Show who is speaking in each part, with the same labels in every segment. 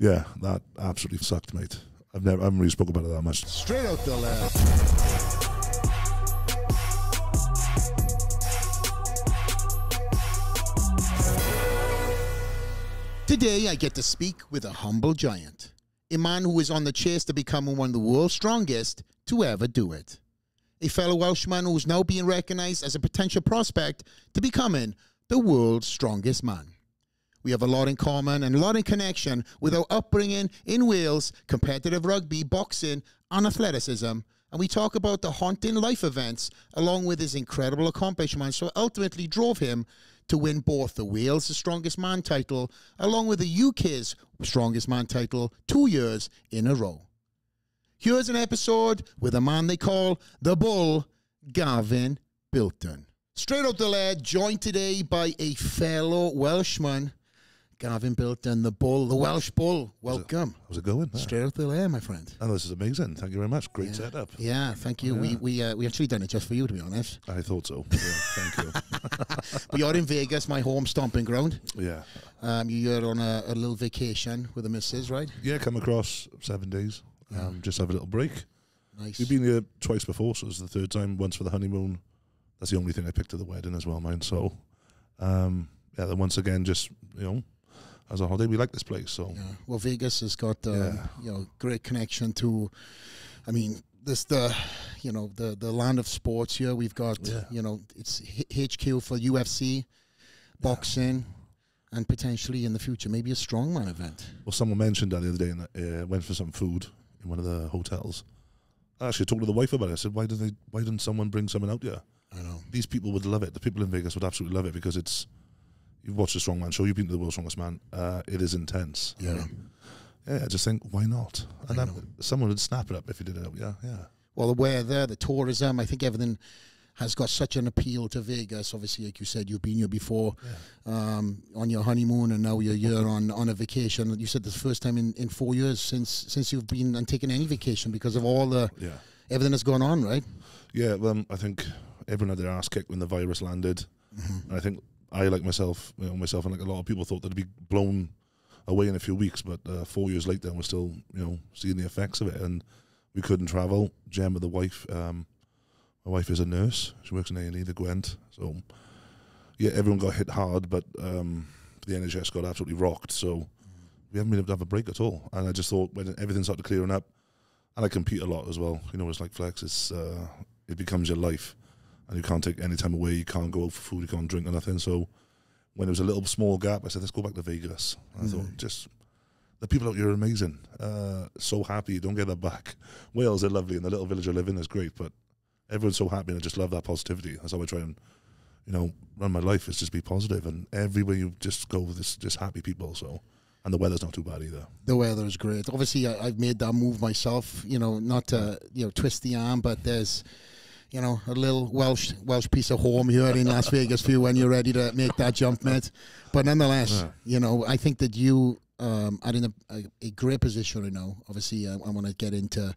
Speaker 1: Yeah, that absolutely sucked, mate. I've never, I haven't really spoken about it that much.
Speaker 2: Straight Outta The Lair. Today, I get to speak with a humble giant, a man who is on the chase to become one of the world's strongest to ever do it. A fellow Welshman who is now being recognized as a potential prospect to becoming the world's strongest man. We have a lot in common and a lot in connection with our upbringing in Wales, competitive rugby, boxing, and athleticism. And we talk about the haunting life events along with his incredible accomplishments, so ultimately drove him to win both the Wales' Strongest Man title along with the UK's Strongest Man title two years in a row. Here's an episode with a man they call the Bull, Gavin Bilton. Straight Outta The Lair, joined today by a fellow Welshman, Gavin Bilton, the Bull, the Welsh Bull. Welcome.
Speaker 1: How's it going?
Speaker 2: Straight Outta The Lair, my friend.
Speaker 1: Oh, this is amazing. Thank you very much. Great setup.
Speaker 2: Yeah, thank you. We we uh, we actually done it just for you, to be honest.
Speaker 1: I thought so. Yeah, thank you.
Speaker 2: We are in Vegas, my home stomping ground.
Speaker 1: Yeah.
Speaker 2: Um, you're on a, a little vacation with the missus, right?
Speaker 1: Yeah, come across seven days. Um, just have a little break.
Speaker 2: Nice.
Speaker 1: We've been here twice before, so it's the third time. Once for the honeymoon. That's the only thing I picked at the wedding as well, mine. So, um, yeah, then once again, just you know, as a holiday, we like this place. So,
Speaker 2: Yeah. Well, Vegas has got um,
Speaker 1: Yeah.
Speaker 2: you know great connection to. I mean, this the you know the the land of sports here. We've got
Speaker 1: Yeah.
Speaker 2: you know it's H- HQ for UFC, boxing, and potentially in the future maybe a strongman event.
Speaker 1: well, someone mentioned that the other day, and uh, went for some food in one of the hotels. I actually talked to the wife about it. I said, "Why did they? Why didn't someone bring someone out here?
Speaker 2: I know.
Speaker 1: These people would love it. The people in Vegas would absolutely love it because it's." You've watched the Strongman show. You've been to the World's Strongest Man. Uh, it is intense.
Speaker 2: Yeah.
Speaker 1: Yeah, I just think why not? And that, someone would snap it up if you did it. Yeah, yeah.
Speaker 2: Well, the weather, the tourism, I think everything has got such an appeal to Vegas. Obviously, like you said, you've been here before um, on your honeymoon, and now you're here on, on a vacation. You said this first time in, in four years since since you've been and taken any vacation because of all the
Speaker 1: Yeah.
Speaker 2: everything that's gone on, right?
Speaker 1: Yeah, well, I think everyone had their ass kicked when the virus landed. And I think I, like myself, you know, myself and like a lot of people thought that it'd be blown away in a few weeks, but uh, four years later, we're still, you know, seeing the effects of it. And we couldn't travel. Gemma, the wife, um, my wife is a nurse. She works in A&E, the Gwent. So, yeah, everyone got hit hard, but um, the NHS got absolutely rocked. So we haven't been able to have a break at all. And I just thought when everything started clearing up, and I compete a lot as well. You know, it's like flex. It's uh, it becomes your life, and you can't take any time away. You can't go out for food. You can't drink or nothing. So when there was a little small gap, I said, let's go back to Vegas. And I thought, just the people out here are amazing. Uh, so happy. You don't get that back. Wales are lovely, and the little village I live in is great. But everyone's so happy, and I just love that positivity. That's how I try and you know run my life. Is just be positive, and everywhere you just go with this just happy people. So. And the weather's not too bad either.
Speaker 2: The weather is great. Obviously, I, I've made that move myself. You know, not to you know twist the arm, but there's you know a little Welsh Welsh piece of home here in Las Vegas for you when you're ready to make that jump, mate. But nonetheless,
Speaker 1: Yeah.
Speaker 2: you know, I think that you um, are in a, a, a great position right now. Obviously, I, I want to get into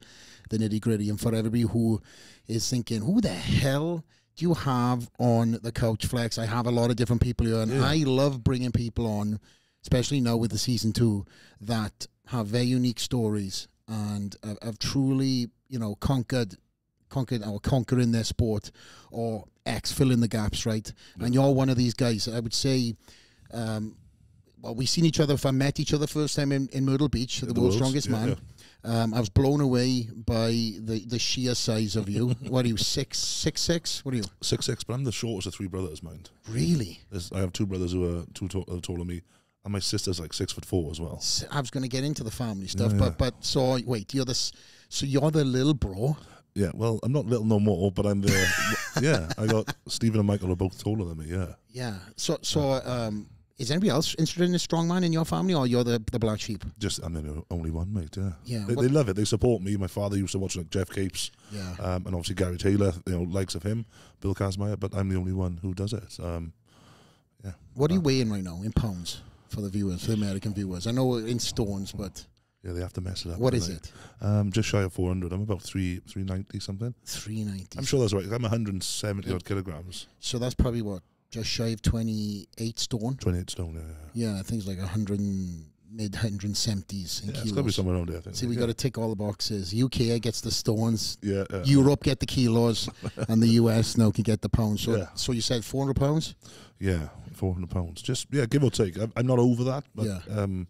Speaker 2: the nitty gritty, and for everybody who is thinking, who the hell? Do you have on the couch flex? I have a lot of different people here, and
Speaker 1: Yeah.
Speaker 2: I love bringing people on especially now with the season two, that have very unique stories and have, have truly, you know, conquered, conquered or conquering their sport, or X fill in the gaps, right? And you're one of these guys. I would say. Um, well, we've seen each other. If I met each other first time in, in Myrtle Beach, the,
Speaker 1: the
Speaker 2: world's strongest
Speaker 1: yeah,
Speaker 2: man. Um, I was blown away by the, the sheer size of you. what are you six six six? What are you
Speaker 1: Six six, but I'm the shortest of three brothers, mind.
Speaker 2: really?
Speaker 1: There's, I have two brothers who are two uh, taller than me, and my sister's like six foot four as well.
Speaker 2: I was going to get into the family stuff,
Speaker 1: Yeah,
Speaker 2: but
Speaker 1: yeah.
Speaker 2: but so wait, you're this. So you're the little bro.
Speaker 1: Yeah, well, I'm not little no more, but I'm the. yeah, I got Stephen and Michael are both taller than me. Yeah,
Speaker 2: Yeah. So so um, is anybody else interested in a strongman in your family, or you're the the black sheep?
Speaker 1: just I'm the only one, mate. Yeah,
Speaker 2: Yeah,
Speaker 1: They, they love it. They support me. My father used to watch like Geoff Capes,
Speaker 2: Yeah.
Speaker 1: um, and obviously Gary Taylor. You know, likes of him, Bill Kazmaier. But I'm the only one who does it. Um, yeah.
Speaker 2: What are you weighing right now in pounds for the viewers, for the American viewers? I know in stones, but
Speaker 1: Yeah, they have to mess it up.
Speaker 2: What is
Speaker 1: they?
Speaker 2: it?
Speaker 1: Um, just shy of 400. I'm about three 390 something.
Speaker 2: Three ninety.
Speaker 1: I'm sure that's right. I'm 170 odd kilograms,
Speaker 2: So that's probably what just shy of twenty eight stone.
Speaker 1: 28 stone. Yeah, yeah.
Speaker 2: Yeah, I think it's like hundred and mid 170s in
Speaker 1: Yeah, it's got to be somewhere around there. I think.
Speaker 2: See, we
Speaker 1: yeah.
Speaker 2: got to tick all the boxes. UK gets the stones.
Speaker 1: Yeah, yeah.
Speaker 2: Europe get the kilos, and the US now can get the pounds. So,
Speaker 1: Yeah.
Speaker 2: so you said 400 pounds.
Speaker 1: yeah, four hundred pounds. Just yeah, give or take. I'm, I'm not over that, but
Speaker 2: Yeah.
Speaker 1: um,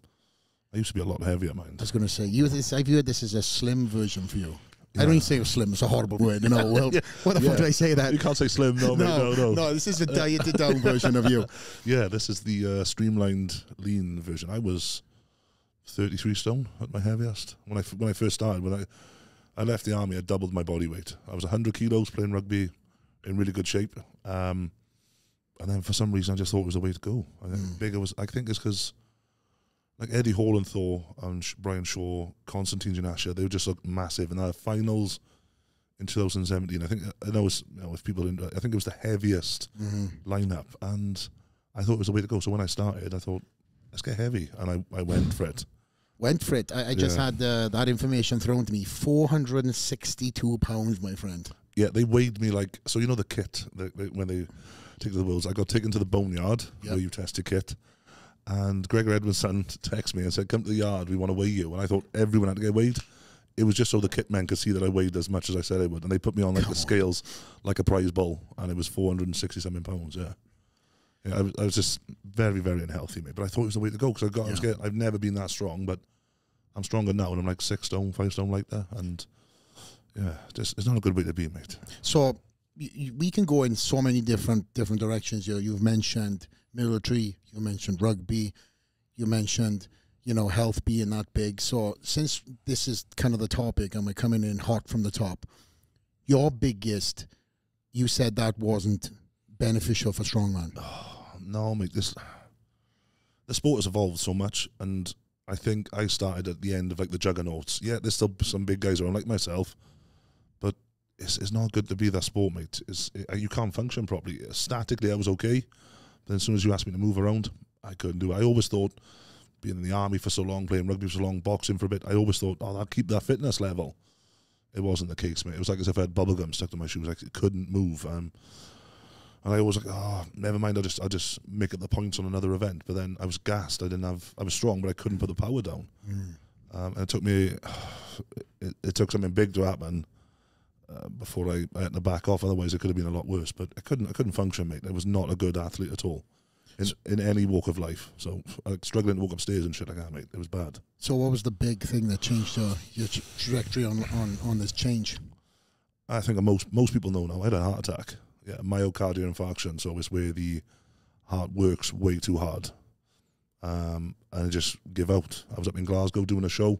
Speaker 1: I used to be a lot heavier, man.
Speaker 2: I was going to say, you. This, I view this as a slim version for you. I
Speaker 1: Yeah.
Speaker 2: don't even say slim; it's a horrible word. You know, well, what the
Speaker 1: Yeah.
Speaker 2: fuck did I say that?
Speaker 1: You can't say slim, no, mate, no, no.
Speaker 2: no, this is a dieted down version of you.
Speaker 1: Yeah, this is the uh, streamlined, lean version. I was 33 stone at my heaviest when I when I first started. When I I left the army, I doubled my body weight. I was 100 kilos playing rugby, in really good shape. Um, and then for some reason, I just thought it was the way to go. I think
Speaker 2: Mm.
Speaker 1: bigger was. I think it's because like Eddie Hall and Thor and Sh- Brian Shaw, Konstantine Janashia, they were just looked massive. And our finals in 2017, I think I know, it's, you know if people didn't, I think it was the heaviest
Speaker 2: hmm
Speaker 1: lineup, and I thought it was the way to go. So when I started, I thought, let's get heavy, and I, I went for it.
Speaker 2: Went for it. I, I just
Speaker 1: Yeah.
Speaker 2: had uh, that information thrown to me. 462 pounds, my friend.
Speaker 1: Yeah, they weighed me like so. You know the kit the, when they take to the wheels. I got taken to the boneyard
Speaker 2: Yep.
Speaker 1: where you test your kit, and Gregor Edmondson texted me and said, "Come to the yard. We want to weigh you." And I thought everyone had to get weighed. It was just so the kit men could see that I weighed as much as I said I would, and they put me on like
Speaker 2: Come
Speaker 1: the
Speaker 2: on.
Speaker 1: scales, like a prize bowl, and it was four hundred and sixty something pounds. Yeah, yeah, I was, I was just very, very unhealthy, mate. But I thought it was the way to go because I got, I was
Speaker 2: Yeah.
Speaker 1: getting, I've never been that strong, but I'm stronger now, and I'm like six stone, five stone, like that, and yeah, just it's not a good way to be, mate.
Speaker 2: So y- y- we can go in so many different different directions. You you've mentioned military, you mentioned rugby, you mentioned you know health being that big. So since this is kind of the topic, and we're coming in hot from the top, your biggest, you said that wasn't beneficial for strongman.
Speaker 1: No, mate. This the sport has evolved so much, and I think I started at the end of like the juggernauts. Yeah, there's still some big guys around like myself, but it's it's not good to be that sport, mate. It's it, you can't function properly. Statically, I was okay, but as soon as you asked me to move around, I couldn't do. it. I always thought being in the army for so long, playing rugby for so long, boxing for a bit. I always thought, oh, I'll keep that fitness level. It wasn't the case, mate. It was like as if I had bubblegum stuck to my shoes. Like it couldn't move. Um, and I was like, oh, never mind. I'll just, I'll just make up the points on another event. But then I was gassed. I didn't have, I was strong, but I couldn't put the power down. Um, and it took me, it, it took something big to happen uh, before I, I had to back off. Otherwise, it could have been a lot worse. But I couldn't, I couldn't function, mate. I was not a good athlete at all, in in any walk of life. So like struggling to walk upstairs and shit like that, mate. It was bad.
Speaker 2: So what was the big thing that changed your, your trajectory on, on on this change?
Speaker 1: I think most most people know now. I had a heart attack. Yeah, myocardial infarction. So it's where the heart works way too hard, um, and I just give out. I was up in Glasgow doing a show.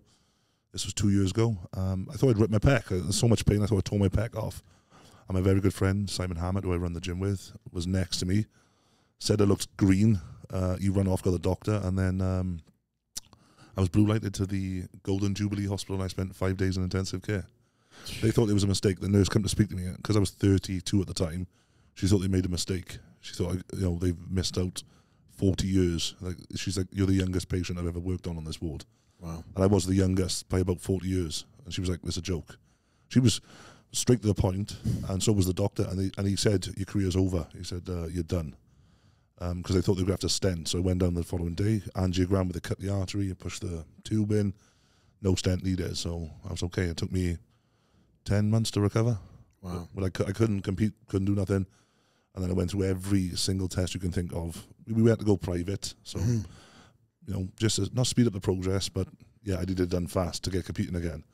Speaker 1: This was two years ago. Um, I thought I'd ripped my pec. There was so much pain. I thought I tore my pec off. And my very good friend Simon Hammett, who I run the gym with, was next to me. Said I looked green. Uh, you run off, go to the doctor, and then um, I was blue lighted to the Golden Jubilee Hospital. and I spent five days in intensive care. They thought it was a mistake. The nurse came to speak to me because I was 32 at the time. She thought they made a mistake. She thought, you know, they've missed out 40 years. Like she's like, you're the youngest patient I've ever worked on on this ward,
Speaker 2: Wow.
Speaker 1: and I was the youngest by about 40 years. And she was like, "It's a joke." She was straight to the point, and so was the doctor. And he, and he said, "Your career's over." He said, uh, "You're done." Because they thought they were going to have to stent. So I went down the following day, angiogram with a cut the artery, and pushed the tube in. No stent needed, so I was okay. It took me 10 months to recover.
Speaker 2: Wow.
Speaker 1: But I, cou- I couldn't compete, couldn't do nothing. And then I went through every single test you can think of. We, we had to go private, so
Speaker 2: Mhm.
Speaker 1: You know, just to, not speed up the progress, but yeah, I did it done fast to get competing again.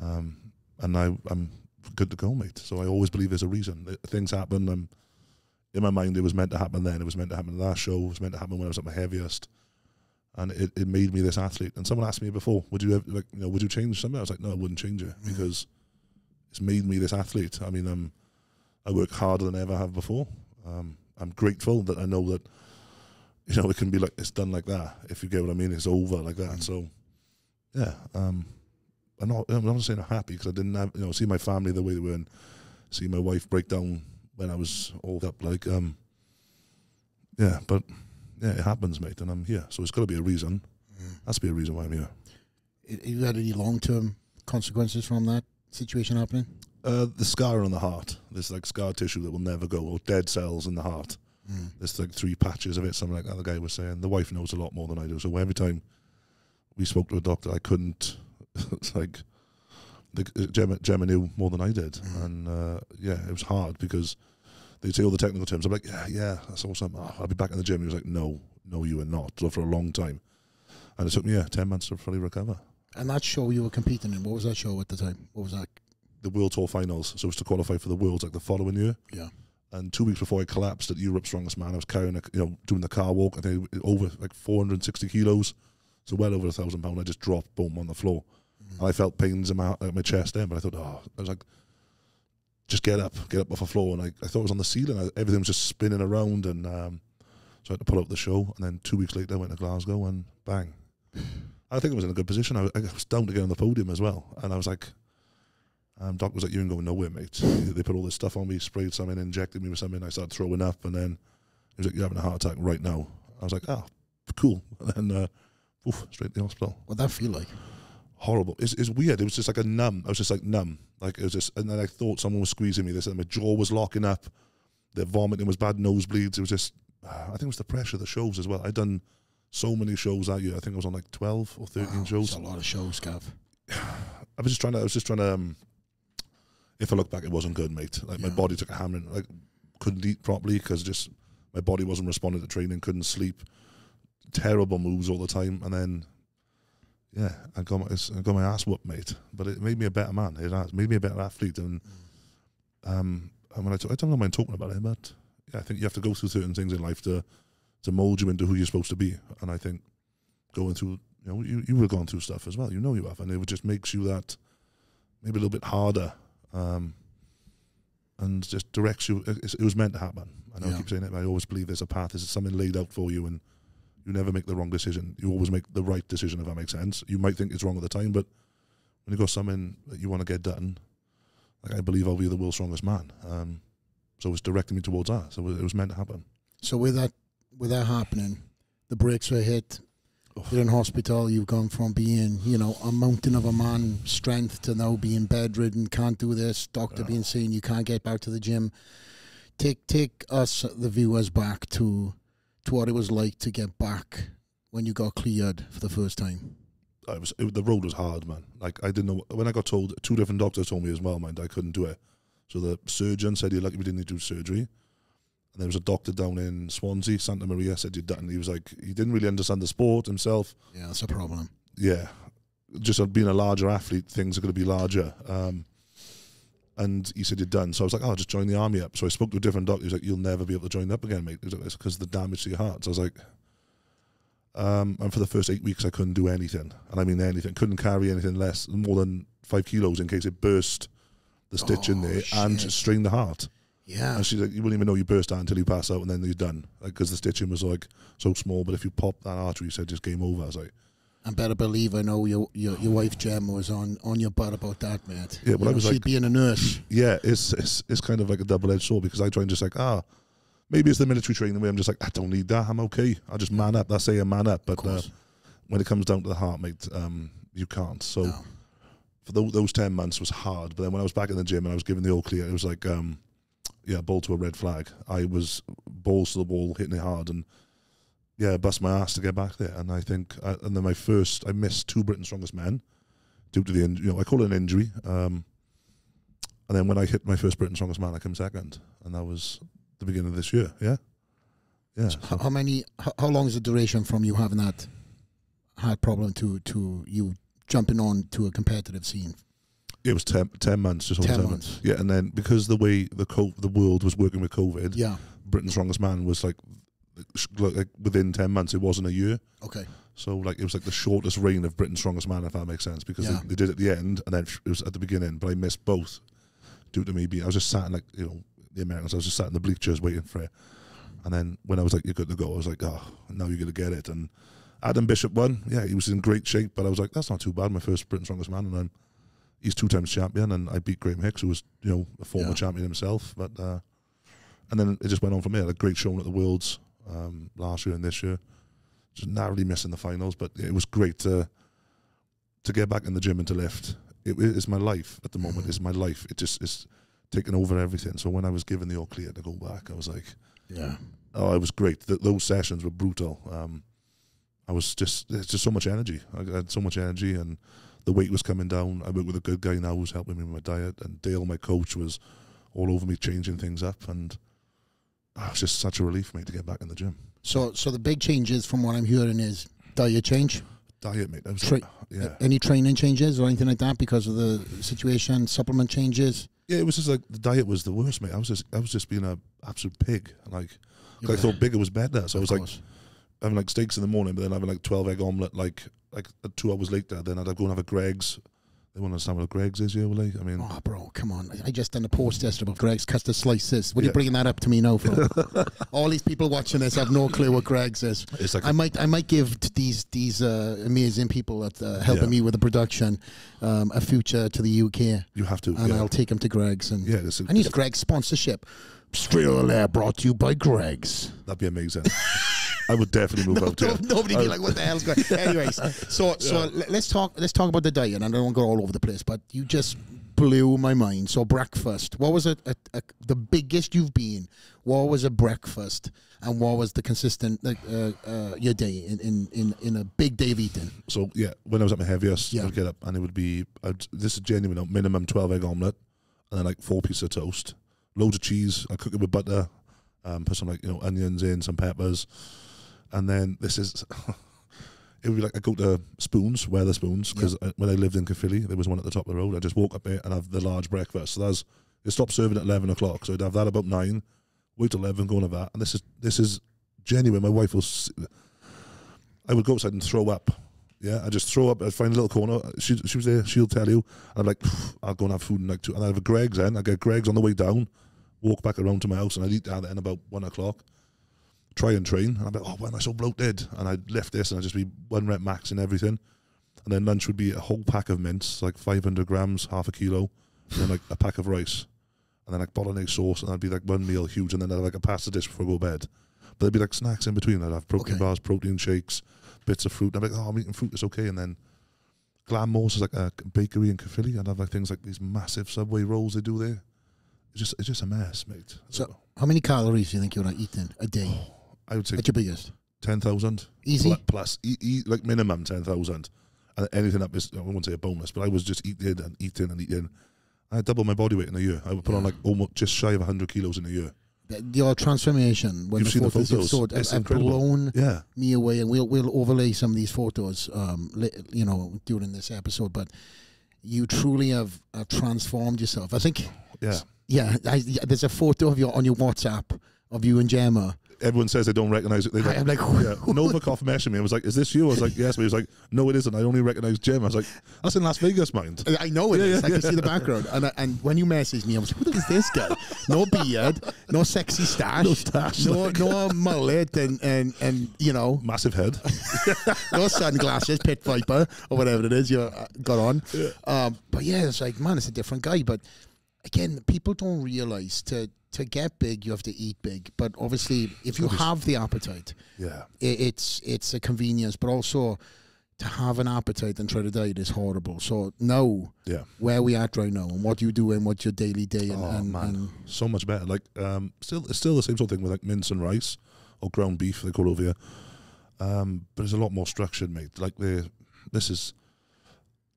Speaker 1: Um, and now I'm good to go, mate. So I always believe there's a reason. Things happen. Um, in my mind, it was meant to happen then. It was meant to happen in that show. It was meant to happen when I was at my heaviest. And it, it made me this athlete. And someone asked me before, would you ever, like, you know, would you change something? I was like, no, I wouldn't change it because it's made me this athlete. I mean, um, I work harder than I ever have before. Um, I'm grateful that I know that, you know, it can be like, it's done like that. If you get what I mean, it's over like that.
Speaker 2: Mm.
Speaker 1: So, yeah, um, I'm not, I'm not saying I'm happy because I didn't have, you know, see my family the way they were and see my wife break down when I was all up. Like, um, yeah, but yeah, it happens, mate, and I'm here. So it's got to be a reason. Has to be a reason why I'm here.
Speaker 2: Have you had any long term consequences from that situation happening?
Speaker 1: Uh, the scar on the heart. There's like scar tissue that will never go, or dead cells in the heart.
Speaker 2: Mm.
Speaker 1: There's like three patches of it, something like that. The guy was saying. The wife knows a lot more than I do. So every time we spoke to a doctor. I couldn't. it's like the, uh, Gemma, Gemma knew more than I did,
Speaker 2: Mm.
Speaker 1: and uh, yeah, it was hard because they'd say all the technical terms. I'm like, yeah, yeah, that's awesome. Oh, I'll be back in the gym. He was like, no, no, you are not. So for a long time, and it took me yeah ten months to fully recover.
Speaker 2: And that show you were competing in, what was that show at the time? What was that?
Speaker 1: The World Tour Finals, so it was to qualify for the Worlds like the following year.
Speaker 2: Yeah.
Speaker 1: And two weeks before I collapsed at Europe's Strongest Man, I was carrying, a, you know, doing the car walk. I think over like 460 kilos, so well over a thousand pound. I just dropped, boom, on the floor. And I felt pains in my uh, my chest then, but I thought, oh, I was like, just get up, get up off the floor. And I, I thought it was on the ceiling. I, everything was just spinning around, and um, so I had to pull out the show. And then two weeks later, I went to Glasgow, and bang. I think I was in a good position. I was, I was down to get on the podium as well, and I was like, um, doc was like, "You ain't going nowhere, mate." They put all this stuff on me, sprayed something, injected me with something. I started throwing up, and then he was like, "You're having a heart attack right now." I was like, "Oh, cool." And then, uh, oof, straight to the hospital
Speaker 2: What that feel like?
Speaker 1: horrible. It's, it's weird. It was just like a numb. I was just like numb. Like it was just, and then I thought someone was squeezing me. This and my jaw was locking up. The vomiting was bad. Nosebleeds. It was just. I think it was the pressure of the shows as well. I'd done so many shows that year. I think I was on like twelve or thirteen
Speaker 2: Wow,
Speaker 1: shows.
Speaker 2: a lot of shows, Gav.
Speaker 1: I was just trying to. I was just trying to. Um, if I look back, it wasn't good, mate. Like my body took a hammering. Like couldn't eat properly because just my body wasn't responding to training. Couldn't sleep. Terrible moves all the time, and then yeah, I got my I got my ass whooped, mate. But it made me a better man. It made me a better athlete, and um, I mean, I, t- I don't mind talking about it, but yeah, I think you have to go through certain things in life to to mold you into who you're supposed to be. And I think going through, you know, you you have gone through stuff as well. You know, you have, and it just makes you that maybe a little bit harder, um, and just directs you. It, was meant to happen. I know I keep saying it, but I always believe there's a path. There's something laid out for you, and you never make the wrong decision. You always make the right decision, if that makes sense. You might think it's wrong at the time, but when you got something that you want to get done, like I believe I'll be the world's strongest man. Um, so it's directing me towards that. So it was meant to happen.
Speaker 2: So with that, with that happening, the brakes were hit. You're in hospital. You've gone from being, you know, a mountain of a man strength to now being bedridden, can't do this. Doctor
Speaker 1: Yeah.
Speaker 2: being saying you can't get back to the gym. Take take us, the viewers, back to to what it was like to get back when you got cleared for the first time.
Speaker 1: I was it, the road was hard, man. Like I didn't know when I got told. Two different doctors told me as well, mind I couldn't do it. So the surgeon said you're lucky we didn't need to do surgery. And there was a doctor down in Swansea, Sancta Maria, said you're done. He was like he didn't really understand the sport himself.
Speaker 2: Yeah, that's a problem.
Speaker 1: Yeah, just being a larger athlete, things are going to be larger. Um, and he said you're done. So I was like, oh, just join the army up. So I spoke to a different doctor. He was like, you'll never be able to join up again, mate. He was like, It's because of the damage to your heart. So I was like, um, and for the first eight weeks, I couldn't do anything, and I mean anything. Couldn't carry anything less more than five kilos in case it burst the stitch in
Speaker 2: Oh,
Speaker 1: there and
Speaker 2: shit.
Speaker 1: strained the heart.
Speaker 2: Yeah,
Speaker 1: And she's like, you wouldn't even know you burst out until you pass out, and then you're done. Like because the stitching was like so small. But if you pop that artery, you said just game over. I was like,
Speaker 2: I better believe I know your your, your wife Jem was on, on your butt about that, mate.
Speaker 1: Yeah, well,
Speaker 2: You
Speaker 1: I
Speaker 2: know,
Speaker 1: was
Speaker 2: she'd
Speaker 1: like-
Speaker 2: being a nurse.
Speaker 1: yeah, it's it's it's kind of like a double edged sword because I try and just like ah. Maybe it's the military training where I'm just like, I don't need that. I'm okay. I'll just man up. That's say a man up. But uh, when it comes down to the heart, mate, um, you can't. So
Speaker 2: No.
Speaker 1: for those, those 10 months was hard. But then when I was back in the gym and I was given the all clear, it was like, um, yeah, ball to a red flag. I was balls to the wall, hitting it hard. And yeah, bust my ass to get back there. And I think, uh, and then my first, I missed two Britain's Strongest Men due to the, you know, I call it an injury. Um, and then when I hit my first Britain's Strongest Man, I came second. And that was the beginning of this year. Yeah. Yeah.
Speaker 2: So how, how many? How, how long is the duration from you having that heart problem to to you jumping on to a competitive scene?
Speaker 1: It was 10, 10 months, just over
Speaker 2: 10
Speaker 1: 10,
Speaker 2: months.
Speaker 1: Yeah, and then because the way the co- the world was working with COVID,
Speaker 2: Yeah.
Speaker 1: Britain's Strongest Man was like, like within 10 months, it wasn't a year.
Speaker 2: Okay.
Speaker 1: So like it was like the shortest reign of Britain's Strongest Man, if that makes sense, because
Speaker 2: Yeah.
Speaker 1: they, they did it at the end and then it was at the beginning, but I missed both due to me being. I was just sat in like you know the Americans. I was just sat in the bleachers waiting for it, and then when I was like, "You're good to go," I was like, "Oh, now you're gonna get it." And Adam Bishop won. Yeah, he was in great shape, but I was like, "That's not too bad." My first Britain's Strongest Man, and then he's two times champion, and I beat Graham Hicks, who was you know a former
Speaker 2: Yeah.
Speaker 1: champion himself. But uh, and then it just went on from there. A great showing at the Worlds um, last year and this year just narrowly missing the finals, but it was great to to get back in the gym and to lift. It is my life at the moment. It's my life. It just is taking over everything. So when I was given the all clear to go back, I was like,
Speaker 2: Yeah.
Speaker 1: oh, it was great. Th- those sessions were brutal. Um, I was just there's just so much energy. I had so much energy, and the weight was coming down. I work with a good guy now who's helping me with my diet, and Dale, my coach, was all over me changing things up, and ah, oh, it was just such a relief, mate, to get back in the gym.
Speaker 2: So, so the big changes from what I'm hearing is diet change.
Speaker 1: Diet, mate.
Speaker 2: Tra-
Speaker 1: like, yeah,
Speaker 2: Any training changes or anything like that because of the situation? Supplement changes.
Speaker 1: yeah. It was just like the diet was the worst, mate. I was just I was just being a absolute pig. Like
Speaker 2: You
Speaker 1: I thought bigger was better, so I was
Speaker 2: Of
Speaker 1: like having like steaks in the morning, but then having like twelve egg omelette like like two hours later. Then I'd go and have a Greggs. They won't understand what a Greggs is, yeah, will they? I mean,
Speaker 2: Oh, bro, come on. I just done a post yesterday about Greggs custard slices. What are you bringing that up to me now for? All these people watching this have no clue what Greggs is.
Speaker 1: it's like
Speaker 2: I might, I might give these these uh, amazing people that uh, helping
Speaker 1: Yeah.
Speaker 2: me with the production um, a future to the UK,
Speaker 1: you have to.
Speaker 2: and
Speaker 1: yeah,
Speaker 2: I'll take them to Greggs. And
Speaker 1: yeah.
Speaker 2: I need a Greggs sponsorship. Straight on there, brought to you by Greggs.
Speaker 1: that'd be amazing. I would definitely move out.
Speaker 2: No,
Speaker 1: Yeah.
Speaker 2: nobody be like, "What the hell's going?" Anyways, so so
Speaker 1: Yeah.
Speaker 2: let's talk. Let's talk about the diet, and I don't want to go all over the place, but you just blew my mind. So breakfast. What was it? A, a, the biggest you've been? What was a breakfast? And what was the consistent like uh, uh, your day in, in, in, in a big day of eating?
Speaker 1: So yeah, when I was at my heaviest,
Speaker 2: Yeah.
Speaker 1: I'd get up and it would be I'd, this is genuine minimum twelve egg omelette, and then like four pieces of toast, loads of cheese. I cook it with butter, um, put some like you know onions in, some peppers, and then this is. It would be like I go to Spoons, Wetherspoons, because when I lived in Caerphilly, there was one at the top of the road. I just walk up there and have the large breakfast. So that's it stopped serving at eleven o'clock, so I'd have that about nine. Wait till eleven, go and have that, and this is this is genuine. My wife will. I would go outside and throw up. Yeah, I just throw up. I'd find a little corner. She, she was there. She'll tell you. I'm like, I'll go and have food in like two. And I have a Greggs then. I get Greggs on the way down. Walk back around to my house and I'd eat that then about one o'clock. Try and train. And I'm like, oh, why am I so bloated? And I'd lift this and I'd just be one rep max and everything. And then lunch would be a whole pack of mints, like 500 grams, half a kilo, and then like a pack of rice, and then like bolognese sauce, and I'd be like one meal huge, and then I'd have like a pasta dish before I go to bed. But there'd be like snacks in between. I'd have protein
Speaker 2: Okay.
Speaker 1: bars, protein shakes, bits of fruit. And I'm like, oh, I'm eating fruit, it's okay. And then Glammore's is like a bakery in Caerphilly. I'd have like things like these massive Subway rolls they do there. It's just it's just a mess, mate.
Speaker 2: So, how many calories do you think you're eating a day oh,
Speaker 1: I would say
Speaker 2: at your biggest?
Speaker 1: ten thousand
Speaker 2: Easy.
Speaker 1: plus, e- e- like minimum ten thousand, and anything up is I won't say a bonus, but I was just eating and eating and eating. I had double my body weight in a year. I would put on like almost just shy of hundred kilos in a year.
Speaker 2: Your transformation when
Speaker 1: You've
Speaker 2: the
Speaker 1: seen the
Speaker 2: photos
Speaker 1: photos.
Speaker 2: showed have, have blown
Speaker 1: Yeah,
Speaker 2: me away, and we'll we'll overlay some of these photos, um, you know, during this episode. But you truly have uh, transformed yourself. I think,
Speaker 1: yeah.
Speaker 2: yeah, I. There's a photo of you on your WhatsApp of you and Gemma.
Speaker 1: Everyone says they don't recognize it. They
Speaker 2: I,
Speaker 1: don't.
Speaker 2: am like,
Speaker 1: Yeah, Novikov messaged me. I was like, "Is this you?" I was like, "Yes." But he was like, "No, it isn't. I only recognize Jim." I was like, "That's in Las Vegas, mind."
Speaker 2: I know it
Speaker 1: Yeah,
Speaker 2: is.
Speaker 1: yeah,
Speaker 2: I can see the background. And I, and when you messaged me, I was like, "Who is this guy? No beard, no sexy stash,
Speaker 1: No stash,
Speaker 2: no
Speaker 1: like-
Speaker 2: no mullet, and and and you know,
Speaker 1: Massive head.
Speaker 2: no sunglasses, pit viper or whatever it is you uh, got on. Um, but yeah, it's like man, it's a different guy. But again, people don't realize to to get big, you have to eat big. But obviously, if you
Speaker 1: gotta be s-
Speaker 2: have the appetite,
Speaker 1: Yeah,
Speaker 2: it, it's it's a convenience. But also, to have an appetite and try to diet is horrible. So now,
Speaker 1: yeah.
Speaker 2: where we at right now, and what you do, and what's your daily day, and,
Speaker 1: Oh
Speaker 2: and,
Speaker 1: man,
Speaker 2: and
Speaker 1: so much better. Like, um, still, it's still the same sort of thing with like mince and rice or ground beef. They call it over here. Um, but it's a lot more structured, mate. Like the, this is.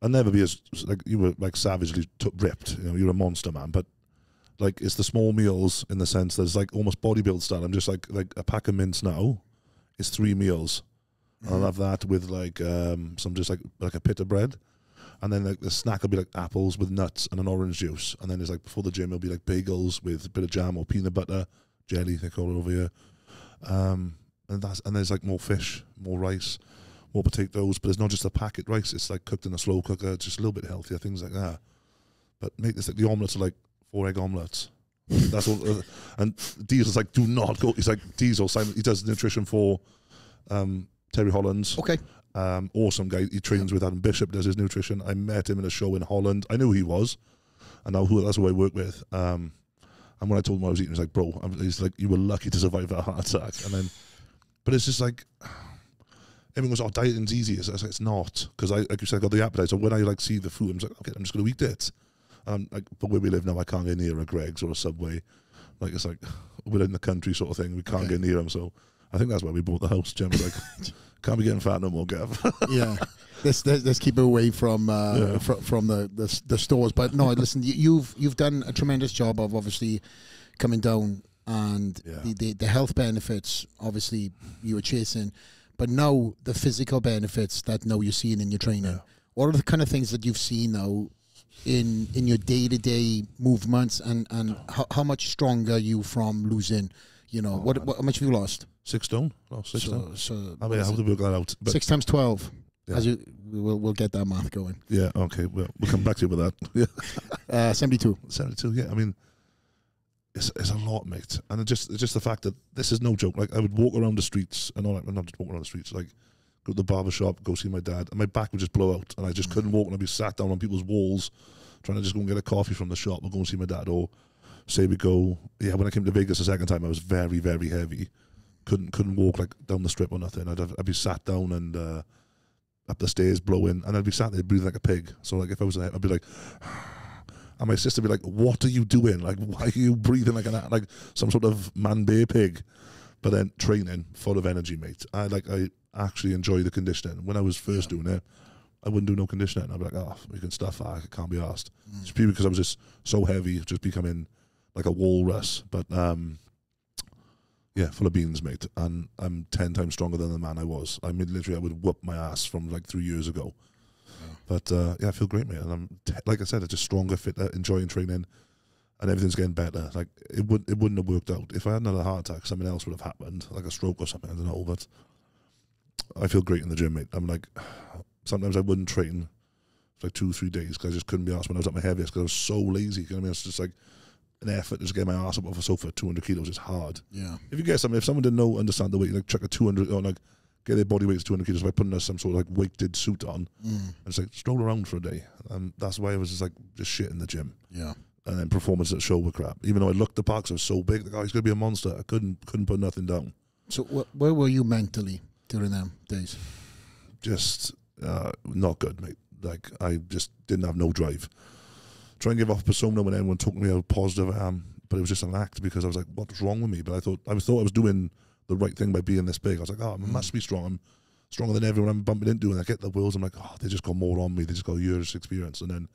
Speaker 1: I'll never be as like you were like savagely t- ripped. You know, you're a monster, man. But like, it's the small meals in the sense that it's like almost bodybuild style. I'm just like like a pack of mints now. It's three meals.
Speaker 2: Mm-hmm.
Speaker 1: I'll have that with like um, some just like like a pita bread, and then like the snack will be like apples with nuts and an orange juice, and then it's like before the gym it'll be like bagels with a bit of jam or peanut butter jelly they call it over here, um, and that's and there's like more fish, more rice, more potatoes, but it's not just a packet rice. It's like cooked in a slow cooker, just a little bit healthier, things like that. But make this like the omelets are like four egg omelets. That's all. Uh, and Diesel's like, do not go. He's like Diesel. Simon. He does nutrition for um, Terry Hollands.
Speaker 2: okay,
Speaker 1: Um, awesome guy. He trains with Adam Bishop. Does his nutrition. I met him in a show in Holland. I knew who he was, and now who that's who I work with. Um, and when I told him what I was eating, he's like, "Bro," I'm, he's like, "You were lucky to survive that heart attack." And then, but it's just like. Everyone goes, "Oh, dieting's easy." It's, it's not because I, like you said, I got the appetite. So when I like see the food, I'm just like, "Okay, I'm just going to eat it." Um, like, but where we live now, I can't get near a Greggs or a Subway. Like it's like we're in the country sort of thing. We can't
Speaker 2: Okay.
Speaker 1: get near them, so I think that's why we bought the house. Jim was like, can't be getting fat no more, Gav.
Speaker 2: yeah. Let's, let's, let's keep it away from uh,
Speaker 1: Yeah.
Speaker 2: fr- from the, the the stores. But no, listen, you, you've you've done a tremendous job of obviously coming down and
Speaker 1: Yeah.
Speaker 2: the, the the health benefits. Obviously, you were chasing, but now the physical benefits that now you're seeing in your training.
Speaker 1: Yeah.
Speaker 2: What are the kind of things that you've seen now in in your day to day movements, and and how, how much stronger are you from losing? You know, what, what how much have you lost?
Speaker 1: six stone. Oh, six stone.
Speaker 2: so, so
Speaker 1: I mean, I have to work that out. But
Speaker 2: six times twelve.
Speaker 1: Yeah.
Speaker 2: As you, we will we'll get that math going.
Speaker 1: yeah, okay. Well, we'll come back to you with that. Yeah.
Speaker 2: Uh, Seventy-two.
Speaker 1: 72, yeah. I mean, it's, it's a lot, mate. And it just it's just the fact that this is no joke. Like, I would walk around the streets, and all, not just walk around the streets, like, go to the barber shop, go see my dad, and my back would just blow out, and I just couldn't walk, and I'd be sat down on people's walls trying to just go and get a coffee from the shop or go and see my dad. Or say we go, yeah, when I came to Vegas the second time, I was very, very heavy. Couldn't couldn't walk like down the strip or nothing. I'd have, I'd be sat down and uh, up the stairs blowing, and I'd be sat there breathing like a pig. So like if I was there, I'd be like, and my sister would be like, "What are you doing? Like why are you breathing like an like some sort of man bear pig?" But then training full of energy, mate. I like I actually enjoy the conditioning. When I was first doing it, I wouldn't do no conditioning. I'd be like, "Oh, we can stuff. I can't be asked." It's purely because I was just so heavy, just becoming like a walrus. But um, yeah, full of beans, mate. And I'm ten times stronger than the man I was. I mean, literally, I would whoop my ass from like three years ago. But uh, yeah, I feel great, mate. And I'm like I said, I'm just stronger, fitter, enjoying training, and everything's getting better. Like it would, it wouldn't have worked out if I had another heart attack. Something else would have happened, like a stroke or something. I don't know, but I feel great in the gym, mate. I'm like, sometimes I wouldn't train for like two, three days because I just couldn't be asked when I was at my heaviest because I was so lazy. You know what I mean? It's just like an effort to just get my ass up off a sofa at 200 kilos is hard.
Speaker 2: Yeah.
Speaker 1: If you get something, if someone didn't know, understand the weight, like chuck a 200 or like get their body weight to 200 kilos by putting some sort of like weighted suit on
Speaker 2: Mm.
Speaker 1: and it's like stroll around for a day. And that's why I was just like just shit in the gym.
Speaker 2: Yeah.
Speaker 1: And then performance at show were crap. Even though I looked the parks, I was so big, like, oh, he's gonna be a monster. I couldn't couldn't put nothing down.
Speaker 2: So wh- where were you mentally during them days?
Speaker 1: Just uh, not good, mate. Like I just didn't have no drive. Try and give off a persona when everyone told me how positive I am, but it was just an act because I was like, what's wrong with me? But I thought I was thought I was doing the right thing by being this big. I was like, oh, I must be strong. I'm stronger than everyone I'm bumping into. And I get the wheels. I'm like, oh, they just got more on me. They just got years experience. And then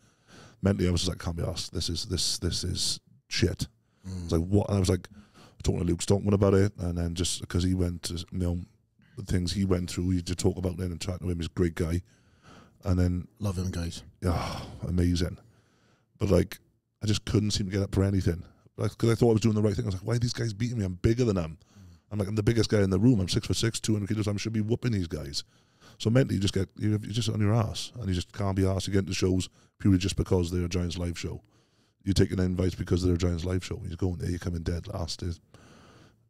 Speaker 1: mentally, I was just like, can't be asked. This is this this is shit.
Speaker 2: Mm.
Speaker 1: It's like what? And I was like talking to Luke Stoltman about it, and then just because he went, to, you know, the things he went through, he to talk about it and chat to him. He's a great guy, and then
Speaker 2: Love him, guys.
Speaker 1: yeah, amazing. But like, I just couldn't seem to get up for anything. Like, because I thought I was doing the right thing. I was like, why are these guys beating me? I'm bigger than them. I'm like, I'm the biggest guy in the room. I'm six foot six, 200 kilos. I should be whooping these guys. So mentally, you just get, you're you're just on your ass. And you just can't be asked to get into shows purely just because they're a Giants live show. You take an invite because they're a Giants live show. You go in there, you're coming dead last. It's,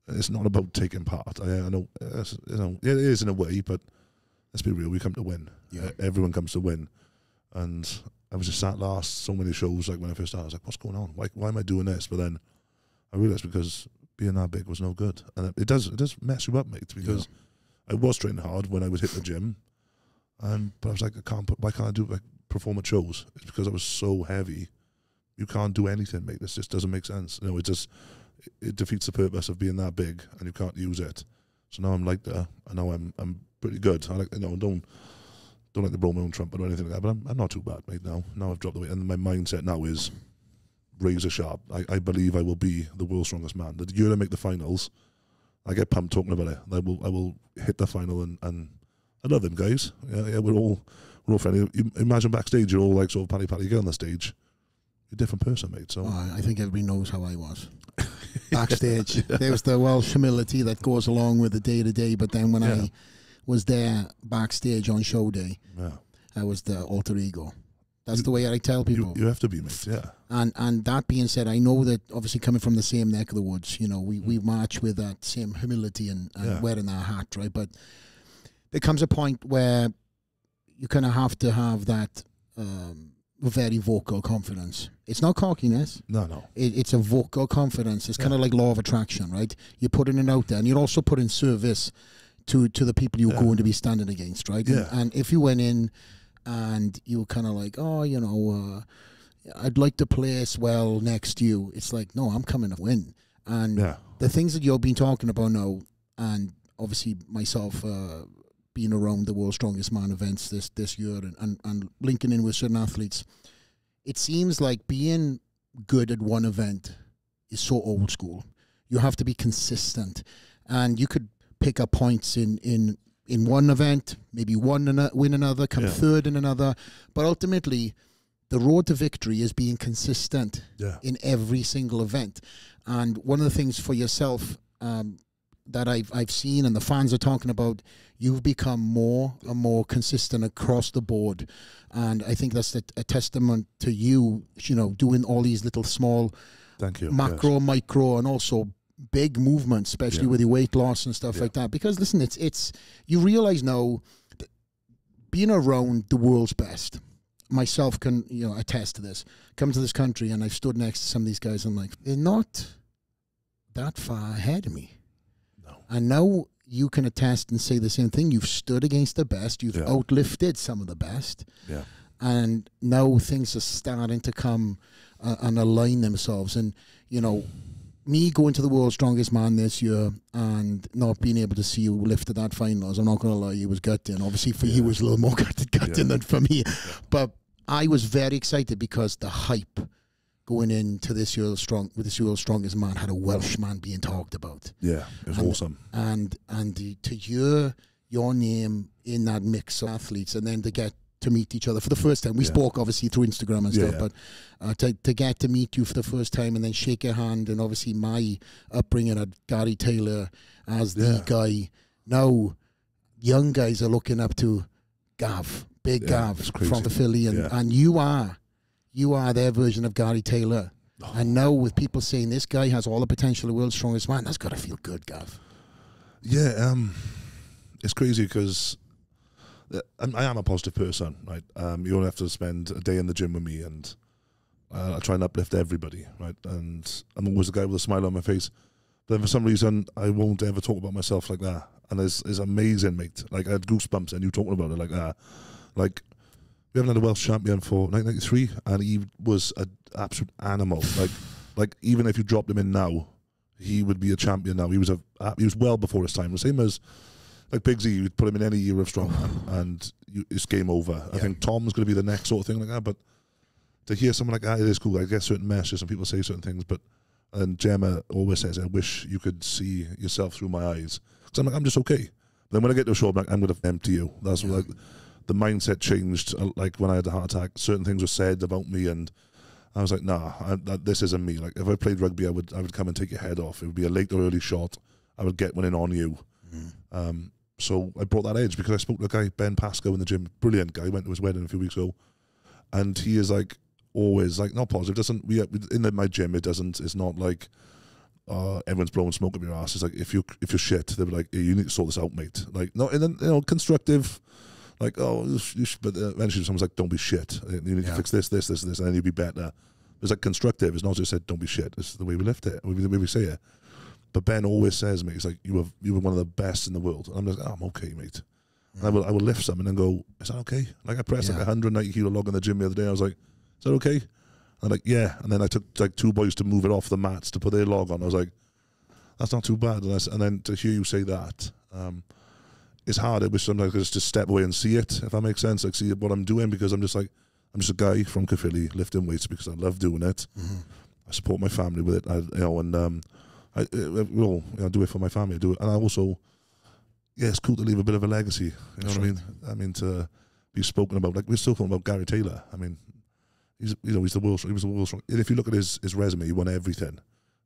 Speaker 1: it's not about taking part. I, I know, you know, it is in a way, but let's be real. We come to win.
Speaker 2: Yeah.
Speaker 1: Everyone comes to win. And I was just sat last so many shows. Like when I first started, I was like, "What's going on? Why, why am I doing this?" But then I realized because being that big was no good, and it, it does it does mess you up, mate. Because I was training hard when I was hit the gym, and but I was like, I can't. Put, why can't I do like perform at shows? It's because I was so heavy. You can't do anything, mate. This just doesn't make sense. You know, it just it defeats the purpose of being that big, and you can't use it. So now I'm like that. I know I'm I'm pretty good. I like you know don't don't like to blow my own trumpet or anything like that, but I'm, I'm not too bad right now. Now I've dropped the weight, and my mindset now is razor sharp. I, I believe I will be the world's strongest man. The year I make the finals, I get pumped talking about it. I will I will hit the final, and, and I love them guys. Yeah, yeah, we're all we're all friendly. Imagine backstage, you're all like sort of patty. You get on the stage, a different person, mate. So
Speaker 2: Oh, I think everybody knows how I was. Backstage, there was the Welsh humility that goes along with the day to day, but then when
Speaker 1: Yeah.
Speaker 2: I was there backstage on show day,
Speaker 1: yeah,
Speaker 2: I was the alter ego. That's the way I tell people.
Speaker 1: you, you have to be, mate. Yeah,
Speaker 2: And and that being said, I know that obviously coming from the same neck of the woods, you know, we, we march with that same humility and, and
Speaker 1: Yeah.
Speaker 2: wearing our hat, right? But there comes a point where you kind of have to have that um, very vocal confidence. It's not cockiness.
Speaker 1: no, no,
Speaker 2: It, it's a vocal confidence. It's kind of like law of attraction, right? You're putting it out there, and you're also putting service to to the people you're
Speaker 1: Yeah.
Speaker 2: going to be standing against, right?
Speaker 1: Yeah.
Speaker 2: And, and if you went in and you were kind of like, oh, you know, uh, I'd like to place well next to you. It's like, no, I'm coming to win. And
Speaker 1: yeah,
Speaker 2: the things that you've been talking about now, and obviously myself uh, being around the world's strongest man events this this year and, and, and linking in with certain athletes, it seems like being good at one event is so old school. You have to be consistent, and you could pick up points in in in one event, maybe one win another, come
Speaker 1: Yeah.
Speaker 2: third in another, but ultimately, the road to victory is being consistent
Speaker 1: Yeah.
Speaker 2: in every single event. And one of the things for yourself um, that I've I've seen and the fans are talking about, you've become more and more consistent across the board, and I think that's a, a testament to you. You know, doing all these little small
Speaker 1: Thank you.
Speaker 2: macro, micro, and also big movements, especially
Speaker 1: Yeah.
Speaker 2: with your weight loss and stuff
Speaker 1: Yeah.
Speaker 2: like that. Because listen, it's it's you realize now, that being around the world's best. Myself can you know attest to this. Come to this country and I've stood next to some of these guys. And I'm like, they're not that far ahead of me.
Speaker 1: No.
Speaker 2: know you can attest and say the same thing. You've stood against the best. You've
Speaker 1: Yeah.
Speaker 2: outlifted some of the best
Speaker 1: Yeah.
Speaker 2: and now things are starting to come uh, and align themselves. And you know, me going to the world's strongest man this year and not being able to see you lift at that finals, I'm not going to lie, it was gutting. Obviously, for you, it was a little more gutting, gutting
Speaker 1: Yeah.
Speaker 2: than for me. But I was very excited because the hype going into this year's strong with this year's strongest man had a Welsh man being talked about
Speaker 1: Yeah. It was
Speaker 2: And-
Speaker 1: awesome.
Speaker 2: and and the, to hear your name in that mix of athletes, and then to get to meet each other for the first time. We
Speaker 1: Yeah.
Speaker 2: spoke obviously through Instagram and
Speaker 1: Yeah,
Speaker 2: stuff,
Speaker 1: yeah.
Speaker 2: but uh, to to get to meet you for the first time and then shake your hand, and obviously my upbringing at Gary Taylor as the guy. Now, young guys are looking up to Gav, Big Gav from the Philly, and, and you are. You are their version of Gary Taylor.
Speaker 1: Oh.
Speaker 2: And now with people saying this guy has all the potential of the world's strongest man, that's got to feel good, Gav.
Speaker 1: Yeah, um, it's crazy because I am a positive person, right? Um, you only have to spend a day in the gym with me, and uh, I try and uplift everybody, right? And I'm always the guy with a smile on my face. But then for some reason, I won't ever talk about myself like that, and it's, it's amazing, mate. Like I had goosebumps, and you talking about it like that. Like we haven't had a Welsh champion for 1993, and he was an absolute animal. like, like even if you dropped him in now, he would be a champion now. He was a he was well before his time. The same as like Big Z, you'd put him in any year of strongman, and you, it's game over. I
Speaker 2: Yeah.
Speaker 1: think Tom's going to be the next sort of thing like that. But to hear someone like that, it is cool. I get certain messages and people say certain things, but and Gemma always says, "I wish you could see yourself through my eyes." Because I'm like, I'm just okay. Then when I get to a show, I'm like, I'm going to empty you. That's
Speaker 2: Yeah.
Speaker 1: like the mindset changed. uh, Like when I had the heart attack, certain things were said about me, and I was like, nah, I, that, this isn't me. Like if I played rugby, I would I would come and take your head off. It would be a late or early shot. I would get one in on you. Um, so I brought that edge because I spoke to a guy, Ben Pascoe, in the gym. Brilliant guy. Went to his wedding a few weeks ago, and he is like always like not positive. Doesn't we in the, my gym? It doesn't. It's not like uh, everyone's blowing smoke up your ass. It's like if you if you're shit, they're like hey, you need to sort this out, mate. Like not in a, you know constructive. Like oh, you but uh, eventually someone's like, "Don't be shit. You need
Speaker 2: Yeah.
Speaker 1: to fix this, this, this, this, and then you'll be better." It's like constructive. It's not just said, "Don't be shit." It's the way we lift it, the way we say it. But Ben always says, me, it's like you were you were one of the best in the world." And I'm like, oh, "I'm okay, mate." And I will I will lift something and go, "Is that okay?" Like I pressed like
Speaker 2: Yeah.
Speaker 1: a 190 kilo log in the gym the other day. I was like, "Is that okay?" I'm like, "Yeah." And then I took like two boys to move it off the mats to put their log on. I was like, "That's not too bad." And, I and then to hear you say that. Um, it's hard. Was sometimes I just just step away and see it, if that makes sense. Like see what I'm doing because I'm just like I'm just a guy from Caerphilly lifting weights because I love doing it.
Speaker 2: Mm-hmm.
Speaker 1: I support my family with it. I, you know, and um, I, I will you know, do it for my family. I do it, and I also, yeah, it's cool to leave a bit of a legacy. You know
Speaker 2: That's
Speaker 1: what I mean? I mean to be spoken about. Like we're still talking about Gary Taylor. I mean, he's you know he's the world. He was the world. strong- And if you look at his his resume, he won everything,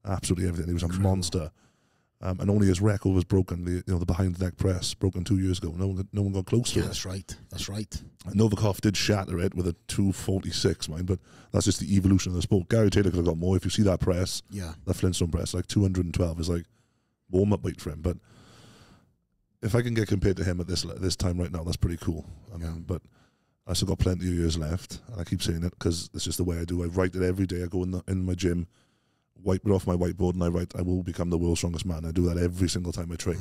Speaker 1: absolutely everything. He was a
Speaker 2: Incredible.
Speaker 1: monster. Um, and only his record was broken. The you know the behind the neck press broken two years ago. No one got, no one got close to
Speaker 2: Yeah,
Speaker 1: it.
Speaker 2: that's right. That's right.
Speaker 1: Novikov did shatter it with a 246, mind, but that's just the evolution of the sport. Gary Taylor could have got more. If you see that press,
Speaker 2: Yeah.
Speaker 1: that Flintstone press, like 212 is like warm up weight for him. But if I can get compared to him at this this time right now, that's pretty cool. I mean,
Speaker 2: Yeah.
Speaker 1: but I still got plenty of years left, and I keep saying it because it's just the way I do. I write it every day. I go in the, in my gym, wipe it off my whiteboard, and I write, "I will become the world's strongest man." I do that every single time I train.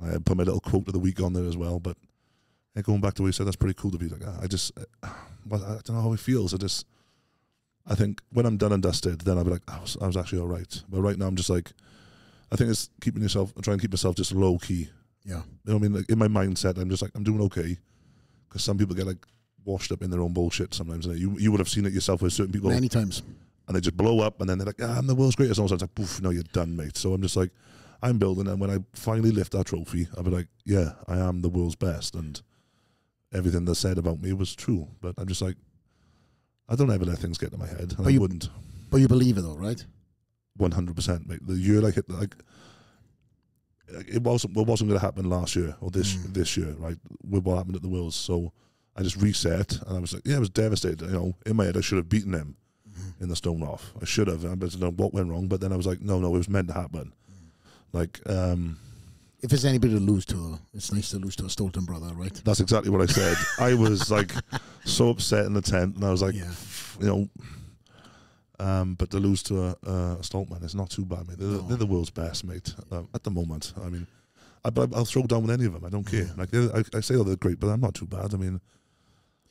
Speaker 2: Mm.
Speaker 1: I put my little quote of the week on there as well. But yeah, going back to what you said, that's pretty cool to be like. ah, I just, uh, well, I don't know how it feels. I just, I think when I'm done and dusted, then I'll be like, I was, I was actually all right. But right now, I'm just like, I think it's keeping yourself, trying to keep myself just low key
Speaker 2: Yeah.
Speaker 1: You know what I mean? Like in my mindset, I'm just like I'm doing okay. Because some people get like washed up in their own bullshit sometimes. You you would have seen it yourself with certain people,
Speaker 2: Many times.
Speaker 1: And they just blow up, and then they're like, ah, "I'm the world's greatest." And all of a sudden, it's like, "Poof, no, you're done, mate." So I'm just like, I'm building, and when I finally lift that trophy, I'll be like, "Yeah, I am the world's best," and everything they said about me was true. But I'm just like, I don't ever let things get to my head, and
Speaker 2: But
Speaker 1: I
Speaker 2: you-
Speaker 1: wouldn't.
Speaker 2: But you believe it though, right?
Speaker 1: One hundred percent, mate. The year like it, like it wasn't, what wasn't going to happen last year or this
Speaker 2: Mm.
Speaker 1: this year, right? With what happened at the Worlds, so I just reset, and I was like, yeah, I was devastated. You know, in my head, I should have beaten them. In the stone off. I should have. I don't know what went wrong, but then I was like, no, no, it was meant to happen. Like, um,
Speaker 2: If there's anybody to lose to, it's nice to lose to a Stoltman brother, right?
Speaker 1: that's exactly what I said. I was like so upset in the tent, and I was like,
Speaker 2: Yeah.
Speaker 1: you know. Um, but to lose to a, a Stoltman is not too bad, mate. They're,
Speaker 2: No.
Speaker 1: they're the world's best, mate. Uh, at the moment, I mean, I, I'll throw down with any of them. I don't care. Like I, I say, oh, they're great, but I'm not too bad. I mean,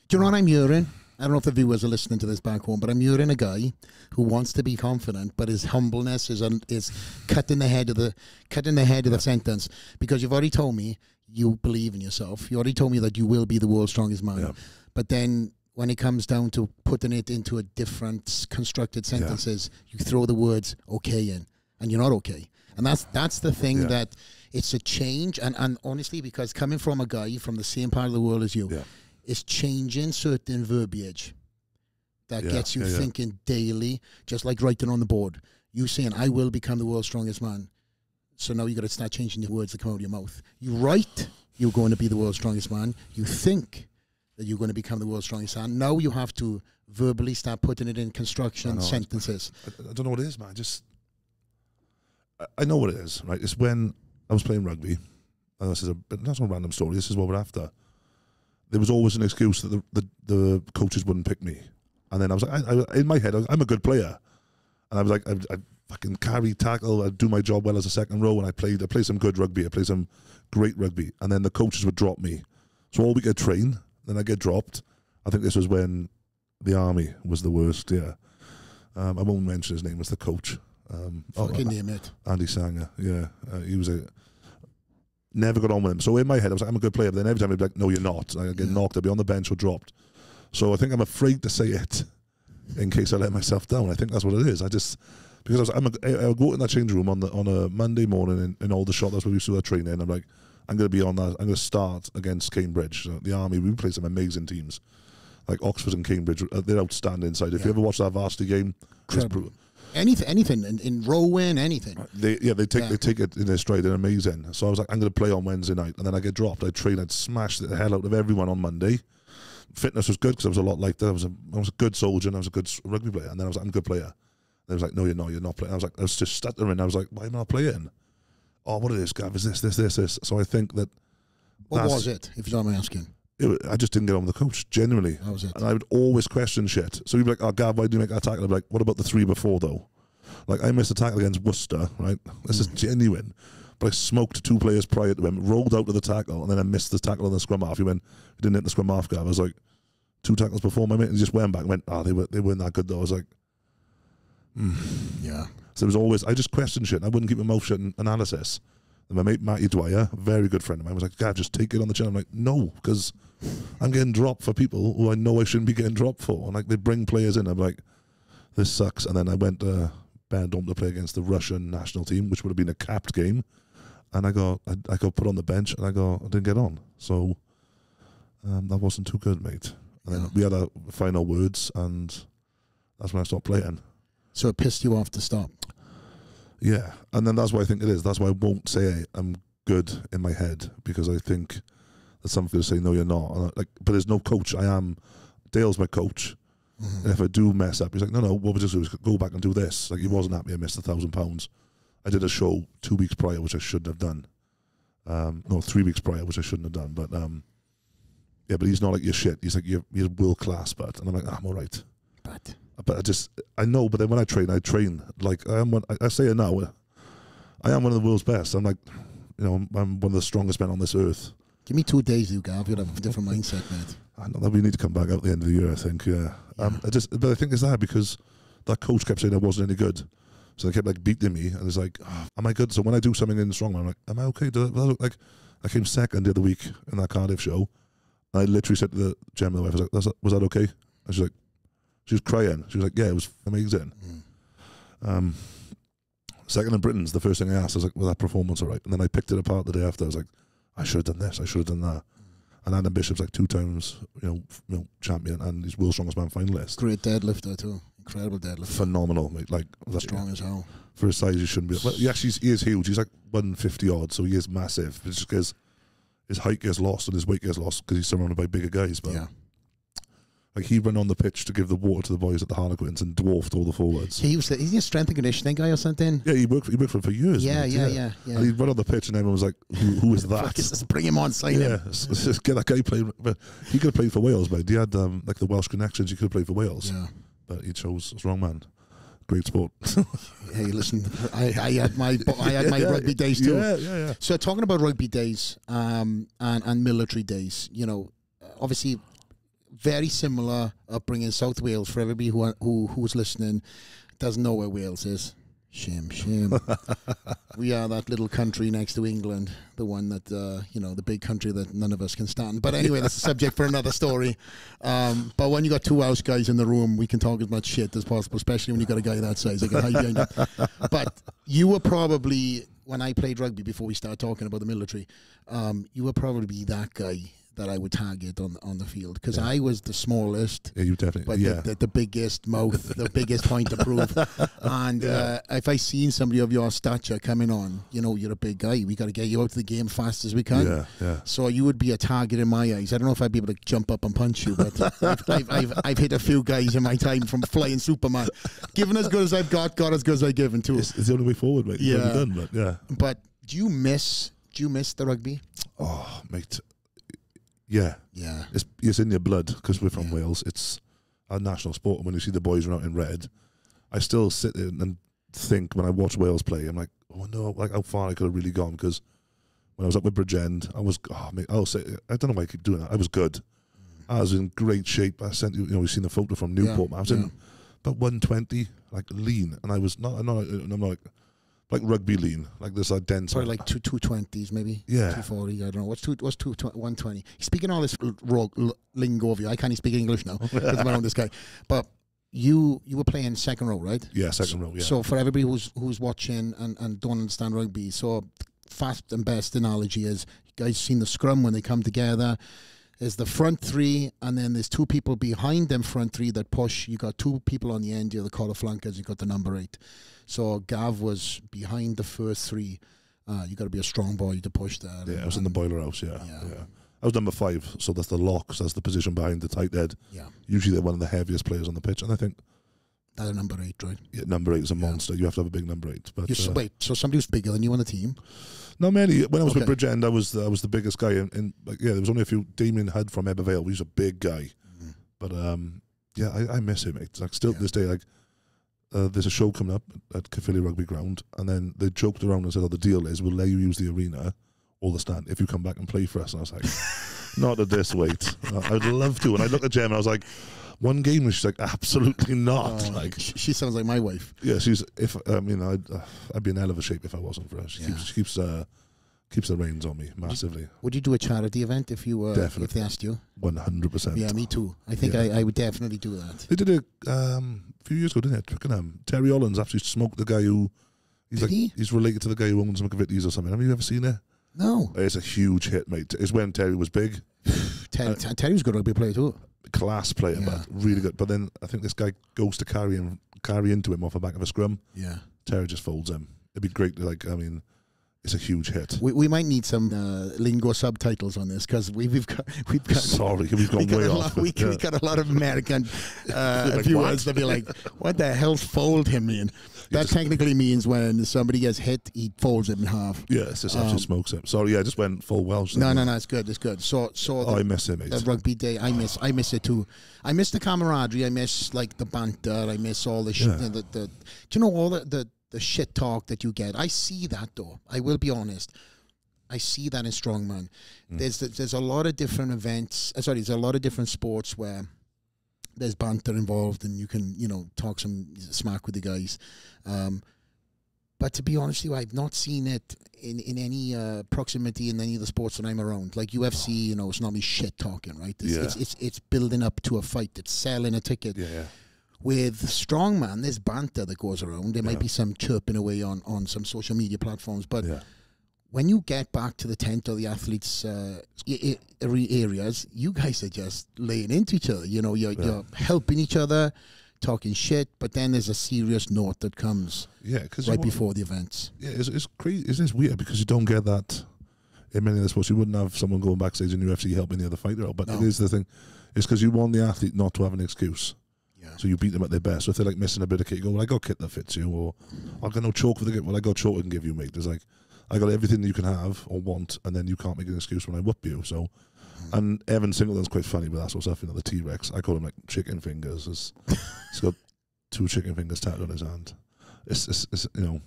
Speaker 2: Do you know what I'm hearing? I don't know if the viewers are listening to this back home, but I'm hearing a guy who wants to be confident, but his humbleness is un, is cutting the head of the cutting the head of the sentence because you've already told me you believe in yourself. You already told me that you will be the world's strongest man.
Speaker 1: Yeah.
Speaker 2: But then when it comes down to putting it into a different constructed sentences, you throw the words "okay" in, and you're not okay. And that's that's the thing
Speaker 1: Yeah.
Speaker 2: that it's a change. And and honestly, because coming from a guy from the same part of the world as you,
Speaker 1: Yeah.
Speaker 2: Is changing certain verbiage that
Speaker 1: Yeah,
Speaker 2: gets you
Speaker 1: yeah,
Speaker 2: thinking daily, just like writing on the board. You saying, I will become the world's strongest man. So now you got to start changing the words that come out of your mouth. You write, you're going to be the world's strongest man. You think that you're going to become the world's strongest man. Now you have to verbally start putting it in construction
Speaker 1: know.
Speaker 2: sentences.
Speaker 1: I, I don't know what it is, man. I just I, I know what it is, right? It's when I was playing rugby. And this is a but that's not a random story. This is what we're after. There was always an excuse that the the, the coaches wouldn't pick me, and then I was like, I, I, in my head, I, I'm a good player, and I was like, I, I fucking carry tackle, I do my job well as a second row, and I played I played some good rugby, I played some great rugby, and then the coaches would drop me, so all week I train, then I get dropped. I think this was when the army was the worst. Yeah, um, I won't mention his name. as the coach? Um, oh,
Speaker 2: Fucking name it.
Speaker 1: Andy Sanger. Yeah, uh, he was a never got on with him. So in my head, I was like, I'm a good player. But then every time I'd be like, No, you're not. I get
Speaker 2: Yeah.
Speaker 1: knocked. I'd be on the bench or dropped. So I think I'm afraid to say it in case I let myself down. I think that's what it is. I just because I was, I'm a, I, I would go in that change room on the on a Monday morning in, in Aldershot. That's where we used to do our training. I'm like, I'm going to be on that. I'm going to start against Cambridge, So the army. We play some amazing teams. Like Oxford and Cambridge, they're outstanding side. If you ever watch that varsity game, it's
Speaker 2: Incredible. Anything, anything in, in rowing, anything.
Speaker 1: Uh, they yeah they take
Speaker 2: Yeah.
Speaker 1: they take it in their stride. They're amazing. So I was like, I'm going to play on Wednesday night, and then I get dropped. I train, I'd smash the hell out of everyone on Monday. Fitness was good because I was a lot like that. I was a I was a good soldier and I was a good rugby player. And then I was like, I'm a good player. They was like, No, you're not. You're not playing. I was like, I was just stuttering. I was like, Why am I not playing? Oh, what is this, Gav? Is this this this this? So I think that
Speaker 2: What was it, if you don't mind asking?
Speaker 1: I just didn't get on with the coach. Genuinely,
Speaker 2: That was it.
Speaker 1: and I would always question shit. So you'd be like, "Oh, Gav, why did you make that tackle?" I'd be like, "What about the three before though?" Like I missed a tackle against Worcester, right? This is genuine. But I smoked two players prior to him, rolled out to the tackle, and then I missed the tackle on the scrum half. He went, he didn't hit the scrum half, Gav. I was like, two tackles before my mate, and he just went back and went, "Ah, they were they weren't that good though." I was like,
Speaker 2: Yeah.
Speaker 1: so it was always I just questioned shit. I wouldn't keep my mouth shut in analysis. And my mate Matty Dwyer, a very good friend of mine, was like, "Gav, just take it on the chin." I'm like, "No," because I'm getting dropped for people who I know I shouldn't be getting dropped for. And like they bring players in, I'm like, "This sucks." And then I went to Bandom to play against the Russian national team, which would have been a capped game. And I got I, I got put on the bench, and I got I didn't get on. So um, that wasn't too good, mate. And then we had our final words, and that's when I stopped playing.
Speaker 2: So it pissed you off to stop.
Speaker 1: Yeah, and then that's why I think it is. That's why I won't say I'm good in my head because I think that some people say no, you're not. I, like, but there's no coach. I am. Dale's my coach.
Speaker 2: Mm-hmm.
Speaker 1: And if I do mess up, he's like, no, no. What we just do is go back and do this. Like he wasn't happy. I missed a thousand pounds. I did a show two weeks prior, which I shouldn't have done. Um, no, three weeks prior, which I shouldn't have done. But um, yeah, but he's not like your shit. He's like you're, you're world class, but and I'm like, ah, I'm all right.
Speaker 2: But
Speaker 1: But I just I know. But then when I train, I train like I am. One, I, I say it now. I am one of the world's best. I'm like, you know, I'm, I'm one of the strongest men on this earth.
Speaker 2: give me two days, you Gav. You'd have a different mindset, mate.
Speaker 1: I know that we need to come back out at the end of the year. I think. Yeah. Um, I just, but I think it's that because that coach kept saying I wasn't any good. So they kept like beating me, and it's like, oh, am I good? So when I do something in the strongman, I'm like, am I okay? Does that look like I came second the other week in that Cardiff show? I literally said to the gem, the wife, I was like, "Was that- was that okay? And she's like, she was crying. She was like, yeah, it was amazing. Um, second in Britain's the first thing I asked. I was like, was that performance all right? And then I picked it apart the day after. I was like, I should have done this. I should have done that. And Adam Bishop's like two times, you know, you know, champion, and he's world's strongest man finalist.
Speaker 2: Great deadlifter too. Incredible deadlift.
Speaker 1: Phenomenal, mate. Like that,
Speaker 2: Strong as hell.
Speaker 1: for his size, he shouldn't be. Well, he actually he is huge. He's like one fifty odd, so he is massive. It's just because his height gets lost and his weight gets lost because he's surrounded by bigger guys. But
Speaker 2: Yeah.
Speaker 1: Like he ran on the pitch to give the water to the boys at the Harlequins and dwarfed all the forwards.
Speaker 2: He was the, he's a strength and conditioning guy or something.
Speaker 1: Yeah, he worked. For, he worked for him for years.
Speaker 2: Yeah, yeah, yeah, yeah.
Speaker 1: And he'd run on the pitch, and everyone was like, "Who, who is that?"
Speaker 2: just bring him on, sign
Speaker 1: yeah,
Speaker 2: him.
Speaker 1: s- get that guy playing. But he could have played for Wales, mate. He had um, like the Welsh connections. He could have played for Wales,
Speaker 2: Yeah.
Speaker 1: but he chose wrong man. Great sport.
Speaker 2: Hey, listen, I, I had my I had my rugby days too.
Speaker 1: Yeah, yeah, yeah.
Speaker 2: So talking about rugby days um, and and military days, you know, obviously very similar upbringing. In South Wales for everybody who are, who who's listening doesn't know where Wales is. Shame, shame. we are that little country next to England, the one that uh, you know, the big country that none of us can stand. But anyway, that's a subject for another story. Um, but when you got two Welsh guys in the room, we can talk as much shit as possible, especially when you got a guy that size. Can hide. But you were probably when I played rugby before we started talking about the military. Um, you were probably that guy that I would target on on the field because I was the smallest
Speaker 1: Yeah, you definitely.
Speaker 2: but
Speaker 1: yeah,
Speaker 2: the, the, the biggest mouth, the biggest point to prove. And uh, if I seen somebody of your stature coming on, you know, you're a big guy. We got to get you out of the game fast as we can.
Speaker 1: yeah, yeah.
Speaker 2: So you would be a target in my eyes. I don't know if I'd be able to jump up and punch you, but I've, I've, I've, I've hit a few guys in my time from flying Superman. Given as good as I've got, got as good as I've given too.
Speaker 1: It's, it's the only way forward, mate. Yeah,
Speaker 2: Yeah.
Speaker 1: done, but yeah.
Speaker 2: But do you miss? Do you miss the rugby?
Speaker 1: Oh, mate. Yeah,
Speaker 2: Yeah.
Speaker 1: it's it's in your blood because we're from Wales. It's our national sport. And when you see the boys run out in red, I still sit there and think when I watch Wales play, I'm like, oh no, like how far I could have really gone. Because when I was up with Bridgend, I was, oh, mate, I'll say, I don't know why I keep doing that. I was good. Mm. I was in great shape. I sent you, you know, we've seen the photo from Newport. I was
Speaker 2: yeah.
Speaker 1: in about 120, like lean, and I was not, I'm not, I'm not like, like rugby lean, like this, like dense.
Speaker 2: Probably like two two twenties, maybe.
Speaker 1: Yeah.
Speaker 2: Two forty. I don't know. What's two? What's two? One twenty. He's speaking all this raw lingo of you. I can't even speak English now because I'm around this guy. But you you were playing second row, right?
Speaker 1: yeah, second row, yeah.
Speaker 2: So for everybody who's who's watching and, and don't understand rugby, so fast and best analogy is you guys seen the scrum when they come together. Is the front three, and then there's two people behind them front three that push. You got two people on the end. You're the collar flankers. You got the number eight. So Gav was behind the first three. Uh, you got to be a strong boy to push that.
Speaker 1: Yeah, I was in the boiler house. Yeah,
Speaker 2: Yeah.
Speaker 1: yeah. I was number five, so that's the locks. That's the position behind the tight head.
Speaker 2: Yeah,
Speaker 1: Usually, they're one of the heaviest players on the pitch, and I think
Speaker 2: that's a number eight, right?
Speaker 1: yeah, number eight is a
Speaker 2: Yeah.
Speaker 1: monster. You have to have a big number eight. But uh,
Speaker 2: wait, so somebody who's bigger than you on the team?
Speaker 1: No, many. When I was with
Speaker 2: Okay.
Speaker 1: Bridgend, I was I was the biggest guy. And, and like, yeah, there was only a few. Damien Hud from Ebbw Vale. He's a big guy, but um, yeah, I, I miss him. Mate. Like still to this day, like. Uh, there's a show coming up at Caerphilly Rugby Ground, and then they joked around and said, "Oh, the deal is we'll let you use the arena or the stand if you come back and play for us." And I was like, "Not at this weight. I- I'd love to." And I looked at Jem and I was like, "One game?" And she's like, "Absolutely not."
Speaker 2: Oh,
Speaker 1: like,
Speaker 2: sh- she sounds like my wife.
Speaker 1: yeah, she's if I mean I'd uh, I'd be in hell of a shape if I wasn't for her. She
Speaker 2: Yeah.
Speaker 1: keeps she keeps uh, keeps the reins on me massively,
Speaker 2: Would you do a charity event if you uh, if
Speaker 1: Definitely.
Speaker 2: they asked you?
Speaker 1: one hundred percent.
Speaker 2: Yeah, me too. I think
Speaker 1: Yeah.
Speaker 2: I, I would definitely do that.
Speaker 1: They did it um, a few years ago, didn't they? Twickenham. Terry Hollands actually smoked the guy who he's
Speaker 2: Did
Speaker 1: like
Speaker 2: he?
Speaker 1: he's related to the guy who owns McVitie's or something. Have you ever seen it?
Speaker 2: No,
Speaker 1: It's a huge hit, mate. It's when Terry was big,
Speaker 2: Terry, Terry's a good rugby player too.
Speaker 1: Class player,
Speaker 2: Yeah.
Speaker 1: but really good. But then I think this guy goes to carry him, carry into him off the back of a scrum.
Speaker 2: Yeah,
Speaker 1: Terry just folds him. It'd be great. To, like I mean, it's a huge hit.
Speaker 2: we, we might need some uh, lingo subtitles on this because we, we've got we've got.
Speaker 1: Sorry, we've
Speaker 2: We
Speaker 1: gone
Speaker 2: got,
Speaker 1: way off.
Speaker 2: lot, we,
Speaker 1: Yeah.
Speaker 2: we got a lot of American uh,
Speaker 1: Like,
Speaker 2: viewers that be like, "What the hell's fold him in?" That technically means when somebody gets hit, he folds it in half.
Speaker 1: Yeah, it's just absolutely smokes him. Sorry, yeah, I just went full Welsh.
Speaker 2: Um, No, no, no, it's good, it's good. So, so
Speaker 1: Oh, I miss him, mate.
Speaker 2: that rugby day, I miss, I miss it too. I miss the camaraderie. I miss like the banter. I miss all the shit.
Speaker 1: Yeah.
Speaker 2: The, the, the, do you know all the, the the shit talk that you get? I see that though. I will be honest. I see that in strongman.
Speaker 1: Mm.
Speaker 2: There's there's a lot of different events. uh, Sorry, there's a lot of different sports where there's banter involved, and you can you know talk some smack with the guys. Um, But to be honest with you, I've not seen it in, in any uh, proximity in any of the sports that I'm around. Like UFC, you know, it's not me shit talking, right? It's,
Speaker 1: Yeah.
Speaker 2: it's, it's it's building up to a fight. It's selling a ticket.
Speaker 1: Yeah, yeah.
Speaker 2: With strongman, there's banter that goes around. There might be some chirping away on, on some social media platforms, but
Speaker 1: yeah.
Speaker 2: when you get back to the tent or the athletes' uh, i- i- areas, you guys are just laying into each other. You know, you're,
Speaker 1: Yeah.
Speaker 2: you're helping each other, talking shit, but then there's a serious note that comes
Speaker 1: Yeah, because
Speaker 2: right before the events.
Speaker 1: Yeah, it's, it's crazy. It's just weird because you don't get that in many of the sports. You wouldn't have someone going backstage in UFC helping the other fighter out. But it
Speaker 2: No.
Speaker 1: is the thing. It's because you want the athlete not to have an excuse. So you beat them at their best. So if they're like missing a bit of kit, you go, well, I got kit that fits you. Or I've got no chalk for the kit. Well, I got choke I can give you, mate. There's like, I got everything that you can have or want, and then you can't make an excuse when I whoop you. So, and Evan Singleton's quite funny with that sort of stuff. You know, the T Rex. I call him like chicken fingers. It's, he's got two chicken fingers tattooed on his hand. It's, it's, it's you know,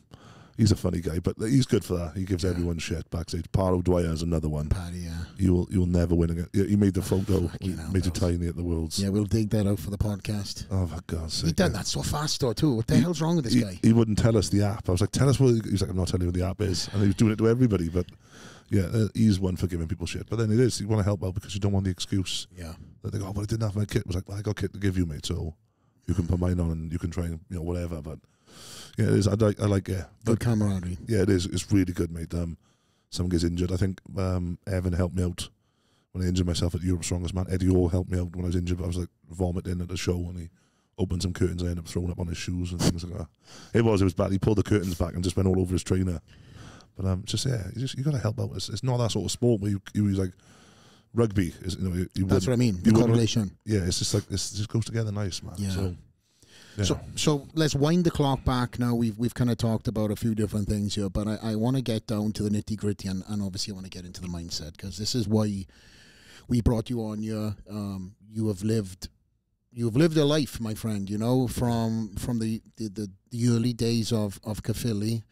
Speaker 1: he's a funny guy, but he's good for that. He gives
Speaker 2: Yeah.
Speaker 1: everyone shit backstage. Pa O'Dwyer is another one.
Speaker 2: Paddy, yeah.
Speaker 1: You'll you'll never win again. He made the photo,
Speaker 2: hell,
Speaker 1: made you tiny at the Worlds.
Speaker 2: Yeah, we'll dig that out for the podcast.
Speaker 1: Oh for God's sake!
Speaker 2: He done that so fast, though, too. What the hell's wrong with this
Speaker 1: he,
Speaker 2: guy?
Speaker 1: he wouldn't tell us the app. I was like, tell us what. He's like, I'm not telling you what the app is, and he was doing it to everybody. But yeah, uh, he's one for giving people shit. But then it is you want to help out because you don't want the excuse
Speaker 2: Yeah.
Speaker 1: that they go, oh, but I didn't have my kit. I was like, well, I got kit to give you, mate. So you can put mine on and you can try and you know whatever. But yeah, it is. I like. I like yeah.
Speaker 2: Good camaraderie.
Speaker 1: yeah, it is. It's really good, mate. Um, someone gets injured. I think um, Evan helped me out when I injured myself at Europe's Strongest Man. Eddie Orr helped me out when I was injured. I was like vomiting at the show and he opened some curtains. I ended up throwing up on his shoes and things like that. It was. It was bad. He pulled the curtains back and just went all over his trainer. But um, just yeah, you just you got to help out. It's, it's not that sort of sport where you you use like rugby. Is you know you, you
Speaker 2: That's what I mean. The correlation.
Speaker 1: Yeah, it's just like it's, it just goes together nice, man.
Speaker 2: Yeah.
Speaker 1: So, yeah.
Speaker 2: So, so let's wind the clock back now. We've we've kind of talked about a few different things here, but I, I want to get down to the nitty gritty, and, and obviously I want to get into the mindset because this is why we brought you on here. Um, you have lived, you have lived a life, my friend. You know, from from the the, the, early days of of Caerphilly,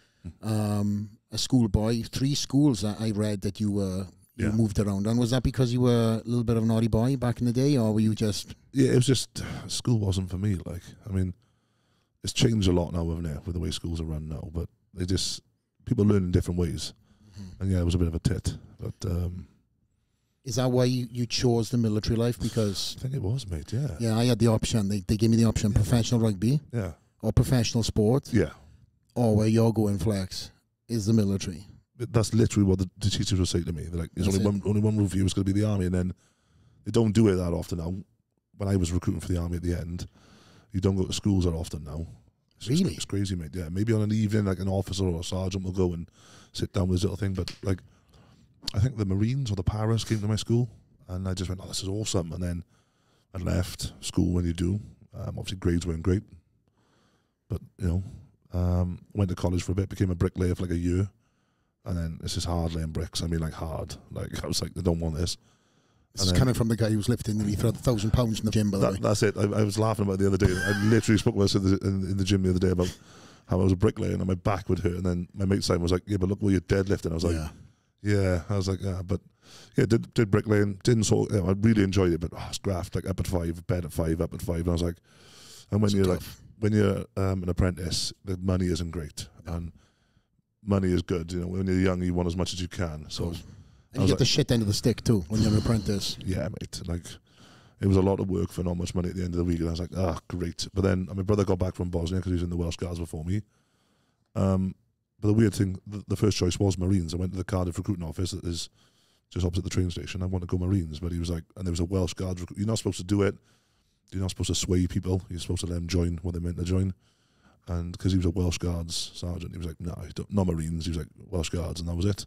Speaker 2: um, a schoolboy, three schools I read that you were. You
Speaker 1: Yeah.
Speaker 2: moved around, and was that because you were a little bit of a naughty boy back in the day, or were you just
Speaker 1: yeah, it was just school wasn't for me. Like, I mean, it's changed a lot now, haven't it, with the way schools are run now. But they just people learn in different ways, and yeah, it was a bit of a tit. But um,
Speaker 2: Is that why you, you chose the military life? Because
Speaker 1: I think it was, mate. Yeah,
Speaker 2: yeah, I had the option. They they gave me the option: professional rugby
Speaker 1: yeah,
Speaker 2: or professional sport,
Speaker 1: yeah.
Speaker 2: or where you're going flex is the military.
Speaker 1: That's literally what the, the teachers would say to me. They're like, "There's
Speaker 2: That's
Speaker 1: only
Speaker 2: it.
Speaker 1: one only one route for you. It's going to be the army." And then they don't do it that often now. When I was recruiting for the army at the end, you don't go to schools that often now. It's,
Speaker 2: Really?
Speaker 1: it's crazy, mate. Yeah, maybe on an evening, like an officer or a sergeant will go and sit down with this little thing. But like, I think the Marines or the Paras came to my school, and I just went, "Oh, this is awesome." And then I left school when you do. Um, obviously, grades weren't great, but you know, um, went to college for a bit, became a bricklayer for like a year, and then this is hard laying bricks. I mean, like hard. Like I was like, they don't want this.
Speaker 2: This is coming from the guy who was lifting nearly a thousand pounds in the gym, by the way.
Speaker 1: That's it. I, I was laughing about it the other day. I literally spoke with us in the, in, in the gym the other day about how I was a bricklayer and my back would hurt. And then my mate Simon was like, "Yeah, but look where you're deadlifting." I was like,
Speaker 2: yeah,
Speaker 1: "Yeah." I was like, "Yeah," but yeah, did did bricklaying. Didn't sort. You know, I really enjoyed it, but oh, it's graft. Like up at five, bed at five, up at five. And I was like, and when
Speaker 2: It's
Speaker 1: you're like when you're um, an apprentice, the money isn't great, and money is good. You know, when you're young, you want as much as you can. So.
Speaker 2: and you get
Speaker 1: like-
Speaker 2: the shit end of the stick too when you're an apprentice.
Speaker 1: yeah, mate. Like, it was a lot of work for not much money at the end of the week, and I was like, ah, great. But then my brother got back from Bosnia because he was in the Welsh Guards before me. Um, but the weird thing, the, the first choice was Marines. I went to the Cardiff recruiting office that is just opposite the train station. I want to go Marines, but he was like, and there was a Welsh Guards. Recruit. You're not supposed to do it. You're not supposed to sway people. You're supposed to let them join what they meant to join. And because he was a Welsh Guards sergeant, he was like, no, don't- Marines. He was like Welsh Guards, and that was it.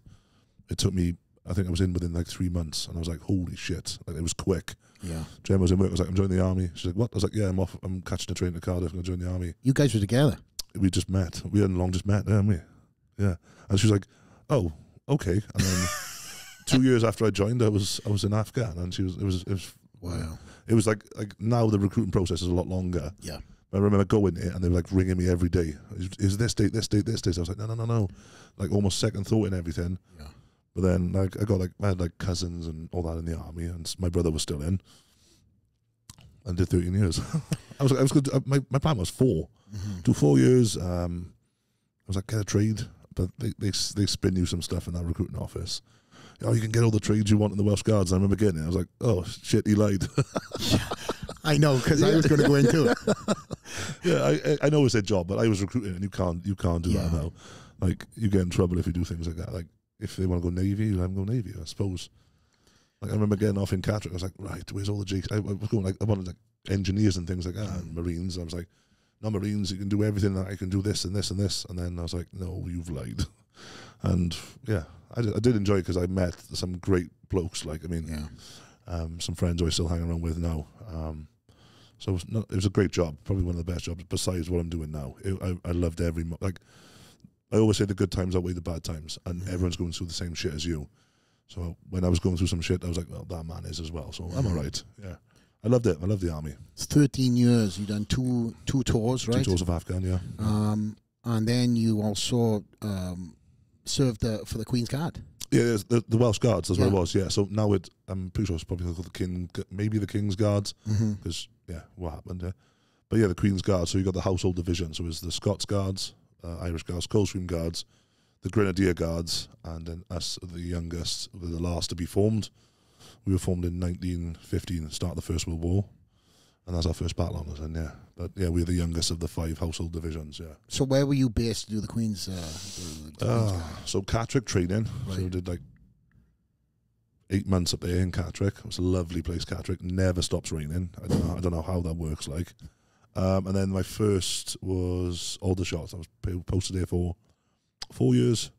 Speaker 1: It took me I think I was in within like three months, and I was like, "Holy shit!" Like it was quick.
Speaker 2: Yeah,
Speaker 1: Gemma was in work. I was like, "I'm joining the army." She's like, "What?" I was like, "Yeah, I'm off. I'm catching a train to Cardiff. I'm going to join the army."
Speaker 2: you guys were together.
Speaker 1: We just met. We hadn't long just met, hadn't we? Yeah. And she was like, "Oh, okay." And then two years after I joined, I was I was in Afghan, and she was it was it was
Speaker 2: Wow.
Speaker 1: it was like like now the recruiting process is a lot longer.
Speaker 2: Yeah.
Speaker 1: I remember going there and they were like ringing me every day. Is, is this date, this date, this date? I was like, no, no, no, no. Like almost second thought and everything.
Speaker 2: Yeah.
Speaker 1: But then like I got like I had like cousins and all that in the army, and my brother was still in, and did thirteen years. I was I was good. uh, My my plan was 4
Speaker 2: Mhm.
Speaker 1: do four years, um, I was like, get a trade, but they they they spin you some stuff in that recruiting office. Oh, you can get all the trades you want in the Welsh Guards. I remember getting it. I was like, oh shit, he lied.
Speaker 2: I know because I was going to go into it.
Speaker 1: yeah, I I- know it's their job, but I was recruiting, and you can't you can't do that now. Like you get in trouble if you do things like that. Like if they want to go navy, you let them go navy. I suppose. Like I remember getting off in Catterick. I was like, right, where's all the G? I, I was going like I wanted like engineers and things like that, and marines. I was like, no marines, you can do everything. That I can do this and this and this. And then I was like, no, you've lied. And yeah, I did, I did enjoy it because I met some great blokes. Like I mean,
Speaker 2: Yeah.
Speaker 1: um, some friends who I still hang around with now. Um, so it was, not, it was a great job, probably one of the best jobs besides what I'm doing now. It, I, I loved every like. I always say the good times outweigh the bad times, and
Speaker 2: Mhm.
Speaker 1: everyone's going through the same shit as you. So when I was going through some shit, I was like, "Well, that man is as well." So I'm
Speaker 2: Mhm.
Speaker 1: alright. Yeah, I loved it. I loved the army.
Speaker 2: It's 13 years. You've done two two tours, right?
Speaker 1: Two tours of Afghan. Yeah,
Speaker 2: Um, and then you also um, served uh, for the Queen's Guard.
Speaker 1: yeah. The, the Welsh Guards. That's what it
Speaker 2: Yeah.
Speaker 1: was. Yeah. So now it, I'm pretty sure it's probably called the King, maybe the King's Guards.
Speaker 2: Mm-hmm.
Speaker 1: because yeah, what happened? Yeah. But yeah, the Queen's Guard. So you got the household division. So it's the Scots Guards, uh, Irish Guards, Coldstream Guards, the Grenadier Guards, and then us, the youngest, were the last to be formed. We were formed in 1915, start of the First World War, and that's our first battle on us. And yeah, but yeah, we we're the youngest of the five household divisions. Yeah.
Speaker 2: So where were you based to do the Queen's? Uh, the, Queen's
Speaker 1: Uh, so Catterick training. So we
Speaker 2: Right.
Speaker 1: did like eight months up there in Catterick. It was a lovely place, Catterick. Never stops raining. I don't know. I don't know how that works. Like, um, and then my first was Aldershot. I was posted there for four years.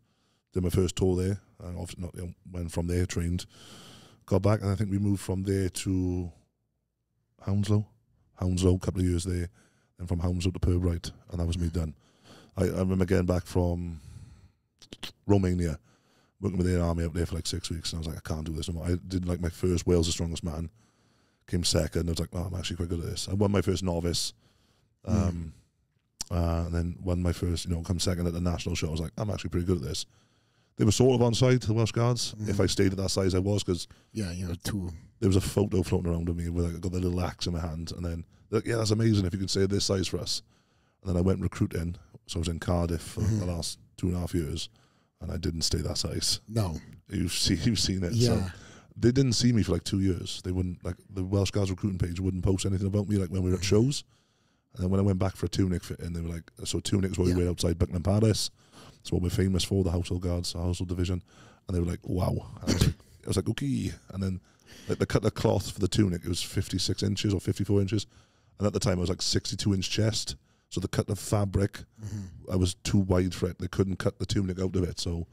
Speaker 1: Did my first tour there. And obviously not you know, went from there, trained, got back, and I think we moved from there to Hounslow. Hounslow, a couple of years there, then from Hounslow to Pirbright, and that was me done. I, I remember getting back from Romania, working with their army up there for like six weeks, and I was like, I can't do this anymore. I did like my first Wales the Strongest Man, came second. I was like, oh, I'm actually quite good at this. I won my first novice, um, uh, and then won my first, you know, come second at the national show. I was like, I'm actually pretty good at this. They were sort of on side, the Welsh Guards,
Speaker 2: Mhm.
Speaker 1: if I stayed at that size I was, because
Speaker 2: yeah, you're two.
Speaker 1: there was a photo floating around of me with like, I got the little axe in my hand, and then like, yeah, that's amazing if you can stay this size for us. And then I went recruiting, so I was in Cardiff for
Speaker 2: Mhm.
Speaker 1: the last two and a half years, and I didn't stay that size.
Speaker 2: No.
Speaker 1: You've seen, you've seen it.
Speaker 2: Yeah.
Speaker 1: So they didn't see me for like two years. They wouldn't like the Welsh Guards recruiting page wouldn't post anything about me like when we were at shows. And then when I went back for a tunic fit and they were like, so tunic's what
Speaker 2: Yeah.
Speaker 1: we wear outside Buckingham Palace. It's what we're famous for, the household guards, the household division. And they were like, wow. I was like, I was like, okay. And then like they cut the cloth for the tunic. It was 56 inches or 54 inches. And at the time, I was like 62 inch chest. So they cut the fabric.
Speaker 2: Mhm.
Speaker 1: I was too wide for it. They couldn't cut the tunic out of it. So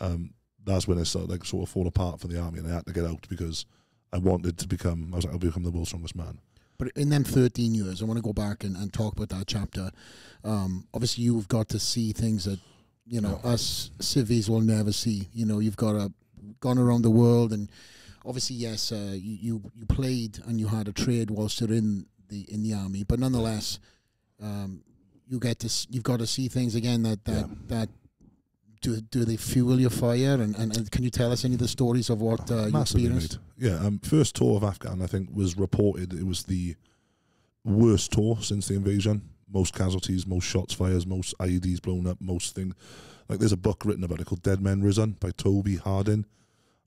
Speaker 1: um, that's when I started like sort of fall apart for the army, and I had to get out because I wanted to become. I was like, I'll become the world's strongest man.
Speaker 2: But in them 13 years, I want to go back and, and talk about that chapter. Um, obviously, you've got to see things that, you know, us civvies will never see. You know, you've got a, gone around the world and obviously, yes, uh, you, you, you played and you had a trade whilst you're in the, in the army, but nonetheless, um, you get to you've got to see things again that, that,
Speaker 1: Yeah.
Speaker 2: that, do, do they fuel your fire? And, and, and can you tell us any of the stories of what uh, you experienced?
Speaker 1: Yeah, um, first tour of Afghan, I think, was reported. It was the worst tour since the invasion. Most casualties, most shots fired, most IEDs blown up, most things. Like there's a book written about it called Dead Men Risen by Toby Harnden,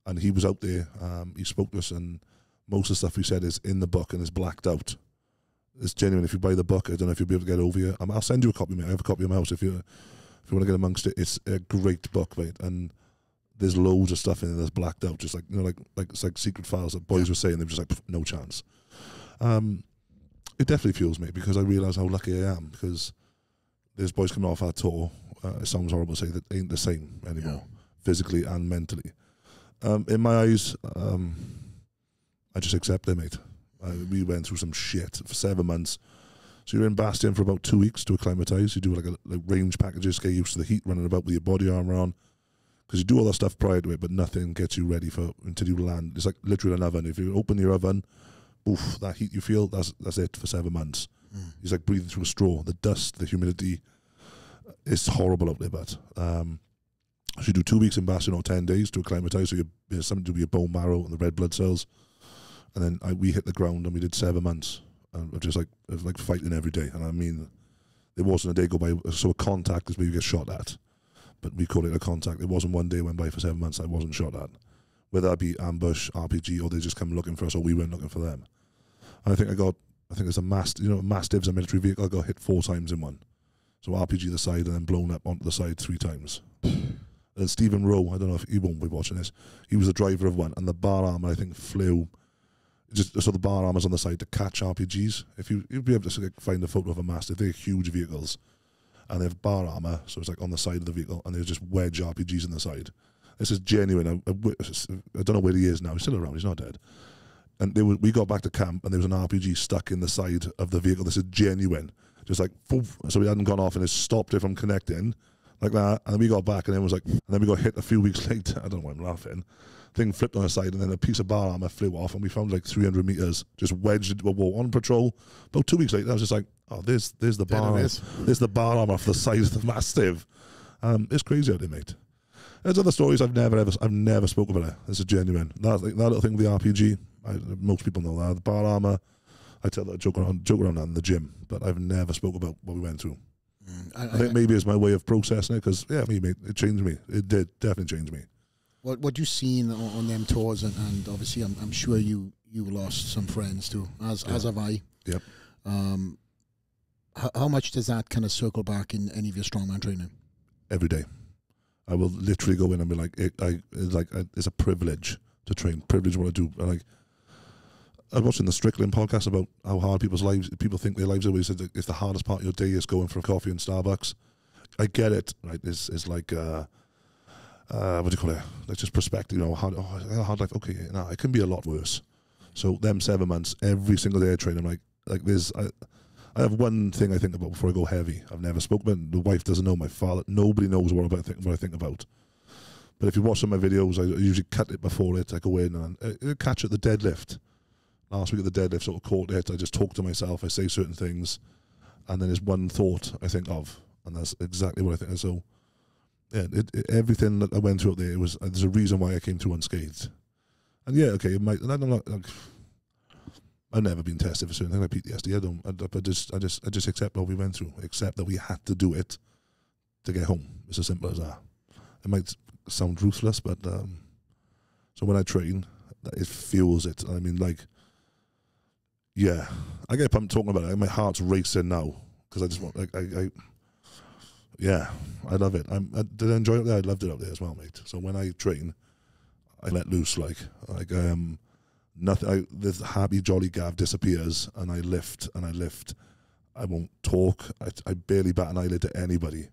Speaker 1: and he was out there. Um, he spoke to us, and most of the stuff he said is in the book and is blacked out. It's genuine. If you buy the book, I don't know if you'll be able to get over here. Um, I'll send you a copy, mate. I have a copy of my house. If you if you want to get amongst it, it's a great book, mate. And there's loads of stuff in there that's blacked out, just like you know, like like it's like secret files that boys were saying. They were just like no chance. Um, it definitely fuels me because I realise how lucky I am because there's boys coming off our tour. Uh, it sounds horrible to say that ain't the same anymore, physically and mentally. Um, in my eyes, um, I just accept it, mate. Uh, we went through some shit for seven months. So you're in Bastion for about two weeks to acclimatise. You do like a like range packages, get used to the heat, running about with your body armor on because you do all that stuff prior to it, but nothing gets you ready for until you land. It's like literally an oven. If you open your oven, oof, that heat you feel, that's that's it for seven months.
Speaker 2: Mm.
Speaker 1: It's like breathing through a straw. The dust, the humidity, it's horrible out there. But um, so you do two weeks in Bastion or ten days to acclimatise, so you there's something to do with your bone marrow and the red blood cells, and then I, we hit the ground and we did seven months. And of just like of like fighting every day, and I mean, there wasn't a day go by. Uh, so a contact is where you get shot at, but we call it a contact. There wasn't one day went by for seven months I wasn't shot at, whether that be ambush, RPG, or they just come looking for us, or we went looking for them. And I think I got, I think it's a mast, you know, Mastiff's a military vehicle. I got hit four times in one. So RPG the side and then blown up onto the side three times. and Stephen Rowe, I don't know if he won't be watching this. He was the driver of one, and the bar armor I think flew. Just so the bar armor's on the side to catch RPGs. If you you'd be able to find a photo of a Mastiff, they're huge vehicles, and they have bar armor, so it's like on the side of the vehicle, and they just wedge RPGs in the side. This is genuine. I, I, I don't know where he is now. He's still around. He's not dead. And they were, we got back to camp, and there was an RPG stuck in the side of the vehicle. This is genuine just like so we hadn't gone off and it stopped it from connecting like that and then we got back and then it was like and then we got hit a few weeks later I don't know why I'm laughing thing flipped on the side and then a piece of bar armor flew off and we found like 300 meters just wedged into a wall on patrol. About two weeks later I was just like oh there's there's the
Speaker 2: There
Speaker 1: bar there's the bar armor off the side of the mastiff. Um, it's crazy out there mate. There's other stories I've never ever I've never spoken about it. This is genuine. That, that little thing with the RPG I, most people know that. The bar armor I tell that joke around, joke around that in the gym, but I've never spoke about what we went through.
Speaker 2: I,
Speaker 1: I think maybe it's my way of processing it because yeah, me, mate, it changed me. It did definitely change me.
Speaker 2: What what you seen on, on them tours, and, and obviously, I'm, I'm sure you you lost some friends too, as as have I.
Speaker 1: Yep.
Speaker 2: Um, how, how much does that kind of circle back in any of your strongman training?
Speaker 1: Every day, I will literally go in and be like, it, I it's like I, it's a privilege to train. Privilege what I do. Like I was watching the Strickland podcast about how hard people's lives, people think their lives are. He said it's the hardest part of your day is going for a coffee in Starbucks. I get it, right? It's, it's like, uh, uh, what do you call it? Like just perspective, you know, hard, oh, hard life. Okay, no, it can be a lot worse. So them seven months, every single day I train, I'm like, like there's, I, I have one thing I think about before I go heavy. I've never spoken about. The wife doesn't know. My father, nobody knows what about what I think about. But if you watch some of my videos, I usually cut it before it. I go in and I, I catch at the deadlift. Last week at the deadlift, sort of caught it. I just talk to myself. I say certain things, and then there's one thought I think of, and that's exactly what I think. So, yeah, it, it, everything that I went through up there it was there's a reason why I came through unscathed. And yeah, okay, it might. And I'm not. Like, I've never been tested for certain things like PTSD. I don't. I, I just. I just. I just accept what we went through. Accept that we had to do it to get home. It's as simple as that. It might sound ruthless, but um, so when I train, it fuels it. I mean, like, yeah, I get pumped talking about it. My heart's racing now because I just want. Like, I, I, yeah, I love it. I'm, I, did I enjoy it there? I loved it up there as well, mate. So when I train, I let loose. Like, like um, nothing. I, the happy jolly Gav disappears, and I lift and I lift. I won't talk. I, I barely bat an eyelid to anybody.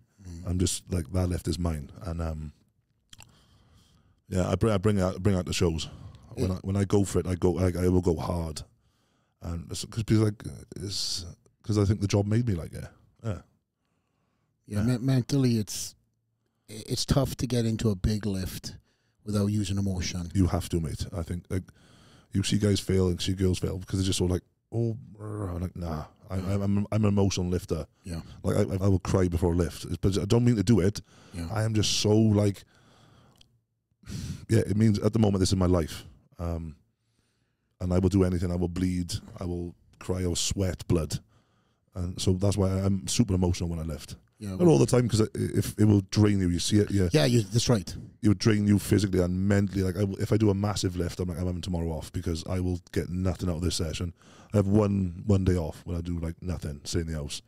Speaker 1: I'm just like that lift is mine, and um, yeah, I bring I bring out bring out the shows. When I when I go for it, I go I, I will go hard, and because like it's because I think the job made me like yeah yeah
Speaker 2: Yeah,
Speaker 1: Yeah.
Speaker 2: me- mentally, it's it's tough to get into a big lift without using emotion.
Speaker 1: you have to mate. I think like you see guys fail and see girls fail because they're just of like oh I'm like nah I, I'm I'm I'm an emotional lifter.
Speaker 2: Yeah.
Speaker 1: Like I I will cry before a lift, but I don't mean to do it.
Speaker 2: Yeah,
Speaker 1: I am just so like, yeah. It means at the moment this is my life, um, and I will do anything. I will bleed. I will cry. I will sweat blood, and so that's why I'm super emotional when I lift. Not all the time because if it will drain you, you see it. Yeah,
Speaker 2: yeah. You, that's right.
Speaker 1: it would drain you physically and mentally. Like I will, if I do a massive lift, I'm like I'm having tomorrow off because I will get nothing out of this session. I have one one day off when I do like nothing, stay in the house.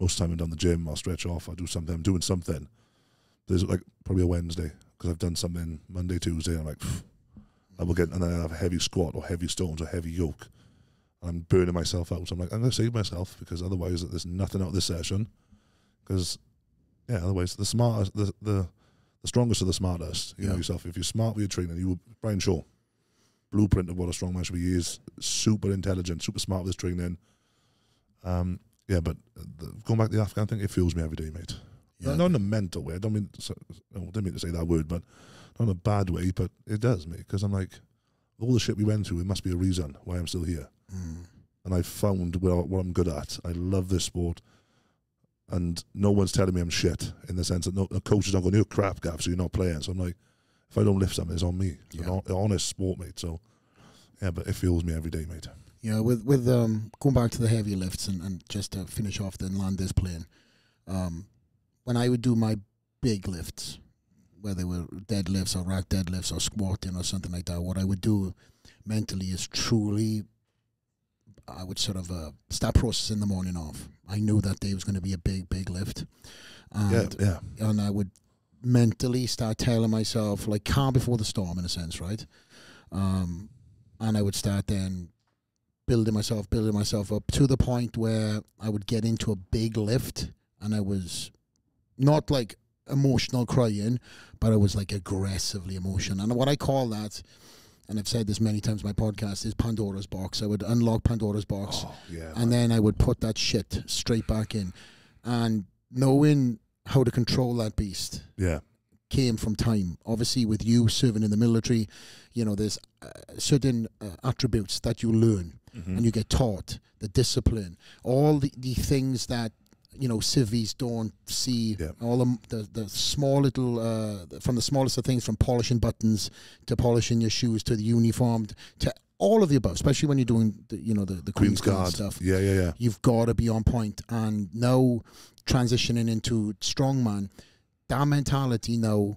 Speaker 1: Most of the time I'm down the gym, I'll stretch off, I'll do something. I'm doing something. There's like probably a Wednesday because I've done something Monday, Tuesday. I'm like. I will get and then I have a heavy squat or heavy stones or heavy yoke. I'm burning myself out. So I'm like, I'm gonna save myself because otherwise there's nothing out of this session. Because yeah, otherwise the smartest, the the the strongest of the smartest. You know yourself. If you're smart with your training, you will Brian Shaw, blueprint of what a strong man should be. Is super intelligent, super smart with his training. Um, yeah, but the, going back to the Afghan thing, it fuels me every day, mate.
Speaker 2: Yeah.
Speaker 1: Not, in a mental way. I don't mean so, I didn't mean to say that word, but not in a bad way. But it does, mate, because I'm like, all the shit we went through, it must be a reason why I'm still here.
Speaker 2: Mm.
Speaker 1: And I've found what, what I'm good at. I love this sport. And no one's telling me I'm shit in the sense that no the coaches aren't going, you're crap, Gav, so you're not playing. So I'm like, if I don't lift something, it's on me. It's an
Speaker 2: Yeah.
Speaker 1: hon- honest sport, mate. So, yeah, but it fuels me every day, mate.
Speaker 2: Yeah, with with um going back to the heavy lifts and, and just to finish off the Landis plane, um, when I would do my big lifts, whether they were deadlifts or rack deadlifts or squatting or something like that, what I would do mentally is truly, I would sort of uh, start processing the morning off. I knew that day was going to be a big, big lift. And,
Speaker 1: yeah, yeah.
Speaker 2: and I would mentally start telling myself, like calm before the storm, in a sense, right? Um, and I would start then building myself, building myself up to the point where I would get into a big lift, and I was not like emotional crying, but I was like aggressively emotional. And what I call that, and I've said this many times in my podcast, is Pandora's box. I would unlock Pandora's box,
Speaker 1: Oh, yeah.
Speaker 2: and then I would put that shit straight back in, and knowing how to control that beast
Speaker 1: yeah.
Speaker 2: came from time. Obviously, with you serving in the military, you know, there's uh, certain uh, attributes that you learn
Speaker 1: Mhm.
Speaker 2: and you get taught the discipline, all the, the things that you know civvies don't see.
Speaker 1: Yeah.
Speaker 2: All the, the the small little uh, from the smallest of things, from polishing buttons to polishing your shoes to the uniform to all of the above. Especially when you're doing the you know the the
Speaker 1: Queen's
Speaker 2: Queen's Guard
Speaker 1: Guard.
Speaker 2: stuff
Speaker 1: Yeah, yeah, yeah.
Speaker 2: you've got to be on point. And now transitioning into strongman, that mentality now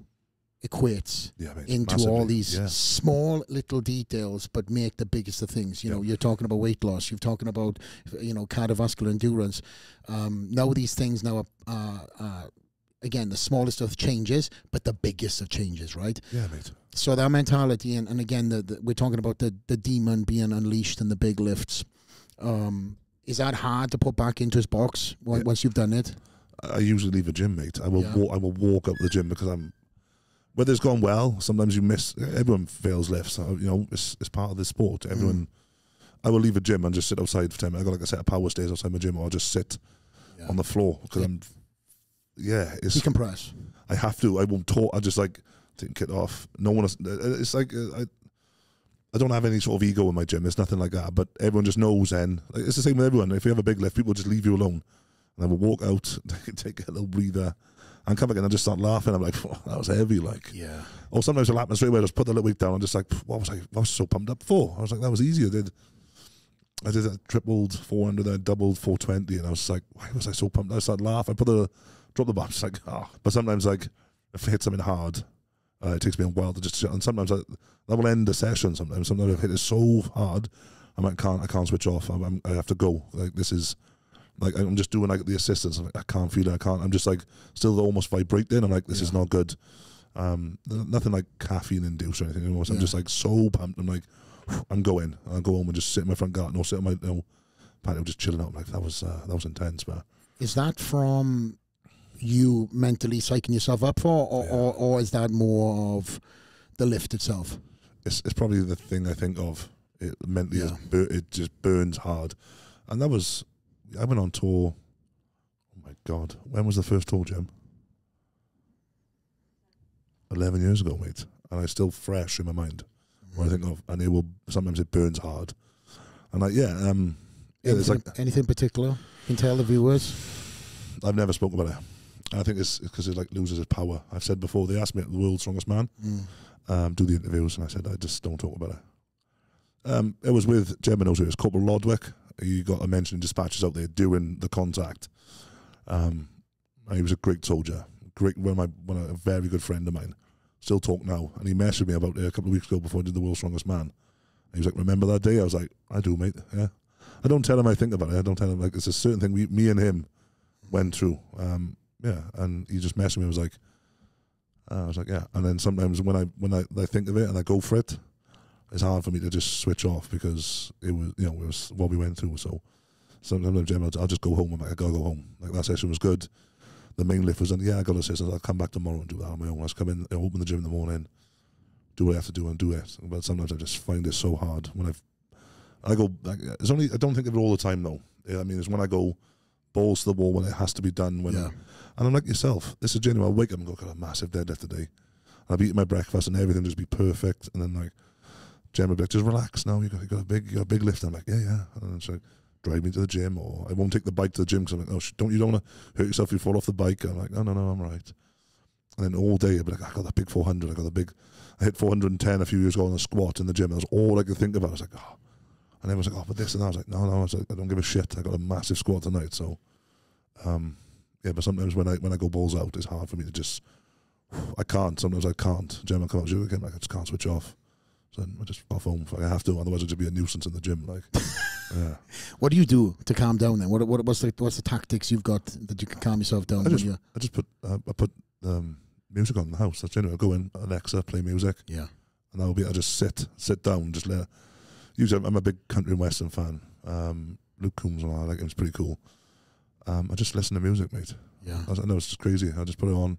Speaker 2: equates
Speaker 1: Yeah,
Speaker 2: into
Speaker 1: Massively.
Speaker 2: all these
Speaker 1: Yeah.
Speaker 2: small little details, but make the biggest of things. You know, you're talking about weight loss. You're talking about you know cardiovascular endurance. Um, now these things now are. Uh, uh, Again, the smallest of changes, but the biggest of changes, right?
Speaker 1: Yeah, mate.
Speaker 2: So that mentality, and, and again, the, the, we're talking about the, the demon being unleashed in the big lifts. Um, is that hard to put back into his box on-
Speaker 1: Yeah.
Speaker 2: once you've done it?
Speaker 1: I usually leave a gym, mate. I will
Speaker 2: Yeah.
Speaker 1: walk, I will walk up the gym because I'm whether it's gone well. Sometimes you miss. Everyone fails lifts. so, You know, it's it's part of the sport. Everyone. I will leave a gym and just sit outside for ten minutes. I got like a set of power stairs outside my gym, or I'll just sit
Speaker 2: Yeah.
Speaker 1: on the floor because I'm. Yeah, it's.
Speaker 2: Decompress.
Speaker 1: I have to. I won't talk. I just like take it off. No one. Else, it's like uh, I. I don't have any sort of ego in my gym. It's nothing like that. But everyone just knows. Then like, it's the same with everyone. If you have a big lift, people just leave you alone, and I will walk out, take a little breather, and come back and just start laughing. I'm like, "Oh, that was heavy. Like,
Speaker 2: Yeah.
Speaker 1: or sometimes it'll happen straight away. I just put the little weight down. I'm just like, what was I? What was I so pumped up for? I was like, that was easy. I did. I did a tripled 400, then doubled 420, and I was like, why was I so pumped? Up? I started laughing. I put the drop the bar. Just like, ah. But sometimes, like, if I hit something hard, uh, it takes me a while to just. And sometimes I, that will end the session. Sometimes, sometimes I've hit it so hard, I'm like, can't I can't switch off. I'm, I'm, I have to go. Like this is. Like I'm just doing like the assistance. I'm like, I can't feel it. I can't. I'm just like still almost vibrating. I'm like, this is not good. Um, nothing like caffeine induced or anything. Know, so I'm just like so pumped. I'm like, I'm going. I'll go home and just sit in my front garden or sit in my you know, patio, just chilling out. I'm like that was uh, that was intense, man.
Speaker 2: Is that from you mentally psyching yourself up for, or,
Speaker 1: Yeah.
Speaker 2: or, or is that more of the lift itself?
Speaker 1: It's it's probably the thing I think of. It mentally, it just burns hard, and that was. I went on tour. Oh my god, when was the first tour, Jim? Eleven years ago, mate, and I still fresh in my mind. What I think of, and it will sometimes it burns hard, and like yeah, um, yeah,
Speaker 2: anything,
Speaker 1: like
Speaker 2: anything particular? You can tell the viewers.
Speaker 1: I've never spoken about it. I think it's because it like loses its power. I've said before they asked me the world's strongest man,
Speaker 2: Mm.
Speaker 1: um, do the interviews, and I said I just don't talk about it. Um, it was with Gemino's. It was Corporal Lodwick. He got a mention in dispatches out there doing the contact. Um, he was a great soldier, great one of my one of a very good friend of mine. Still talk now, and he messaged me about it a couple of weeks ago before I did the world's strongest man. He was like, "Remember that day?" I was like, "I do, mate. Yeah." I don't tell him I think about it. I don't tell him like it's a certain thing we, me and him, went through. Um, yeah, and he just messaged me. Was like, uh, I was like, yeah. And then sometimes when I when I, I think of it and I go for it, it's hard for me to just switch off because it was you know it was what we went through. So sometimes Jim, I'll, I'll just go home. I'm like, I gotta go home. Like that session was good. The main lift was done. Yeah, I gotta assistance. I'll come back tomorrow and do that on my own. I just come in, I open the gym in the morning, do what I have to do and do it. But sometimes I just find it so hard when I've I go. Like, it's only I don't think of it all the time though. Yeah, I mean, it's when I go balls to the wall when it has to be done. When
Speaker 2: Yeah.
Speaker 1: and I'm like yourself. This is genuine. I'll wake up and go, got a massive deadlift today. I'll be eating my breakfast and everything just be perfect. And then like, Jen will be like, just relax now. You got, you got a big, you got a big lift. I'm like, yeah, yeah. And then like, drive me to the gym, or I won't take the bike to the gym because I'm like, oh, don't you don't want to hurt yourself if you fall off the bike. I'm like, no, no, no, I'm right. And then all day I'll be like, I got that big 400. I got the big. I hit 410 a few years ago on a squat in the gym. That was all I could think about. I was like, oh. And everyone's like, oh, but this and that. I was like, no, no. I was like, I don't give a shit. I got a massive squat tonight. So, um, yeah, but sometimes when I when I go balls out, it's hard for me to just. I can't. Sometimes I can't. Gym, I come out gym again. Like I just can't switch off. So I just off home. Like I have to, otherwise I'll just be a nuisance in the gym. Like, yeah.
Speaker 2: What do you do to calm down then? What, what what's the what's the tactics you've got that you can calm yourself down?
Speaker 1: I just
Speaker 2: you
Speaker 1: I just put uh, I put um, music on in the house. That's generally I go in Alexa, play music,
Speaker 2: yeah.
Speaker 1: and I'll be I just sit sit down, just let. Usually I'm a big country and western fan. Um, Luke Combs and all, I like him. It's pretty cool. Um, I just listen to music, mate.
Speaker 2: Yeah.
Speaker 1: I, I know it's just crazy. I just put it on,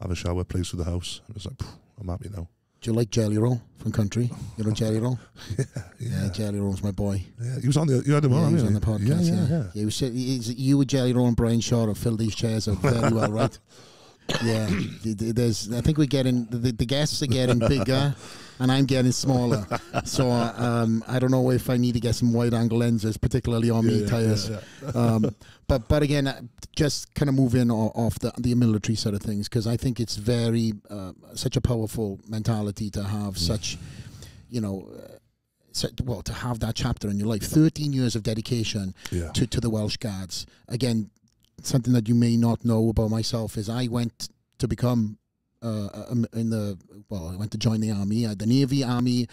Speaker 1: have a shower, play through the house. It's like phew, I'm happy now.
Speaker 2: Do you like Jelly Roll from Country? You know Jelly Roll?
Speaker 1: yeah,
Speaker 2: Yeah, Jelly Roll's my boy.
Speaker 1: yeah. He was on the you had him
Speaker 2: Yeah,
Speaker 1: on.
Speaker 2: he was on the podcast.
Speaker 1: Yeah,
Speaker 2: Yeah,
Speaker 1: yeah, yeah.
Speaker 2: He was, you with Jelly Roll and Brian Shaw have filled these chairs out very well, right? Yeah, th- th- there's. I think we're getting the, the guests are getting bigger, and I'm getting smaller. So um, I don't know if I need to get some wide angle lenses, particularly on me
Speaker 1: Yeah,
Speaker 2: tires.
Speaker 1: yeah.
Speaker 2: Um, but but again, uh, just kind of move in off the the military side of things because I think it's very uh, such a powerful mentality to have such, you know. Uh, well, to have that chapter in your life, 13 years of dedication to, to the Welsh Guards. Again, something that you may not know about myself is I went to become uh, in the well, I went to join the army, uh, the Navy, Army,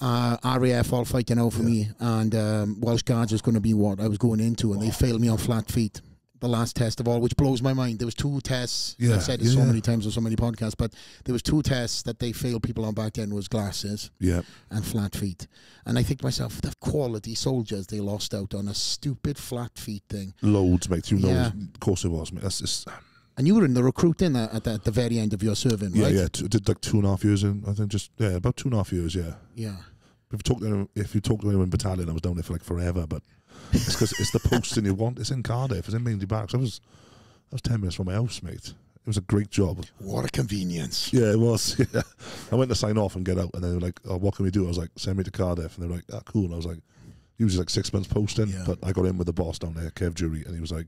Speaker 2: uh, RAF, all fighting out for
Speaker 1: Yeah.
Speaker 2: me, and um, Welsh Guards was going to be what I was going into, and they failed me on flat feet. The last test of all, which blows my mind. There was two tests.
Speaker 1: Yeah,
Speaker 2: I've said it so
Speaker 1: yeah.
Speaker 2: many times on so many podcasts, but there was two tests that they failed people on back then was glasses
Speaker 1: yeah.
Speaker 2: and flat feet. And I think to myself, the quality soldiers they lost out on a stupid flat feet thing.
Speaker 1: Loads, mate. You know,
Speaker 2: Yeah.
Speaker 1: of course it was, mate. That's just
Speaker 2: And you were in the recruiting at, at, the, at the very end of your serving,
Speaker 1: yeah,
Speaker 2: right?
Speaker 1: yeah. T- did like two and a half years in. I think just yeah, about two and a half years. Yeah.
Speaker 2: Yeah.
Speaker 1: If you talk to if you talk to anyone in battalion, I was down there for like forever, but it's because it's the posting you want. It's in Cardiff. It's in Maindy Barracks. I was, I was ten minutes from my house, mate. It was a great job.
Speaker 2: What a convenience.
Speaker 1: Yeah, it was. Yeah. I went to sign off and get out, and they were like, "Oh, what can we do?" I was like, "Send me to Cardiff," and they were like, "Ah, cool." And I was like, usually like six months posting,
Speaker 2: Yeah.
Speaker 1: but I got in with the boss down there, Kev Jury, and he was like,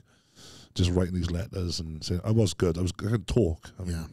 Speaker 1: just writing these letters and saying, "I was good. I was I could talk." I mean,
Speaker 2: Yeah.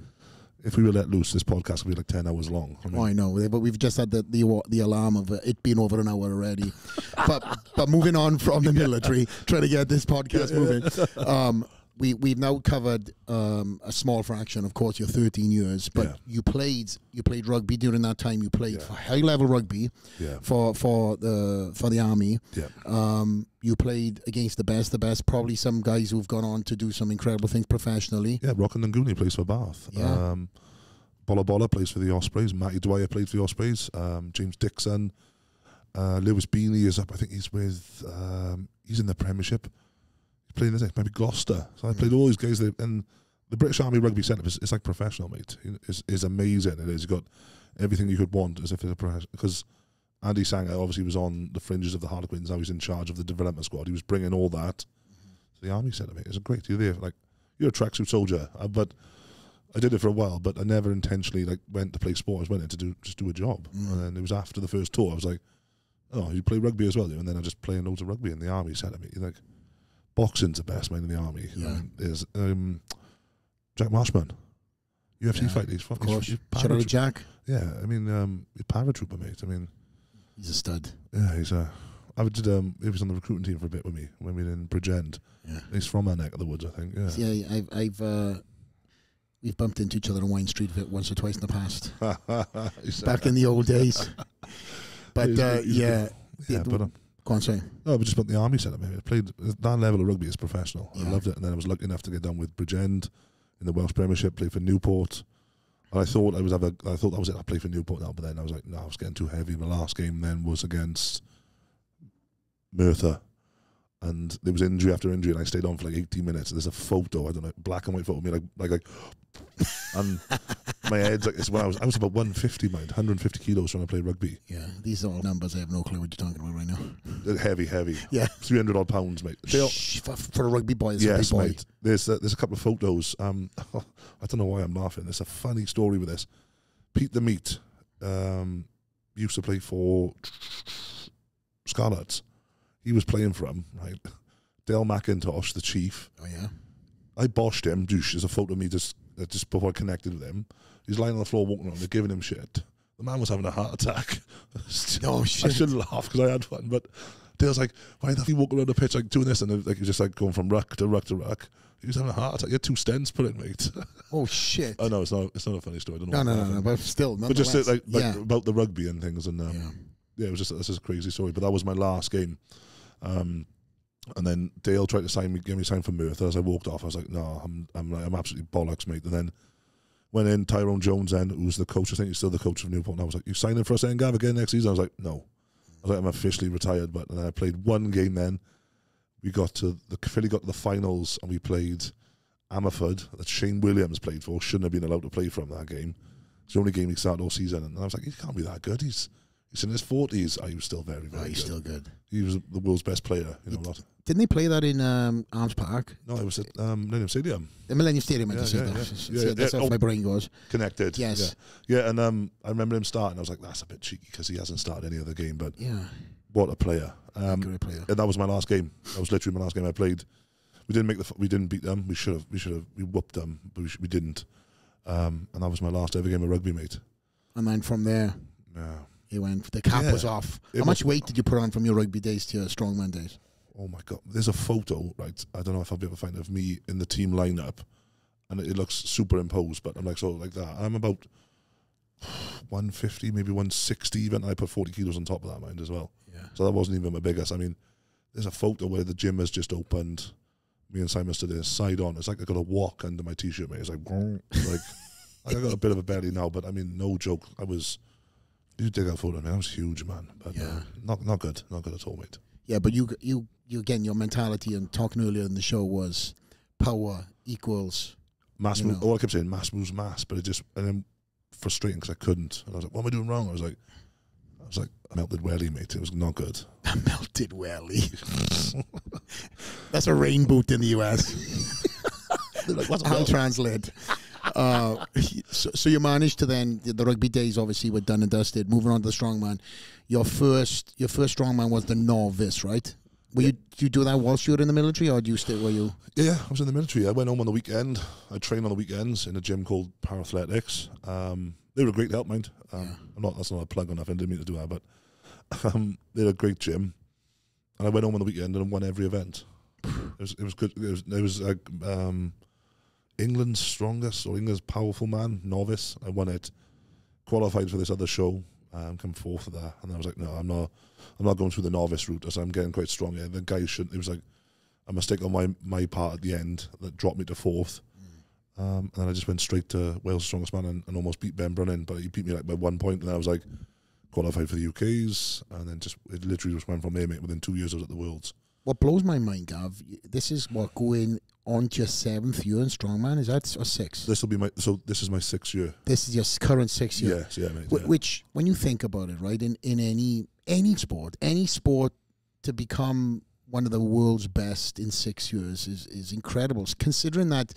Speaker 1: If we were let loose, this podcast would be like ten hours long. I mean,
Speaker 2: Oh, I know, but we've just had the the, the alarm of it being over an hour already. but but moving on from the military, trying to get this podcast moving. Um, we we've now covered um, a small fraction. Of course, your 13 years, but
Speaker 1: Yeah.
Speaker 2: you played you played rugby during that time. You played
Speaker 1: Yeah.
Speaker 2: for high level rugby
Speaker 1: yeah,
Speaker 2: for for the for the army.
Speaker 1: yeah,
Speaker 2: Um, you played against the best, the best. Probably some guys who've gone on to do some incredible things professionally.
Speaker 1: yeah. Rock and Ngooni plays for Bath.
Speaker 2: Yeah.
Speaker 1: Um, Bola Bola plays for the Ospreys. Matty Dwyer played for the Ospreys. Um, James Dixon. Uh, Lewis Beanie is up. I think he's with. Um, he's in the Premiership. Playing this maybe Gloucester. So I played all these guys. There, and the British Army Rugby Centre is it's like professional, mate. It's, it's amazing. It is. You've got everything you could want as if it's a professional. Because Andy Sanger obviously was on the fringes of the Harlequins. Now he's in charge of the development squad. He was bringing all that to the Army Centre, mate. It's a great. You're there. Like you're a tracksuit soldier, uh, but. I did it for a while, but I never intentionally like went to play sport. I just went in to do just do a job,
Speaker 2: Mm.
Speaker 1: and then it was after the first tour. I was like, "Oh, you play rugby as well?" And then I just playing loads of rugby in the army. Said to me, like, "Boxing's the best man in the army."
Speaker 2: Yeah.
Speaker 1: Um, there's um, Jack Marshman, UFC
Speaker 2: Yeah,
Speaker 1: fighter. He's from
Speaker 2: Of course,
Speaker 1: He's,
Speaker 2: shout out Jack.
Speaker 1: yeah, I mean, um, he's paratrooper, mate. I mean,
Speaker 2: He's a stud.
Speaker 1: yeah, he's a. I did. Um, he was on the recruiting team for a bit with me when we were in Bridgend.
Speaker 2: Yeah.
Speaker 1: He's from our neck of the woods, I think. Yeah.
Speaker 2: Yeah, I've, I've uh, we've bumped into each other on Wine Street once or twice in the past, back in the old days. But
Speaker 1: He's
Speaker 2: uh,
Speaker 1: he's
Speaker 2: yeah,
Speaker 1: yeah, but um,
Speaker 2: go on, say.
Speaker 1: No, but just about the army. Maybe I played that level of rugby is professional.
Speaker 2: Yeah.
Speaker 1: I loved it, and then I was lucky enough to get down with Bridgend in the Welsh Premiership. Played for Newport, and I thought I was have a, I thought that was it. I played for Newport now, but then I was like, no, I was getting too heavy. My last game then was against Merthyr, and there was injury after injury, and I stayed on for like 18 minutes. There's a photo, I don't know, black and white photo of me, like like like, and my head's like it's when I was I was about 150, mind, 150 kilos trying to play rugby.
Speaker 2: Yeah, these are all numbers. I have no clue what you're talking about right now.
Speaker 1: Uh, Heavy, heavy.
Speaker 2: Yeah.
Speaker 1: 300 odd pounds, mate. All-
Speaker 2: for, for a rugby boy, it's a
Speaker 1: yes,
Speaker 2: big boy.
Speaker 1: mate. There's a, there's a couple of photos. Um, I don't know why I'm laughing. There's a funny story with this. Pete the Meat um, used to play for Scarlets. He was playing for him, right? Dale McIntosh, the chief.
Speaker 2: Oh yeah,
Speaker 1: I boshed him. Douche. There's a photo of me just uh, just before I connected with him. He's lying on the floor walking around. They're giving him shit. The man was having a heart attack.
Speaker 2: Oh,
Speaker 1: I shouldn't laugh because I had one, but Dale's like, why the f- you walk around the pitch like doing this? And like he's just like going from ruck to ruck to ruck. He was having a heart attack. He had two stents put in, mate.
Speaker 2: Oh shit.
Speaker 1: oh no, it's not. It's not a funny story. I don't know.
Speaker 2: no, no, no, no. But still,
Speaker 1: But just uh, like, like
Speaker 2: yeah.
Speaker 1: about the rugby and things, and um,
Speaker 2: yeah.
Speaker 1: yeah, it was just that's just a crazy story. But that was my last game. Um, and then Dale tried to sign me, give me a sign for Merthyr. As I walked off, I was like, "No, I'm, I'm, like, I'm absolutely bollocks, mate." And then went in Tyrone Jones, then who's the coach. I think he's still the coach of Newport. And I was like, "You signing for us, Gav, again next season?" I was like, "No." I was like, "I'm officially retired." But then I played one game. Then we got to the Philly got to the finals, and we played Ammanford that Shane Williams played for. Shouldn't have been allowed to play from that game. It's the only game he started all season, and I was like, "He can't be that good." He's he's in his forties. Oh, he was still very,
Speaker 2: Oh,
Speaker 1: very
Speaker 2: he's
Speaker 1: good.
Speaker 2: still good.
Speaker 1: He was the world's best player. You know, lot.
Speaker 2: Didn't they play that in um, Arms Park?
Speaker 1: no, it was at um, Millennium Stadium.
Speaker 2: The Millennium Stadium, I
Speaker 1: Yeah,
Speaker 2: just said
Speaker 1: yeah,
Speaker 2: that.
Speaker 1: yeah.
Speaker 2: That's-
Speaker 1: Yeah,
Speaker 2: That's
Speaker 1: yeah.
Speaker 2: how
Speaker 1: Oh.
Speaker 2: my brain goes.
Speaker 1: Connected.
Speaker 2: Yes.
Speaker 1: Yeah, yeah and um, I remember him starting. I was like, that's a bit cheeky because he hasn't started any other game. But
Speaker 2: Yeah.
Speaker 1: what a player! Um,
Speaker 2: Great player.
Speaker 1: and that was my last game. That was literally my last game I played. We didn't make the. f- We didn't beat them. We should have. We should have. We whooped them, but we, sh- we didn't. Um, and that was my last ever game of rugby, mate.
Speaker 2: And then from there,
Speaker 1: Yeah.
Speaker 2: He went. The cap
Speaker 1: Yeah.
Speaker 2: was off.
Speaker 1: It
Speaker 2: How much weight did you put on from your rugby days to your strongman days?
Speaker 1: Oh my god! There's a photo, right? I don't know if I'll be able to find it of me in the team lineup, and it, looks superimposed. But I'm like so like that. I'm about 150, maybe 160 even. And I put 40 kilos on top of that mind as well.
Speaker 2: Yeah.
Speaker 1: So that wasn't even my biggest. I mean, there's a photo where the gym has just opened. Me and Simon stood there side on. It's like I got a walk under my t-shirt, mate. It's like, like I got a bit of a belly now, but I mean, no joke. I was. You dig that photo, man. I was huge, man. But
Speaker 2: Yeah.
Speaker 1: uh, not not good, not good at all, mate.
Speaker 2: Yeah, but you, you, you again, your mentality and talking earlier in the show was power equals.
Speaker 1: Mass
Speaker 2: You
Speaker 1: move.
Speaker 2: know.
Speaker 1: All I kept saying, mass moves mass, but it just and then frustrating because I couldn't. And I was like, what am I doing wrong? I was like, I was like, I melted welly, mate. It was not good.
Speaker 2: A melted welly. That's a rain boot in the US. I'll translate. Uh, so, so you managed to then the rugby days obviously were done and dusted. Moving on to the strongman, your first your first strongman was the novice, right? Were you did you do that whilst you were in the military, or do you still were you?
Speaker 1: Yeah, yeah, I was in the military. I went home on the weekend. I trained on the weekends in a gym called Parathletics. Um, they were a great help, mind. Um,
Speaker 2: Yeah.
Speaker 1: I'm not. That's not a plug or nothing. Didn't mean to do that, but um, they're a great gym. And I went home on the weekend and won every event. It was. It was good. It was. It was like um, England's strongest or England's powerful man novice. I won it. Qualified for this other show. Um, come fourth of that, and I was like, no, I'm not. I'm not going through the novice route as I'm getting quite strong. Yeah, the guy shouldn't. It was like a mistake on my my part at the end that dropped me to fourth. Um, and then I just went straight to Wales Strongest Man and, and almost beat Ben Brennan, but he beat me like by one point, and I was like qualified for the UK's, and then just it literally just went from there, mate. Within two years, I was at the Worlds.
Speaker 2: What blows my mind, Gav, this is what going on to your seventh year in strongman. Is that or six?
Speaker 1: This will be my so this is my sixth year.
Speaker 2: This is your current six year.
Speaker 1: Yes, yeah, mate.
Speaker 2: Wh-
Speaker 1: yeah.
Speaker 2: Which, when you think about it, right, in, in any any sport, any sport to become one of the world's best in six years is, is incredible. Considering that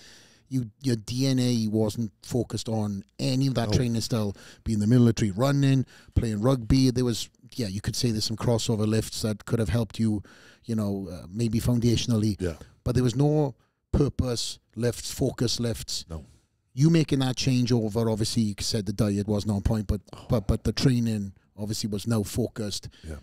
Speaker 2: you your DNA wasn't focused on any of that
Speaker 1: No.
Speaker 2: training style, being the military, running, playing rugby. There was, yeah, you could say there's some crossover lifts that could have helped you, you know, uh, maybe foundationally,
Speaker 1: Yeah,
Speaker 2: but there was no purpose lifts, focus lifts.
Speaker 1: No.
Speaker 2: You making that change over, obviously, you said the diet wasn't on point, but but but the training obviously was now focused.
Speaker 1: Yeah.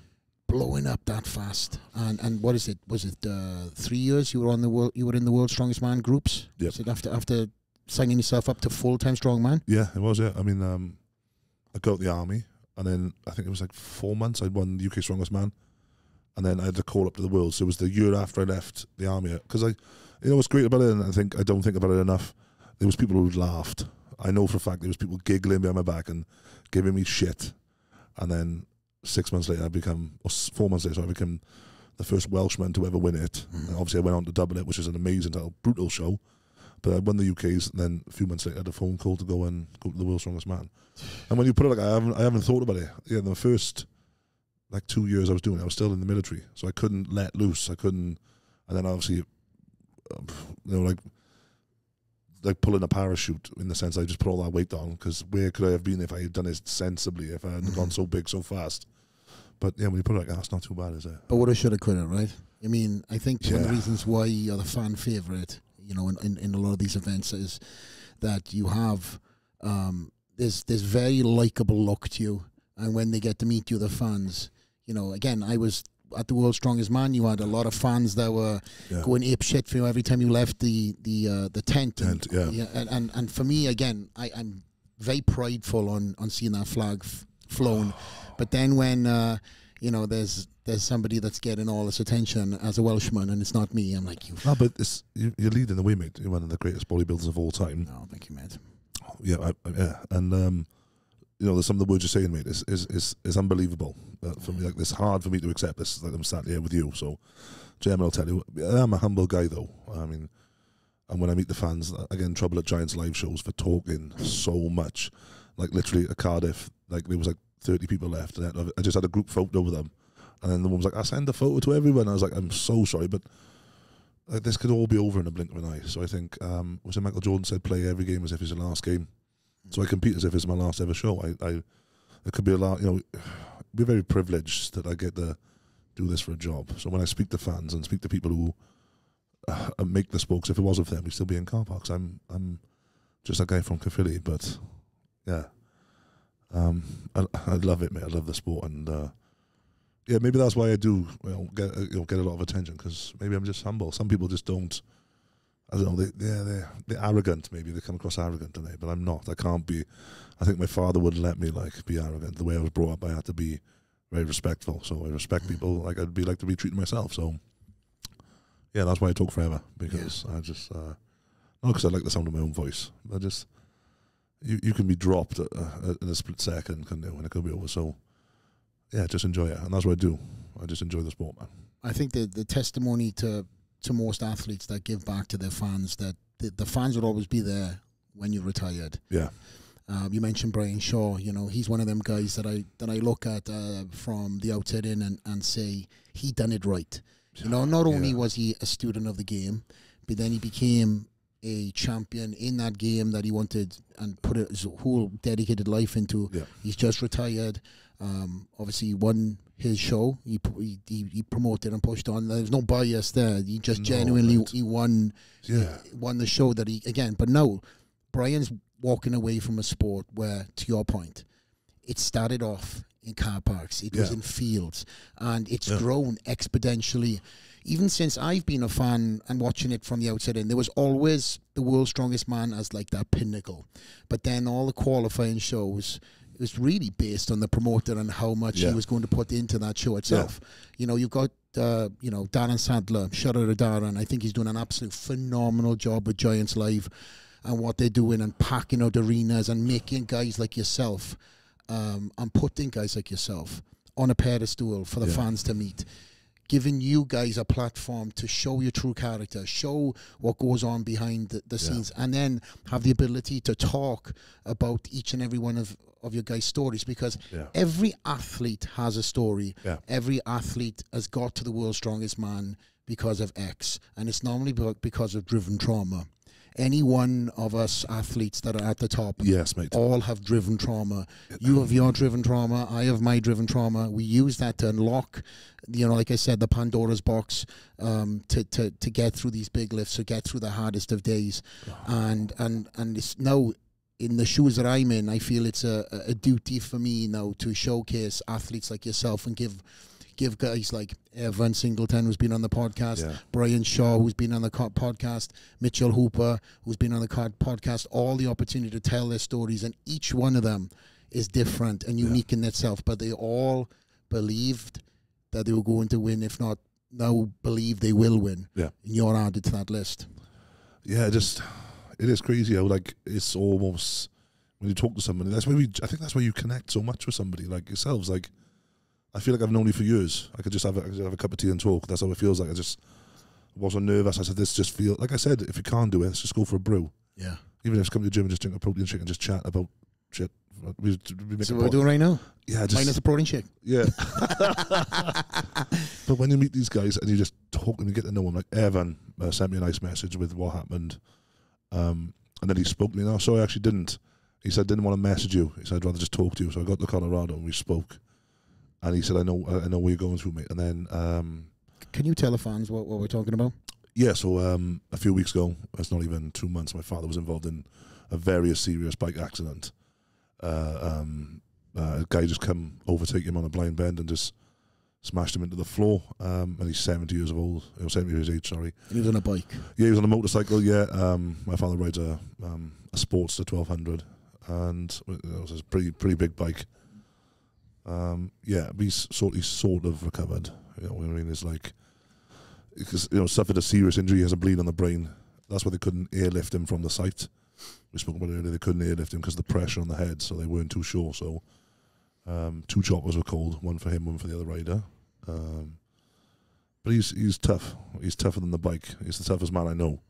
Speaker 2: Blowing up that fast, and and what is it? Was it uh, three years you were on the world? You were in the world's strongest man groups. It after after signing yourself up to full time strongman?
Speaker 1: yeah, it was. Yeah, I mean, um, I got the army, and then I think it was like four months. I'd won the UK Strongest Man, and then I had to call up to the world. So it was the year after I left the army because I, you know, what's great about it, and I think I don't think about it enough. There was people who laughed. I know for a fact there was people giggling behind my back and giving me shit, and then six months later I become, or four months later I became the first Welshman to ever win it. And obviously I went on to double it, which is an amazing, title, brutal show. But I won the UK's, and then a few months later, I had a phone call to go and go to the world's strongest man. And when you put it like, I haven't, I haven't thought about it. Yeah, the first like two years I was doing, it, I was still in the military, so I couldn't let loose. I couldn't, and then obviously, um, you know, like like pulling a parachute in the sense I just put all that weight on because where could I have been if I had done it sensibly? If I hadn't gone so big so fast. But yeah, when you put it like, that, that's not too bad, is it?
Speaker 2: But woulda, shoulda, coulda, right? I mean, I think one of the reasons why you're the fan favorite, you know, in, in, in a lot of these events is that you have um, there's there's very likable look to you, and when they get to meet you, the fans, you know, again, I was at the World's Strongest Man, you had a lot of fans that were
Speaker 1: Yeah.
Speaker 2: going ape shit for you every time you left the the uh, the tent. And-
Speaker 1: Tent, yeah.
Speaker 2: and, and and for me again, I, I'm very prideful on on seeing that flag f- flown. But then when uh, you know there's there's somebody that's getting all this attention as a Welshman, and it's not me, I'm like you.
Speaker 1: No, but it's you, you're leading the way, mate. You're one of the greatest bodybuilders of all time.
Speaker 2: No, thank you, mate.
Speaker 1: Yeah, I, I- yeah, and um, you know, some of the words you're saying, mate, is is is, is unbelievable uh, for me. Like, it's hard for me to accept this. Like I'm sat here with you. So, Jem, I'll tell you, I'm a humble guy, though. I mean, and when I meet the fans, uh, again, Trouble at Giants live shows for talking so much. Like literally at Cardiff, like there was like 30 people left, and I- just had a group photo with them, and then the woman was like, "I send a photo to everyone." I was like, "I'm so sorry, but." Like, this could all be over in a blink of an eye. So I think, um, was it Michael Jordan said, "Play every game as if it's your last game." So I compete as if it's my last ever show. I, I it could be a lot, you know, we're very privileged that I get to do this for a job. So when I speak to fans and speak to people who uh, make the spokes, if it wasn't for them, we'd still be in car parks. I'm I'm just a guy from Caerphilly, but yeah, um, I, I love it, mate. I love the sport, and uh, yeah, maybe that's why I do, you know, get uh, you know, get a lot of attention because maybe I'm just humble. Some people just don't. I don't know. They, yeah, they're they're arrogant. Maybe they come across arrogant, don't they? But I'm not. I can't be. I think my father wouldn't let me like be arrogant. The way I was brought up, I had to be very respectful. So I respect people like I'd be like to be treating myself. So yeah, that's why I talk forever because I just uh, not because I like the sound of my own voice. I just you you can be dropped uh, uh, in a split second, can you? And it could be over. So yeah, just enjoy it, and that's what I do. I just enjoy the sport, man.
Speaker 2: I think the the testimony to to most athletes that give back to their fans that the, the fans would always be there when you retired.
Speaker 1: Yeah,
Speaker 2: Um, you mentioned Brian Shaw. You know, he's one of them guys that I that I look at uh, from the outside in and, and say he done it right. You know, not only
Speaker 1: Yeah.
Speaker 2: was he a student of the game, but then he became a champion in that game that he wanted and put his whole dedicated life into.
Speaker 1: Yeah.
Speaker 2: He's just retired. Um, obviously, he won his show. He, he he promoted and pushed on. There's no bias there. He just
Speaker 1: No,
Speaker 2: genuinely he won
Speaker 1: yeah,
Speaker 2: won the show that he again. But no, Brian's walking away from a sport where, to your point, it started off in car parks, it was in fields, and it's
Speaker 1: Yeah.
Speaker 2: grown exponentially. Even since I've been a fan and watching it from the outside in, there was always the world's strongest man as like that pinnacle. But then all the qualifying shows, it was really based on the promoter and how much
Speaker 1: Yeah.
Speaker 2: he was going to put into that show itself. You know, you've got uh, you know Darren Sadler, shout out to Darren. I think he's doing an absolute phenomenal job with Giants Live and what they're doing and packing out arenas and making guys like yourself um, and putting guys like yourself on a pedestal for the
Speaker 1: Yeah.
Speaker 2: fans to meet. Giving you guys a platform to show your true character, show what goes on behind the, the
Speaker 1: Yeah.
Speaker 2: scenes, and then have the ability to talk about each and every one of, of your guys' stories because
Speaker 1: yeah,
Speaker 2: every athlete has a story.
Speaker 1: Yeah.
Speaker 2: Every athlete has got to the world's strongest man because of X, and it's normally because of driven trauma. Any one of us athletes that are at the top
Speaker 1: yes, mate.
Speaker 2: all have driven trauma. You have your driven trauma. I have my driven trauma. We use that to unlock, you know, like I said, the Pandora's box um, to, to to get through these big lifts, to get through the hardest of days, and and and it's now in the shoes that I'm in. I feel it's a, a duty for me now to showcase athletes like yourself and give give guys like Evan Singleton, who's been on the podcast,
Speaker 1: Yeah,
Speaker 2: Brian Shaw, who's been on the podcast, Mitchell Hooper, who's been on the podcast, all the opportunity to tell their stories, and each one of them is different and
Speaker 1: Yeah.
Speaker 2: unique in itself. But they all believed that they were going to win, if not now believe they will win.
Speaker 1: Yeah.
Speaker 2: and you're added to that list.
Speaker 1: yeah. Just it is crazy how like it's almost when you talk to somebody. That's why we. I think that's why you connect so much with somebody like yourselves. Like I feel like I've known you for years. I could just have a, I could just have a cup of tea and talk. That's how it feels like. I just wasn't nervous. I said this just feel like I said if you can't do it, let's just go for a brew.
Speaker 2: Yeah.
Speaker 1: Even if it's come to the gym and just drink a protein shake and just chat about shit. We, we make
Speaker 2: So what we're doing right now.
Speaker 1: yeah,
Speaker 2: Minus
Speaker 1: just
Speaker 2: a protein shake.
Speaker 1: yeah. but when you meet these guys and you just talk and you get to know them, like Evan uh, sent me a nice message with what happened, um, and then he spoke to me. No, sorry, I actually didn't. He said didn't want to message you. He said I'd rather just talk to you. So I got to Colorado and we spoke, and he said I know I know what you're going through, mate. And then um,
Speaker 2: Can you tell the fans what, what we're talking about?
Speaker 1: yeah, so um, a few weeks ago, it's not even two months. My father was involved in a very serious bike accident. Uh, um, uh, a guy just come overtake him on a blind bend and just smashed him into the floor. Um, and he's 70 years old, or 70 years age, sorry.
Speaker 2: And he was on a bike.
Speaker 1: Yeah, he was on a motorcycle. Yeah, um, my father rides a um, a Sportster 1200, and it was a pretty pretty big bike. Um, yeah, but he's sort he's sort of recovered. You know, what I mean, it's like because you know suffered a serious injury, he has a bleed on the brain. That's why they couldn't airlift him from the site. We spoke about it earlier. They couldn't airlift him because the pressure on the head, so they weren't too sure. So um, two choppers were called, one for him, one for the other rider. Um, but he's he's tough. He's tougher than the bike. He's the toughest man I know.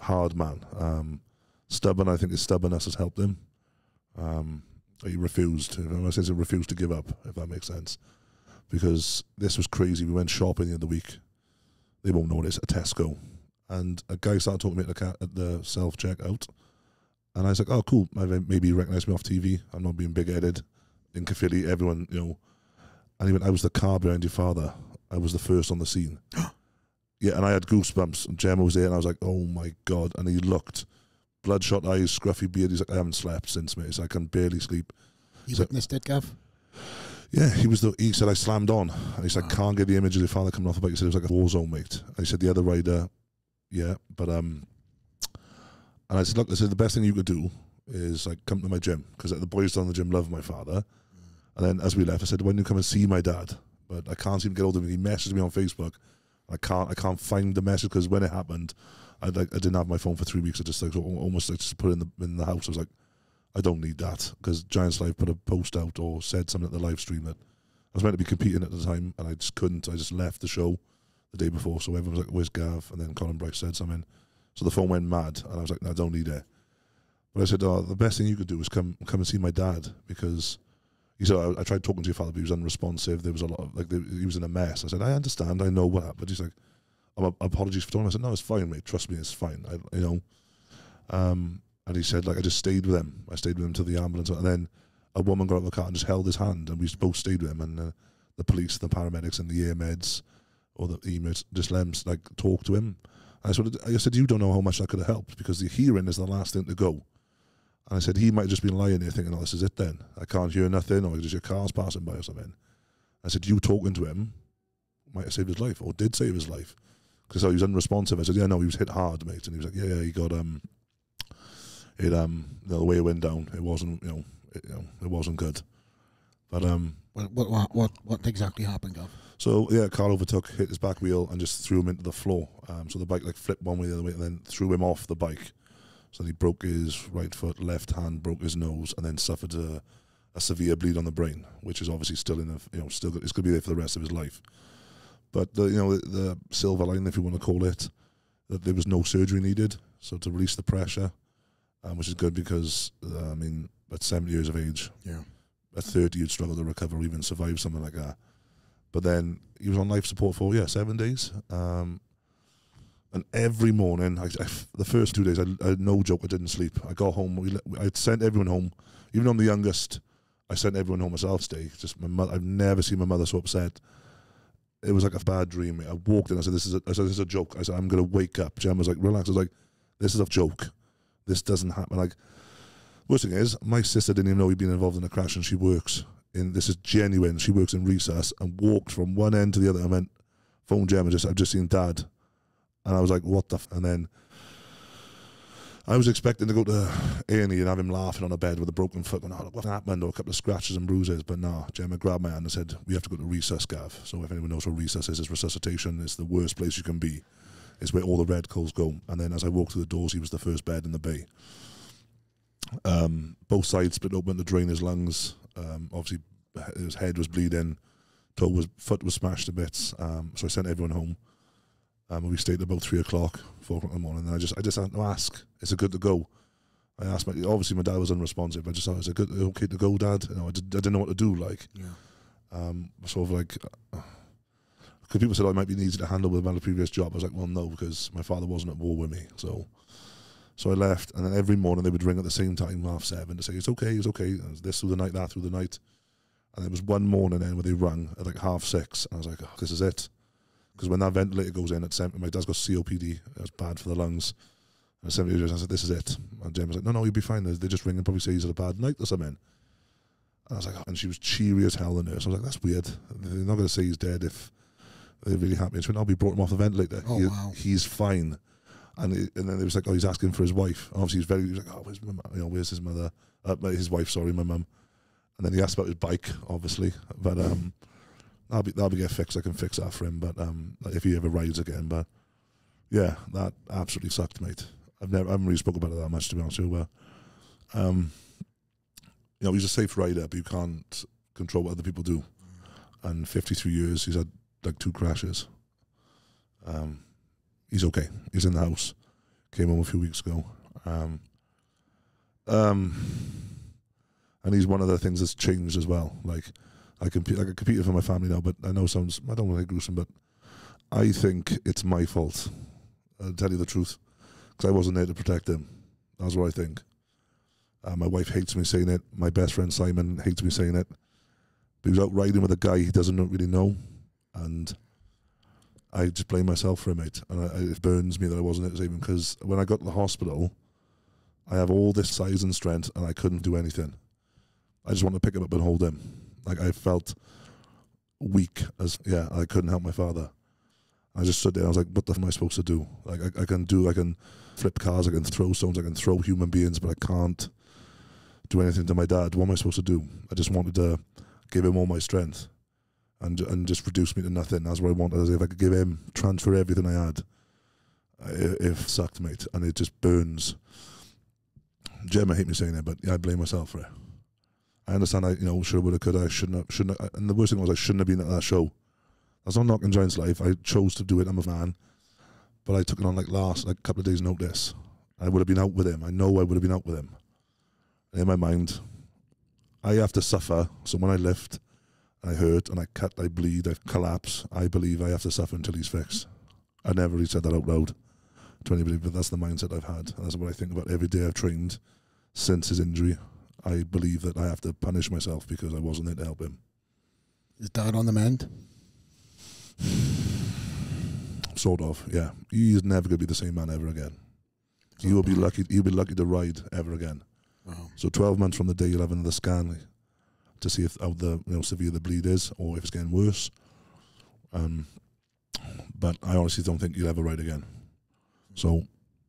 Speaker 1: Hard man. Um, stubborn. I think his stubbornness has helped him. Um, he refused. I says he refused to give up, if that makes sense. Because this was crazy. We went shopping the other week. They won't this at Tesco, and a guy started talking to me at the, at the self checkout, and I was like, "Oh, cool. Maybe he recognised me off TV. I'm not being big headed." In Caerphilly, everyone, you know, and he went, "I was the car behind your father. I was the first on the scene." yeah, and I had goosebumps. And Gemma was there, and I was like, "Oh my god!" And he looked bloodshot eyes, scruffy beard. He's like, I haven't slept since, mate. So I can barely sleep.
Speaker 2: You
Speaker 1: So-
Speaker 2: witnessed it, Gav?
Speaker 1: Yeah, he was the. He said I slammed on, and he said
Speaker 2: Wow.
Speaker 1: can't get the image of your father coming off the bike. He said it was like a war zone, mate. And he said the other rider, yeah, but um, and I said, look, I said the best thing you could do is like come to my gym because the boys down the gym love my father. And then as we left, I said, when you come and see my dad, but I can't seem to get hold of him. He messaged me on Facebook. I can't. I can't find the message because when it happened, I like I didn't have my phone for three weeks. I just like almost like just put it in the in the house. I was like, I don't need that because Giants Live put a post out or said something at the live stream that I was meant to be competing at the time and I just couldn't. I just left the show the day before, so everyone was like, "Where's Gav?" And then Colin Bryce said something, so the phone went mad, and I was like, "No, I don't need it." But I said, "Oh, the best thing you could do is come come and see my dad because." He said, I, I tried talking to your father, but he was unresponsive. There was a lot of, like, he was in a mess. I said, I understand. I know what happened. He's like, I'm apologies for talking. I said, no, it's fine, mate. Trust me, it's fine. I, you know. Um, and he said, like, I just stayed with him. I stayed with him till the ambulance, and then a woman got out of the car and just held his hand, and we both stayed with him. And uh, the police, the paramedics, and the air meds or the EMS just let him like talk to him. I said, I said, you don't know how much that could have helped because the hearing is the last thing to go. And I said, he might have just been lying there thinking, oh, this is it then. I can't hear nothing, or just your car's passing by or something. I said, you talking to him might have saved his life, or did save his life. Because he was unresponsive. I said, yeah, no, he was hit hard, mate. And he was like, yeah, yeah, he got, um, it, um, the way it went down, it wasn't, you know, it, you know, it wasn't good. But, um,
Speaker 2: What, what, what, what, exactly happened, Gav?
Speaker 1: so yeah, car overtook, hit his back wheel, and just threw him into the floor. Um, so the bike like flipped one way the other way, and then threw him off the bike. So he broke his right foot, left hand, broke his nose, and then suffered a, a severe bleed on the brain, which is obviously still in a you know still it's going to be there for the rest of his life. But the you know the, the silver line, if you want to call it, that there was no surgery needed, so to release the pressure, um, which is good because uh, I mean at seventy years of age,
Speaker 2: Yeah.
Speaker 1: at 30 you'd struggle to recover or even survive something like that. But then he was on life support for, yeah, seven days. Um, and every morning, I, I, the first two days, I, I no joke, I didn't sleep. I got home, we, I sent everyone home. Even though I'm the youngest, I sent everyone home myself today. Just my mother, I've never seen my mother so upset. It was like a bad dream. I walked in, I said, this is a, I said, this is a joke. I said, I'm going to wake up. Jem was like, relax. I was like, this is a joke. This doesn't happen. Like, Worst thing is, my sister didn't even know we'd been involved in a crash, and she works in. This is genuine. She works in recess and walked from one end to the other. I went, phone Gemma. Just I've just seen Dad, and I was like, what the? And then I was expecting to go to A and E and have him laughing on a bed with a broken foot, going, oh, look what happened, or a couple of scratches and bruises. But no, Gemma grabbed my hand and said, we have to go to recess, Gav. So if anyone knows what recess is, it's resuscitation. It's the worst place you can be. It's where all the red calls go. And then as I walked through the doors, he was the first bed in the bay. Um, both sides split open to drain his lungs. Um, obviously, his head was bleeding, toe was foot was smashed to bits. Um, so I sent everyone home. Um, we stayed about three o'clock, four o'clock in the morning. And I just, I just had to ask, is it good to go? I asked my, obviously my dad was unresponsive. I just thought, is it good, okay to go, Dad? You know, I, did, I didn't know what to do. Like,
Speaker 2: Yeah.
Speaker 1: um, sort of like, because people said oh, I might be easy to handle with my previous job. I was like, well, no, because my father wasn't at war with me. So, so I left, and then every morning they would ring at the same time, half seven, to say it's okay, it's okay. Was this through the night, that through the night, and there was one morning then where they rang at like half six, and I was like, oh, this is it, because when that ventilator goes in at seven, my dad's got COPD, it's bad for the lungs. And at seventy years, I said, this is it. And Jim was like, no, no, you'll be fine. They just ring and probably say he's had a bad night or something. And I was like, and she was cheery as hell. The nurse. I was like, that's weird. They're not going to say he's dead if they're really happy. And she went, "I'll be brought him off the ventilator.
Speaker 2: Oh,
Speaker 1: He-
Speaker 2: wow.
Speaker 1: He's fine." And it, and then it was like, "Oh, he's asking for his wife." And obviously, he's very. He was like, "Oh, where's my, you know, where's his mother? Uh, his wife, sorry, my mum." And then he asked about his bike, obviously, but um, that'll be that'll be get fixed. I can fix that for him, but um, if he ever rides again, but yeah, that absolutely sucked, mate. I've never, I haven't really spoken about it that much to be honest with you, but um, you know, he's a safe rider, but you can't control what other people do. And 53 years, he's had like two crashes. Um, he's okay. He's in the house. Came home a few weeks ago. Um, um, and he's one of the things that's changed as well. Like, I compete, I competed for my family now, but I know sounds, I don't want to gruesome, but I think it's my fault. I'll tell you the truth, because I wasn't there to protect him. That's what I think. Uh, my wife hates me saying it. My best friend Simon hates me saying it. But he was out riding with a guy he doesn't really know, and I just blame myself for it, mate. And I, it burns me that I wasn't there to save him because when I got to the hospital, I have all this size and strength, and I couldn't do anything. I just wanted to pick him up and hold him. Like I felt weak as yeah, I couldn't help my father. I just stood there. I was like, "What the f- am I supposed to do? Like, I, I can do, I can flip cars, I can throw stones, I can throw human beings, but I can't do anything to my dad. What am I supposed to do? I just wanted to give him all my strength, and and just reduce me to nothing. That's what I wanted. As if I could give him transfer everything I had. Uh, it, it sucked, mate, and it just burns. Gemma hate me saying it, but I blame myself for it. I understand. I you know should have, would have, could I shouldn't have, shouldn't. Have, uh, and the worst thing was I shouldn't have been at that show. That's not knocking Giants Live. I chose to do it. I'm a man, but I took it on like last, like a couple of days' notice. I would have been out with him. I know I would have been out with him. And In my mind, I have to suffer. So when I lift, I hurt and I cut, I bleed, I collapse. I believe I have to suffer until he's fixed. I never really said that out loud to anybody, but that's the mindset I've had. And that's what I think about every day I've trained since his injury. I believe that I have to punish myself because I wasn't there to help him.
Speaker 2: Is dad on the mend?
Speaker 1: Sort of, yeah. He's never going to be the same man ever again. He will be lucky. He'll be lucky to ride ever again.
Speaker 2: Wow.
Speaker 1: So 12 months from the day you'll have another scan to see if how the you know severe the bleed is or if it's getting worse. Um, but I honestly don't think you'll ever ride again. So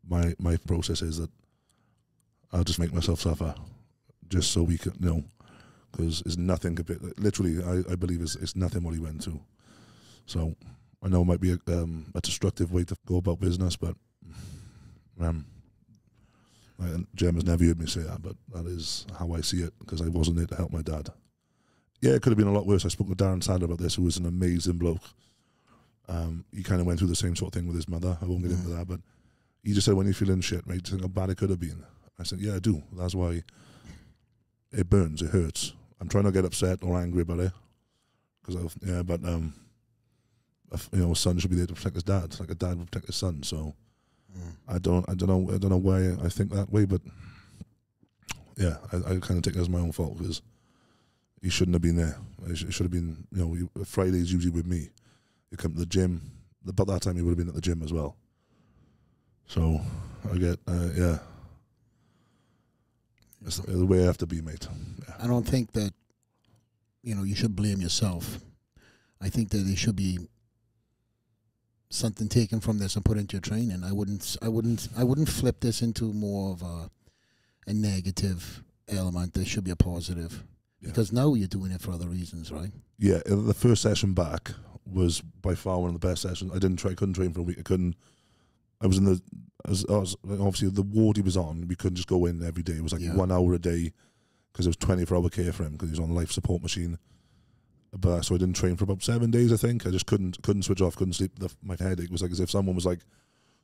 Speaker 1: my my process is that I'll just make myself suffer, just so we can you know, because it's nothing compared. Literally, I, I believe it's it's nothing what he went through. So I know it might be a, um, a destructive way to go about business, but um, and Jem has never heard me say that, but that is how I see it because I wasn't there to help my dad. Yeah, it could have been a lot worse. I spoke to Darren Sadler about this, who was an amazing bloke. Um, he kind of went through the same sort of thing with his mother. I won't get into that, but he just said, "When you're feeling shit, mate, think how bad it could have been." I said, "Yeah, I do. That's why it burns. It hurts. I'm trying not to get upset or angry about it because yeah, but um, you know, a son should be there to protect his dad, like a dad would protect his son. So." I don't, I don't know, I don't know why I think that way, but yeah, I, I kind of take it as my own fault because he shouldn't have been there. It should, it should have been, you know, you, Fridays usually with me. You come to the gym. but that time, he would have been at the gym as well. So I get, uh, yeah, it's the way I have to be, mate.
Speaker 2: I don't think that you know you should blame yourself. I think that there should be something taken from this and put into your training. I wouldn't. I wouldn't. I wouldn't flip this into more of a a negative element. There should be a positive
Speaker 1: Yeah.
Speaker 2: because now you're doing it for other reasons, right?
Speaker 1: Yeah, the first session back was by far one of the best sessions. I didn't try, couldn't train for a week. I couldn't. I was in the, I was, I was obviously the ward he was on. We couldn't just go in every day. It was like
Speaker 2: Yeah.
Speaker 1: one hour a day because it was twenty four hour care for him because he was on life support machine. But so I didn't train for about seven days. I think I just couldn't couldn't switch off. Couldn't sleep. The, my headache was like as if someone was like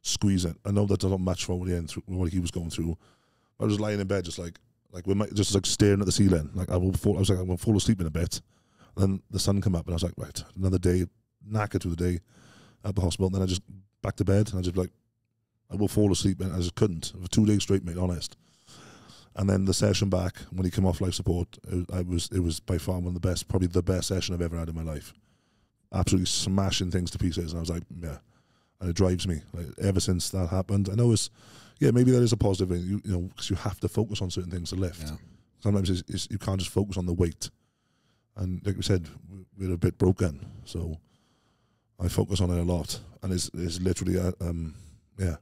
Speaker 1: squeezing. I know that doesn't match what he through, what he was going through. I was lying in bed, just like like with my just like staring at the ceiling. Like I will fall. I was like I'm gonna fall asleep in a bit. Then the sun come up, and I was like, right, another day, knackered through the day at the hospital. And then I just back to bed, and I just like, I will fall asleep, and I just couldn't for two days straight, mate. Honest. And then the session back when he came off life support, it, I was it was by far one of the best, probably the best session I've ever had in my life. Absolutely smashing things to pieces, and I was like, yeah, and it drives me. Like ever since that happened, I know it's yeah maybe that is a positive thing, you, you know, because you have to focus on certain things to lift
Speaker 2: Yeah.
Speaker 1: Sometimes it's, it's, you can't just focus on the weight. And like we said, we- we're a bit broken, so I focus on it a lot. And it's, it's literally, uh, um, yeah,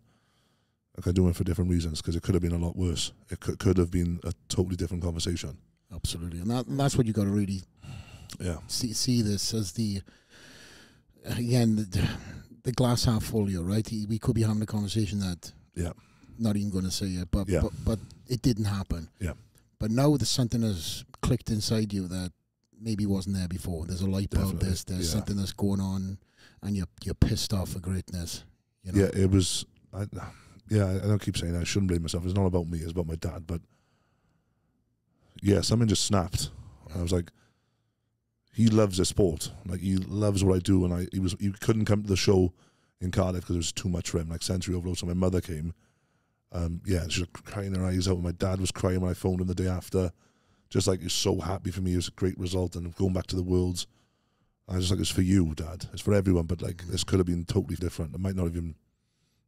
Speaker 1: like I do it for different reasons because it could have been a lot worse. It could, could have been a totally different conversation.
Speaker 2: Absolutely, and, that, and that's what you got to really
Speaker 1: Yeah,
Speaker 2: see see this as the again the, the glass half full here, right? We could be having a conversation that
Speaker 1: Yeah.
Speaker 2: not even going to say it, but,
Speaker 1: Yeah.
Speaker 2: but but it didn't happen.
Speaker 1: Yeah.
Speaker 2: But now there's something has clicked inside you that maybe wasn't there before. There's a light bulb. There's there's
Speaker 1: yeah.
Speaker 2: something that's going on, and you're you're pissed off for greatness. You know?
Speaker 1: yeah, it was. I, yeah, I don't keep saying I shouldn't blame myself. It's not about me. It's about my dad. But yeah, something just snapped. I was like, he loves the sport. Like he loves what I do, and I he was he couldn't come to the show in Cardiff because it was too much for him, like sensory overload. So my mother came. Um, yeah, she was crying her eyes out. My dad was crying when I phoned him the day after. Just like he's so happy for me. It was a great result, and going back to the worlds. I was just like, it's for you, Dad. It's for everyone, but like this could have been totally different. It might not have even.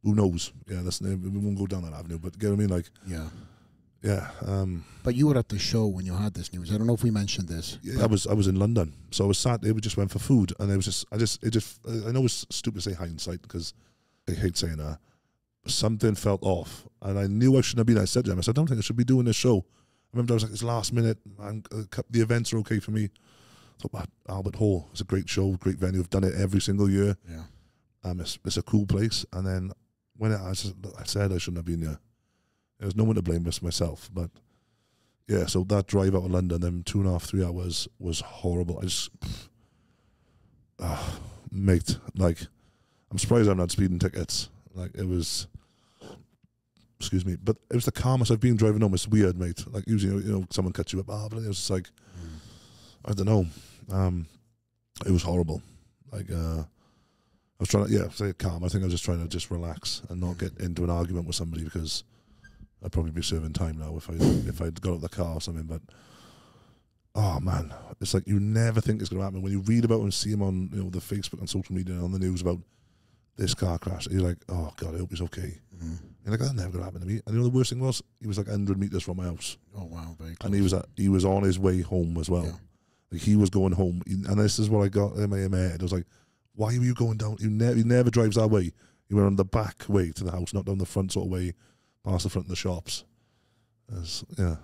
Speaker 1: Who knows? Yeah, that's we won't go down that avenue. But get what I mean? Like,
Speaker 2: yeah.
Speaker 1: yeah, um,
Speaker 2: But you were at the show when you had this news. I don't know if we mentioned this.
Speaker 1: yeah. I was I was in London, so I was sat. They just went for food, and it was just I just it just I know it's stupid to say hindsight because I hate saying that. Something felt off, and I knew I shouldn't have been. I said to them, I said, I don't think I should be doing this show. I remember I was like, it's last minute. Man, uh, the events are okay for me. thought about Albert Hall. It's a great show, great venue. I've done it every single year.
Speaker 2: Yeah.
Speaker 1: Um, it's, it's a cool place. And then when I, just, I said I shouldn't have been there, there's no one to blame but myself. But yeah, so that drive out of London, then two and a half, three hours was horrible. I just, ah, mate, like, I'm surprised I'm not speeding tickets. Like, it was, excuse me, but it was the calmest I've been driving home. It's weird, mate. Like, usually, you know, someone cuts you up, ah, but it was just like, I don't know. Um, it was horrible. Like, uh, I was trying to, yeah, say calm. I think I was just trying to just relax and not get into an argument with somebody because I'd probably be serving time now if I if I'd got out the car or something. But oh man, it's like you never think it's going to happen when you read about and see him on you know the Facebook and social media and on the news about this car crash. You're like, oh god, I hope he's okay.
Speaker 2: Mhm.
Speaker 1: You're like, that's never going to happen to me. And you know the worst thing was, he was like 100 meters from my house,
Speaker 2: Oh wow, very
Speaker 1: and he was at, he was on his way home as well.
Speaker 2: Yeah.
Speaker 1: Like he was going home, and this is what I got in my head. I was like, why were you going down? You never, he never drives that way. He went on the back way to the house, not down the front sort of way, past the front of the shops. As, yeah,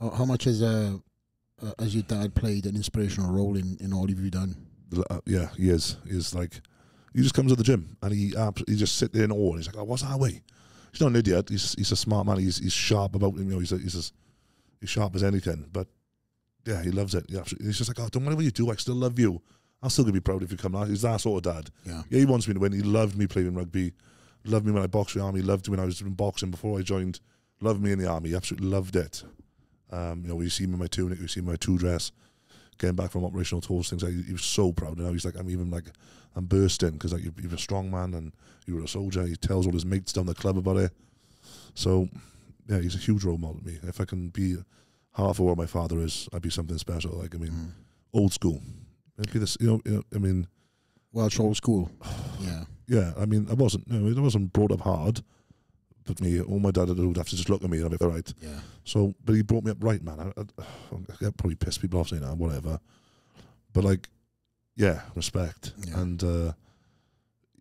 Speaker 2: How, how much has uh, uh, has your dad played an inspirational role in, in all of you done?
Speaker 1: Uh, yeah, he is. He is like, he just comes to the gym and he he just sit there in awe. And he's like, oh, what's that way? He's not an idiot. He's he's a smart man. He's he's sharp about him. You know, he's a, he's as he's sharp as anything. But yeah, he loves it. He absolutely, he's just like, oh, don't matter what you do, I still love you. I'm still gonna be proud if you come out. He's that sort of dad.
Speaker 2: Yeah.
Speaker 1: Yeah, he wants me to win. He loved me playing rugby. Loved me when I boxed in the army. Loved me when I was in boxing before I joined. Loved me in the army. Absolutely loved it. Um, you know, you see me in my tunic, you see me in my two dress. Getting back from operational tours, things like he was so proud. And now he's like, I'm even like, I'm bursting because like you're, you're a strong man and you were a soldier. He tells all his mates down the club about it. So, yeah, he's a huge role model to me. If I can be half of what my father is, I'd be something special. Like, I mean,
Speaker 2: Mm.
Speaker 1: old school. It'd be this, you know, you know, I mean,
Speaker 2: Welsh old school. Yeah.
Speaker 1: yeah, I mean, I wasn't, no, I wasn't brought up hard. But me, all my dad would have to just look at me and I'd be all right.
Speaker 2: Yeah.
Speaker 1: So, but he brought me up right, man. I, I, I probably pissed people off saying that, whatever. But like, yeah, respect,
Speaker 2: Yeah.
Speaker 1: and uh,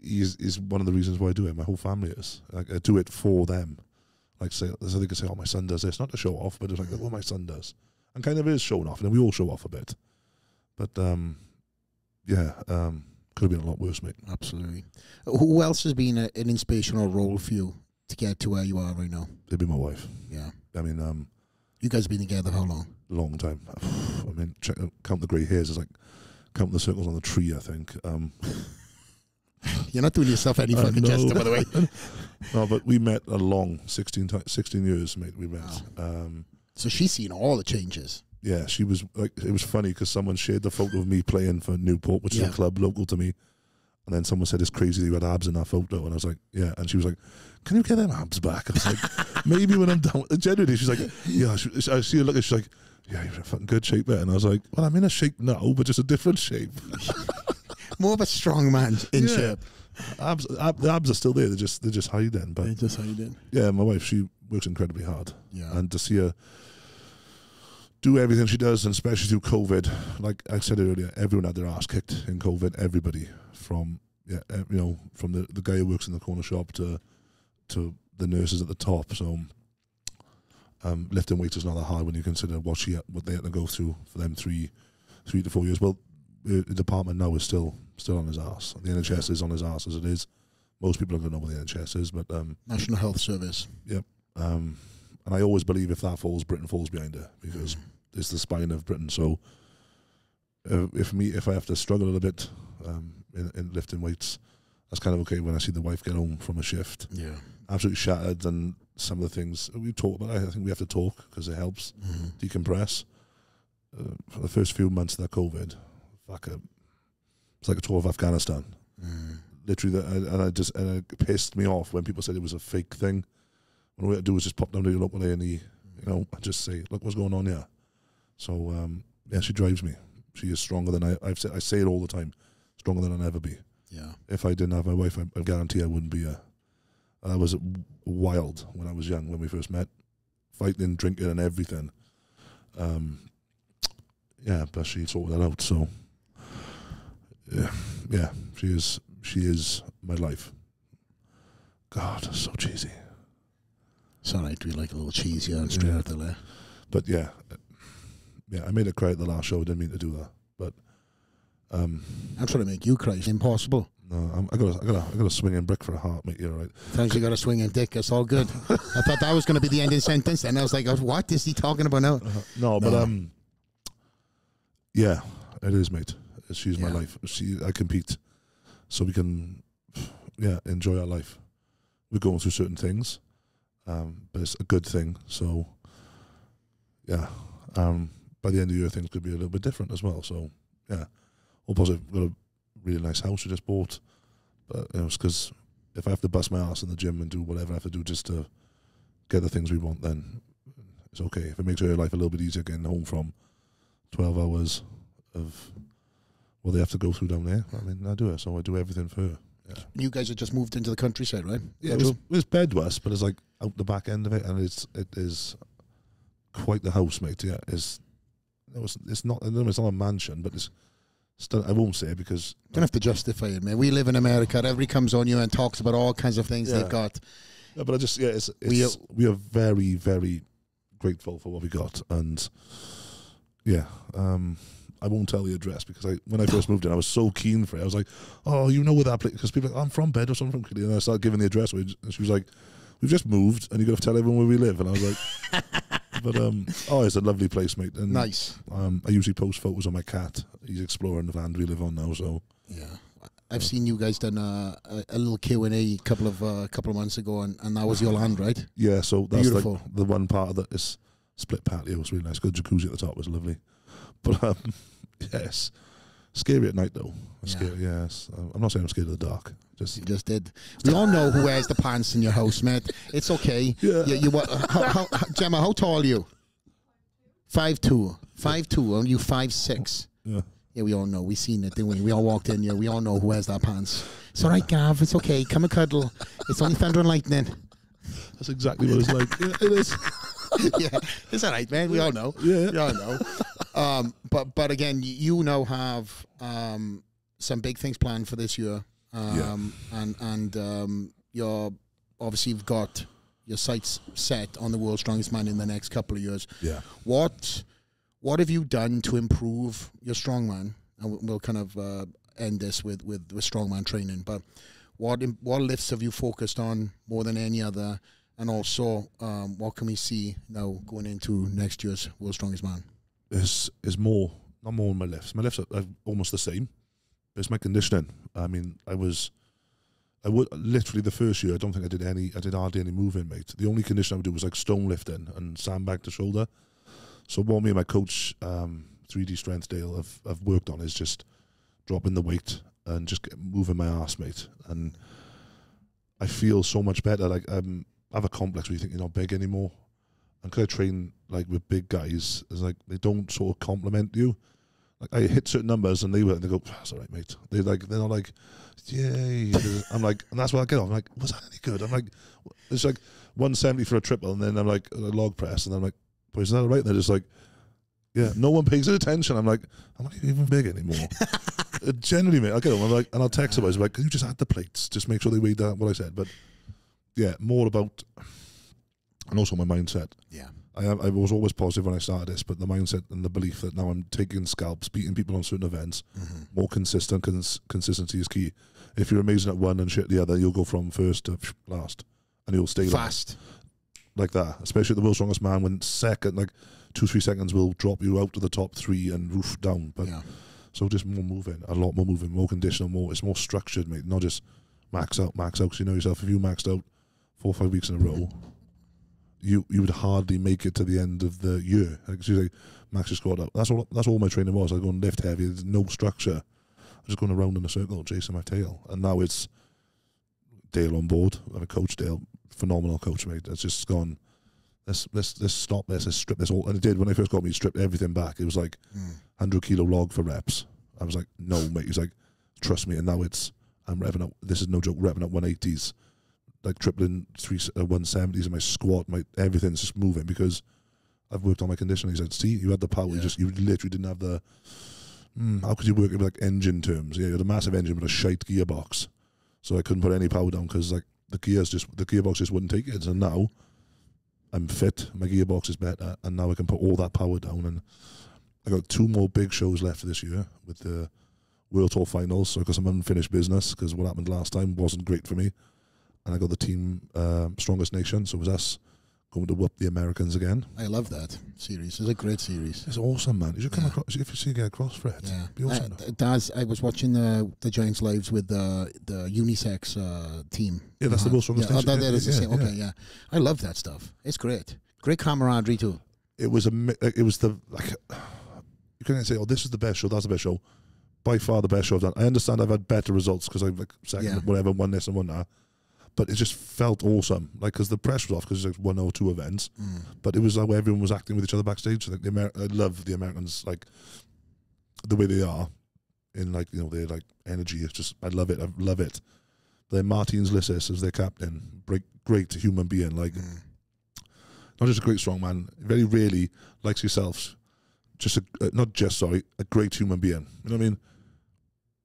Speaker 1: he's is one of the reasons why I do it. My whole family is. Like, I do it for them. Like, say, so they can say, "Oh, my son does this," not to show off, but it's like, "What my son does," and kind of is showing off, and then we all show off a bit. But um, yeah, um, could have been a lot worse, mate.
Speaker 2: Absolutely. Who else has been a, an inspirational role for you to get to where you are right now?
Speaker 1: It'd be my wife.
Speaker 2: Yeah.
Speaker 1: I mean, um,
Speaker 2: You guys have been together how long?
Speaker 1: long time. I mean, check, count the grey hairs. It's like count the circles on the tree. I think. Um,
Speaker 2: You're not doing yourself any
Speaker 1: Uh,
Speaker 2: fucking
Speaker 1: no.
Speaker 2: justice, by the way.
Speaker 1: no, but we met a long 16, 16 years, mate. We met.
Speaker 2: Wow.
Speaker 1: Um,
Speaker 2: So she's seen all the changes.
Speaker 1: Yeah, she was like, it was funny because someone shared the photo of me playing for Newport, which is
Speaker 2: Yeah.
Speaker 1: a club local to me. And then someone said it's crazy that you had abs in that photo, and I was like, yeah. And she was like, "Can you get them abs back?" I was like, "Maybe when I'm done." Genuinely, she's like, "Yeah." She, I see her look, and she's like, "Yeah, you're in fucking good shape there." And I was like, "Well, I'm in a shape now, but just a different shape."
Speaker 2: More of a strong man in
Speaker 1: Yeah.
Speaker 2: shape.
Speaker 1: abs, ab, the abs are still there. They're just they're just hiding. But
Speaker 2: just how you did.
Speaker 1: yeah, my wife she works incredibly hard,
Speaker 2: Yeah.
Speaker 1: and to see her do everything she does, and especially through COVID. Like I said earlier, everyone had their ass kicked in COVID. Everybody from yeah, eh, you know, from the the guy who works in the corner shop to to the nurses at the top. So um, lifting weights is not that hard when you consider what she what they had to go through for them three three to four years. Well, the department now is still still on his ass. The NHS is on his ass as it is. Most people don't know what the NHS is, but um,
Speaker 2: National Health Service.
Speaker 1: um, and I always believe if that falls, Britain falls behind her because it's the spine of Britain. So uh, if me, if I have to struggle a little bit um, in, in lifting weights, that's kind of okay. When I see the wife get home from a shift,
Speaker 2: Yeah.
Speaker 1: absolutely shattered, and some of the things we talk about, I think we have to talk because it helps decompress. Uh, for the first few months of that COVID, fuck it, it's like a tour of Afghanistan.
Speaker 2: Mm.
Speaker 1: Literally, that, and I just and it pissed me off when people said it was a fake thing. All we had to do was just pop down to your local A and E, you know, and just say, "Look, what's going on here." So um, yeah, she drives me. She is stronger than I. I've said, I say it all the time, stronger than I'll ever be.
Speaker 2: Yeah.
Speaker 1: If I didn't have my wife, I, I guarantee I wouldn't be here. I was wild when I was young when we first met, fighting, drinking, and everything. Um, yeah, but she sorted that out. So yeah, yeah, she is. She is my life. God, so cheesy.
Speaker 2: It's all right. We like a little cheese here and straight
Speaker 1: Yeah.
Speaker 2: out the there.
Speaker 1: But yeah, uh, yeah, I made her cry at the last show. I didn't mean to do that, but um,
Speaker 2: I'm trying to make you cry. It's impossible.
Speaker 1: no, I'm, I got a, I got a, I got a swinging brick for a heart, mate. You're right.
Speaker 2: Thanks, you got a swinging dick. It's all good. I thought that was going to be the ending sentence, and I was like, "What is he talking about now?"
Speaker 1: No, but um, yeah, it is, mate. She's my life. She, I compete, so we can, yeah, enjoy our life. We're going through certain things, um, but it's a good thing. So, yeah, um, by the end of the year, things could be a little bit different as well. So, yeah, all positive. We've got a really nice house we just bought, but you know, it's because if I have to bust my ass in the gym and do whatever I have to do just to get the things we want, then it's okay. If it makes her life a little bit easier getting home from 12 hours of what they have to go through down there, I mean, I do it. So I do everything for her.
Speaker 2: You guys have just moved into the countryside, right?
Speaker 1: Yeah, it was, it was but it's like out the back end of it, and it's it is quite the house, mate. Yeah, it's it was it's not it's not a mansion, but it's still I won't say it because
Speaker 2: Don't have to justify it, man. We live in America. Everybody comes on you and talks about all kinds of things
Speaker 1: Yeah.
Speaker 2: they've got.
Speaker 1: Yeah, but I just yeah, it's, it's
Speaker 2: We
Speaker 1: we,
Speaker 2: are-
Speaker 1: are, very very grateful for what we got, and yeah, um, I won't tell the address because I when I first moved in, I was so keen for it. I was like, oh, you know where that place? Because people are like, I'm from Bed or something from Killeen, and I started giving the address, and she was like, we've just moved, and you got to tell everyone where we live, and I was like. But um, oh, it's a lovely place, mate. And
Speaker 2: Nice.
Speaker 1: um, I usually post photos of my cat. He's exploring the land we live on now. So
Speaker 2: Yeah. I've seen you guys done a, a, a little Q and A couple of uh, couple of months ago, and, and that was your land, right?
Speaker 1: yeah, so that's
Speaker 2: Beautiful.
Speaker 1: like the one part of that is split patio. was really nice. Good jacuzzi at the top was lovely. But um, yes, scary at night though.
Speaker 2: Yeah.
Speaker 1: Scary, yes. I'm not saying I'm scared of the dark. Just
Speaker 2: You just did. We all know who wears the pants in your house, mate. It's okay.
Speaker 1: Yeah.
Speaker 2: You, you what? How, how, how, Gemma, how tall are you? Five two. Five two. Are you five six?
Speaker 1: yeah.
Speaker 2: Yeah, we all know. We seen it, didn't we? We all walked in here. We all know who wears that pants. It's all right, Gav. It's okay. Come and cuddle. It's only thunder and lightning.
Speaker 1: That's exactly what it's like. Yeah, it is.
Speaker 2: yeah, it's all right, man. We all know.
Speaker 1: Yeah.
Speaker 2: We all know. Um, but but again, you now have um, some big things planned for this year. Um, and and um, you're obviously you've got your sights set on the world's strongest man in the next couple of years.
Speaker 1: Yeah.
Speaker 2: What what have you done to improve your strongman? And we- we'll kind of uh, end this with with, with strongman training. But what what lifts have you focused on more than any other? And also, um, what can we see now going into next year's World's Strongest Man?
Speaker 1: is is more not more on my lifts. My lifts are, almost the same. It's my conditioning. I mean, I was I would literally the first year. I don't think I did any. I did hardly any moving, mate. The only condition I would do was like stone lifting and sandbag to shoulder. So what me and my coach, um, 3D Strength Dale, have have worked on is just dropping the weight and just get, moving my ass, mate. And I feel so much better. Like um, I have a complex where you think you're not big anymore. And 'cause I train like with big guys, it's like they don't sort of compliment you. Like I hit certain numbers and they were, and they go, "That's all right, mate." They like they're not like, "Yay!" I'm like, and that's what I get off. I'm like, "Was that any good?" I'm like, it's like 170 for a triple, and then I'm like a log press, and I'm like, "But is that all right?" And They're just like, Yeah, no one pays attention. I'm like, I'm not even big anymore. Uh, Generally, mate, I get them. I'm like, and I'll text them. I was like, can you just add the plates? Just make sure they weigh that what I said. But yeah, more about, and also my mindset.
Speaker 2: Yeah.
Speaker 1: I, am- I was always positive when I started this, but the mindset and the belief that now I'm taking scalps, beating people on certain events,
Speaker 2: Mm-hmm.
Speaker 1: more consistent. Cons- consistency is key. If you're amazing at one and shit the other, you'll go from first to last, and you'll stay last
Speaker 2: Fast.
Speaker 1: like that. Especially the world's strongest man, when second, like two, three seconds will drop you out to the top three and roof down. But
Speaker 2: Yeah.
Speaker 1: So just more moving, a lot more moving, more conditional, more. It's more structured, mate. Not just max out, max out. 'cause you know yourself. If you maxed out four or five weeks in a row, you you would hardly make it to the end of the year. You max your squad out. That's all. That's all my training was. I go and lift heavy. There's no structure. I'm just going around in a circle, chasing my tail. And now it's Dale on board. I a coach, Dale, phenomenal coach, mate. That's just gone. Let's let's let's stop this. Let's strip this all. And it did when I first got me. Stripped everything back. It was like
Speaker 2: Mm.
Speaker 1: Hundred kilo log for reps. I was like, no, mate. He's like, trust me. And now it's I'm revving up. This is no joke. Revving up 180s, like tripling three uh, 170s in my squat. My everything's just moving because I've worked on my conditioning. He said, see, you had the power. You just you literally didn't have the. Mm, how could you work it with like engine terms? Yeah, you had a massive engine but a shite gearbox, so I couldn't put any power down because like the gears just the gearbox just wouldn't take it. So now I'm fit. My gearbox is better, and now I can put all that power down. And I got two more big shows left this year with the World Tour Finals. So I got some unfinished business because what happened last time wasn't great for me. And I got the team um, Strongest Nation, so it was us going to whoop the Americans again.
Speaker 2: I love that series. It's a great series.
Speaker 1: It's awesome, man. You should come
Speaker 2: Yeah.
Speaker 1: across if you see get across for it.
Speaker 2: Yeah,
Speaker 1: Be awesome.
Speaker 2: Uh, Daz, I was watching the the Giants lives with the the unisex uh, team.
Speaker 1: Yeah, that's the
Speaker 2: Uh,
Speaker 1: World's Strongest
Speaker 2: yeah, oh,
Speaker 1: Nation.
Speaker 2: that, that is the same.
Speaker 1: yeah.
Speaker 2: Okay, yeah, I love that stuff. It's great. Great camaraderie too.
Speaker 1: it was a it was the like you can't say oh this is the best show that's the best show by far the best show I've done I understand I've had better results because I've like second
Speaker 2: Yeah.
Speaker 1: whatever won this and won that but it just felt awesome like because the press was off because it's like one or two events
Speaker 2: Mm.
Speaker 1: but it was like where everyone was acting with each other backstage like the Amer- I love the Americans like the way they are in like you know their like energy it's just I love it I love it then Martins Licis as their captain great great human being like
Speaker 2: Mm.
Speaker 1: not just a great strong man, very rarely likes yourself, just a not just sorry, a great human being. You know what I mean?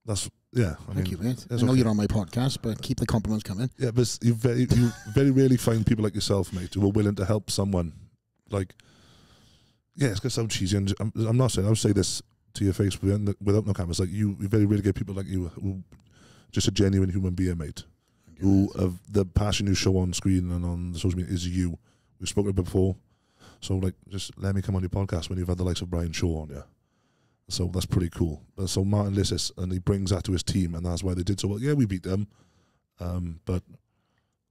Speaker 1: That's yeah. I
Speaker 2: Thank
Speaker 1: mean,
Speaker 2: you, mate. I know
Speaker 1: okay.
Speaker 2: you're on my podcast, but keep the compliments coming.
Speaker 1: yeah, but you very you very rarely find people like yourself, mate, who are willing to help someone. Like, yeah, it's gonna sound cheesy, and I'm, I'm not saying. I would say this to your face without, without no cameras. Like you, you very rarely get people like you who just a genuine human being, mate. Who of the passion you show on screen and on the social media is you. We've spoken about before, so like just let me come on your podcast when you've had the likes of Brian Shaw on you. So that's pretty cool. So Martin Licis, and he brings that to his team, and that's why they did so well. Yeah, we beat them, um, but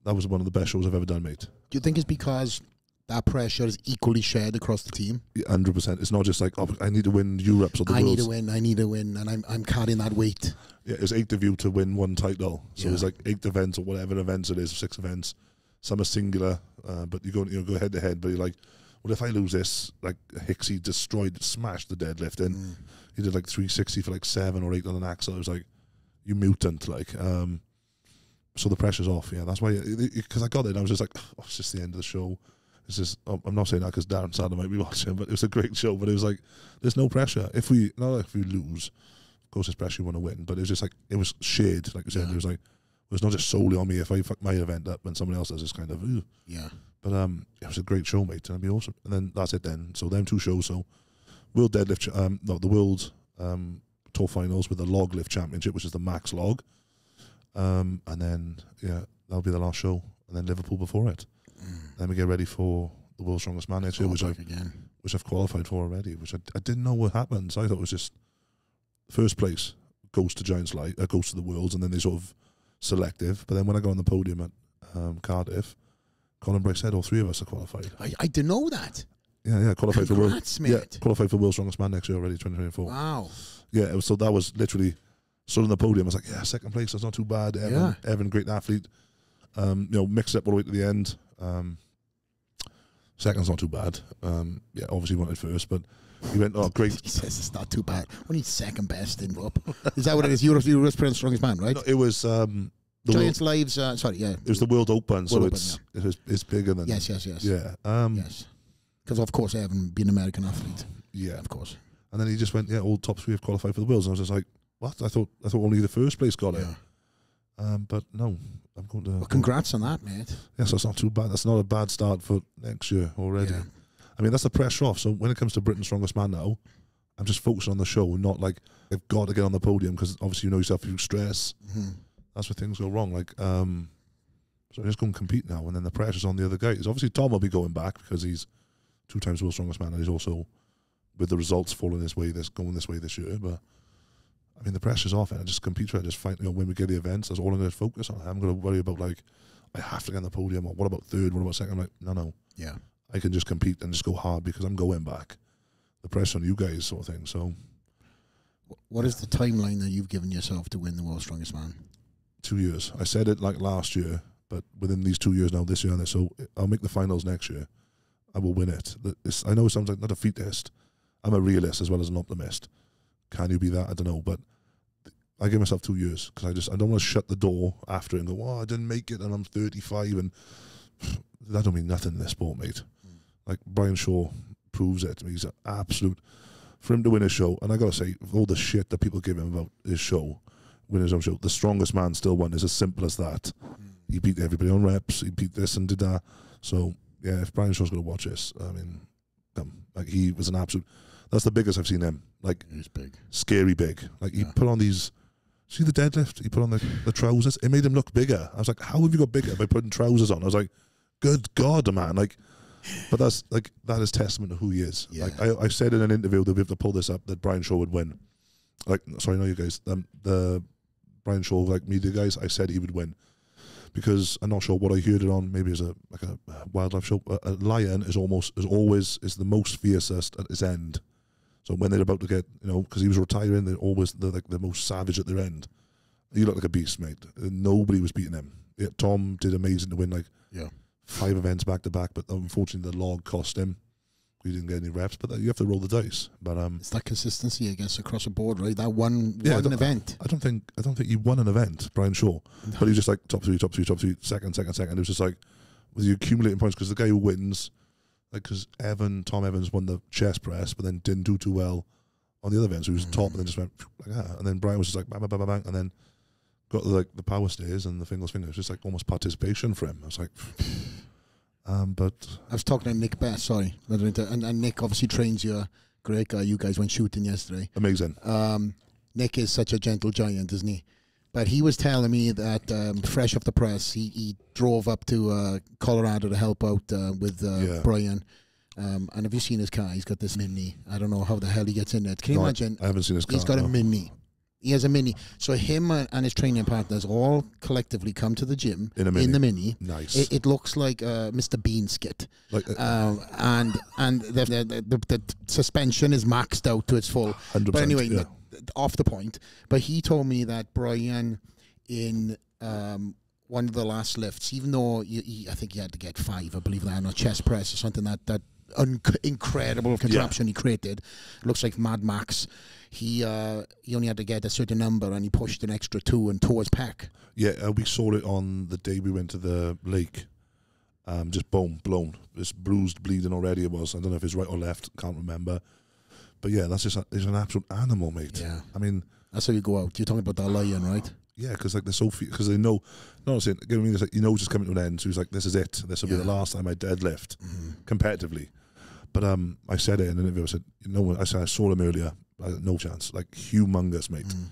Speaker 1: that was one of the best shows I've ever done, mate.
Speaker 2: Do you think it's because that pressure is equally shared across the team?
Speaker 1: Hundred percent. It's not just like oh, I need to win Europe's or the
Speaker 2: I need to win. I need to win, and I'm I'm carrying that weight.
Speaker 1: Yeah, it's eight of you to win one title. So
Speaker 2: Yeah.
Speaker 1: it's like eight events or whatever events it is, six events. Some are singular, uh, but you go you know, go head to head. But you're like, well, if I lose this, like Hicksy destroyed, smashed the deadlift, and
Speaker 2: Mm.
Speaker 1: he did like 360 for like seven or eight on an axle. It was like, you mutant, like. um So the pressure's off. Yeah, that's why. Because I got it, and I was just like, oh, it's just the end of the show. It's just. oh, I'm not saying that because Darren Sadler might be watching, but it was a great show. But it was like, there's no pressure. If we not if we lose, of course, it's pressure you want to win. But it was just like it was shared. Like I said,
Speaker 2: Yeah.
Speaker 1: it was like it was not just solely on me. If I fuck my event up and someone else does, it's kind of. Ew.
Speaker 2: Yeah.
Speaker 1: But um, it was a great show, mate, and it'd be awesome. And then that's it. Then so them two shows. So World Deadlift, um, no, the World um Tour Finals with the Log Lift Championship, which is the max log. Um, and then yeah, that'll be the last show, and then Liverpool before it.
Speaker 2: Mm.
Speaker 1: Then we get ready for the World's Strongest Man next year, which I
Speaker 2: back again.
Speaker 1: which I've qualified for already, which I, I didn't know what happened. So I thought it was just first place goes to Giants Live, uh, goes to the Worlds, and then they sort of selective. But then when I go on the podium at um, Cardiff, Colin Bryce said all three of us are qualified.
Speaker 2: I, I didn't know that.
Speaker 1: Yeah, yeah, qualified for World.
Speaker 2: Congrats,
Speaker 1: Yeah, qualified for World's Strongest Man next year already, 2024.
Speaker 2: Wow.
Speaker 1: Yeah, it was, so that was literally stood on the podium. I was like, yeah, second place, that's not too bad. Evan,
Speaker 2: Yeah.
Speaker 1: Evan great athlete. Um, you know, mixed up all the way to the end. Um, second's not too bad. Um, yeah, obviously wanted first, but he went, oh, great.
Speaker 2: He says it's not too bad. We need second best in up. Is that what it is? Europe's Europe's strongest man, right?
Speaker 1: No, it was um, the world,
Speaker 2: Giants lives. Uh, sorry, yeah.
Speaker 1: it was the World Open, so
Speaker 2: World
Speaker 1: it's it is, it's bigger than
Speaker 2: Yes, yes, yes,
Speaker 1: yeah. Um,
Speaker 2: yes. Because of course, I haven't been an American athlete.
Speaker 1: Yeah.
Speaker 2: of course.
Speaker 1: And then he just went, yeah, all top three have qualified for the Worlds. And I was just like, what? I thought I thought only the first place got it. Um, but no, I'm going to.
Speaker 2: Well, congrats on that, mate.
Speaker 1: Yes, that's not too bad. That's not a bad start for next year already.
Speaker 2: Yeah.
Speaker 1: I mean, that's the pressure off. So when it comes to Britain's Strongest Man now, I'm just focusing on the show, not like I've got to get on the podium because obviously you know yourself, you stress.
Speaker 2: Mhm.
Speaker 1: That's where things go wrong. Like, um, so just go and compete now, and then the pressure's on the other guys. Obviously, Tom will be going back because he's two times world's strongest man, and he's also with the results falling this way, this going this way this year. But I mean, the pressure's off, and I just compete. I just fight. you know when we get the events, that's all I'm going to focus on. I'm going to worry about like I have to get on the podium, or what about third? What about second? I'm like, no, no,
Speaker 2: Yeah.
Speaker 1: I can just compete and just go hard because I'm going back. The pressure on you guys, sort of thing. So
Speaker 2: What is the timeline that you've given yourself to win the world's strongest man?
Speaker 1: Two years. I said it like last year, but within these two years now, this year and this, so I'll make the finals next year. I will win it. It's, I know it sounds like not a defeatist. I'm a realist as well as an optimist. Can you be that? I don't know, but I give myself two years because I just I don't want to shut the door after and go, oh, I didn't make it, and I'm 35, and that don't mean nothing in this sport, mate. Hmm. Like Brian Shaw proves it. To me. He's an absolute for him to win a show, and I gotta say, all the shit that people give him about his show, win his own show, the strongest man still won. It's as simple as that. He beat everybody on reps. He beat this and did that. So yeah, if Brian Shaw's gonna watch this, I mean, um, like he was an absolute. That's the biggest I've seen him. Like
Speaker 2: He's big.
Speaker 1: scary big. Like he
Speaker 2: Yeah.
Speaker 1: put on these. See the deadlift? He put on the, the trousers. It made him look bigger. I was like, how have you got bigger by putting trousers on? I was like, good God, man. Like, but that's like that is testament to who he is.
Speaker 2: Yeah.
Speaker 1: Like I, I said in an interview that we have to pull this up that Brian Shaw would win. Like, sorry, no, you guys. Um, the Brian Shaw, like media guys, I said he would win because I'm not sure what I heard it on. Maybe as a like a wildlife show. A, a lion is almost is always is the most fiercest at its end. So when they're about to get, you know, because he was retiring, they're always they're like the most savage at their end. You look like a beast, mate. Nobody was beating him. Yeah, Tom did amazing to win like
Speaker 2: Yeah.
Speaker 1: five events back to back, but unfortunately the log cost him. We didn't get any reps, but you have to roll the dice. But um,
Speaker 2: It's that consistency, I guess, across the board, right? That one
Speaker 1: Yeah, I
Speaker 2: one
Speaker 1: don't-
Speaker 2: event.
Speaker 1: I don't think I don't think he won an event, Brian Shaw, but he was just like top three, top three, top three, second, second, second. It was just like with you accumulating points because the guy who wins, like because Evan Tom Evans won the chest press, but then didn't do too well on the other events. So he was top and then just went like that, and then Brian was just like bang, bang, bang, bang, bang, and then got the, like the power stairs and the fingers fingers. Just like almost participation for him. I was like, um, but
Speaker 2: I was talking to Nick Best, sorry. And, and Nick obviously trains you. Great guy. You guys went shooting yesterday.
Speaker 1: amazing.
Speaker 2: Um, Nick is such a gentle giant, isn't he? But he was telling me that um, fresh off the press, he, he drove up to uh, Colorado to help out uh, with uh,
Speaker 1: Yeah.
Speaker 2: Brian. Um, and have you seen his car? He's got this mini. I don't know how the hell he gets in there. Can you
Speaker 1: No,
Speaker 2: imagine?
Speaker 1: I haven't seen his car.
Speaker 2: He's got a
Speaker 1: no.
Speaker 2: mini. He has a mini. So him and and his training partners all collectively come to the gym
Speaker 1: In a mini.
Speaker 2: in the mini.
Speaker 1: Nice.
Speaker 2: It, it looks like a Mr. Bean skit,
Speaker 1: like uh,
Speaker 2: um, and and the, the, the, the suspension is maxed out to its full.
Speaker 1: hundred
Speaker 2: But anyway,
Speaker 1: yeah.
Speaker 2: off the point. But he told me that Brian, in um, one of the last lifts, even though you, I think he had to get five, I believe that on a chest press or something that that incredible contraption he created, looks like Mad Max. He uh, he only had to get a certain number, and he pushed an extra two and tore his pec.
Speaker 1: Yeah, uh, we saw it on the day we went to the lake. Um, just boom, blown. It's bruised, bleeding already. It was. I don't know if it's right or left. Can't remember. But yeah, that's just a, he's an absolute animal, mate.
Speaker 2: Yeah.
Speaker 1: I mean,
Speaker 2: That's how you go out. You're talking about that lion, right?
Speaker 1: yeah, because like they're so because they know. No, I'm saying. You know what I mean, it's like you know, it's just coming to an end. So he's like, this is it. This will be the last time I deadlift
Speaker 2: Mm-hmm.
Speaker 1: competitively. But um, I said it in an interview. I said, you know, what? I said I saw him earlier. No chance. Like humongous, mate.
Speaker 2: Mm.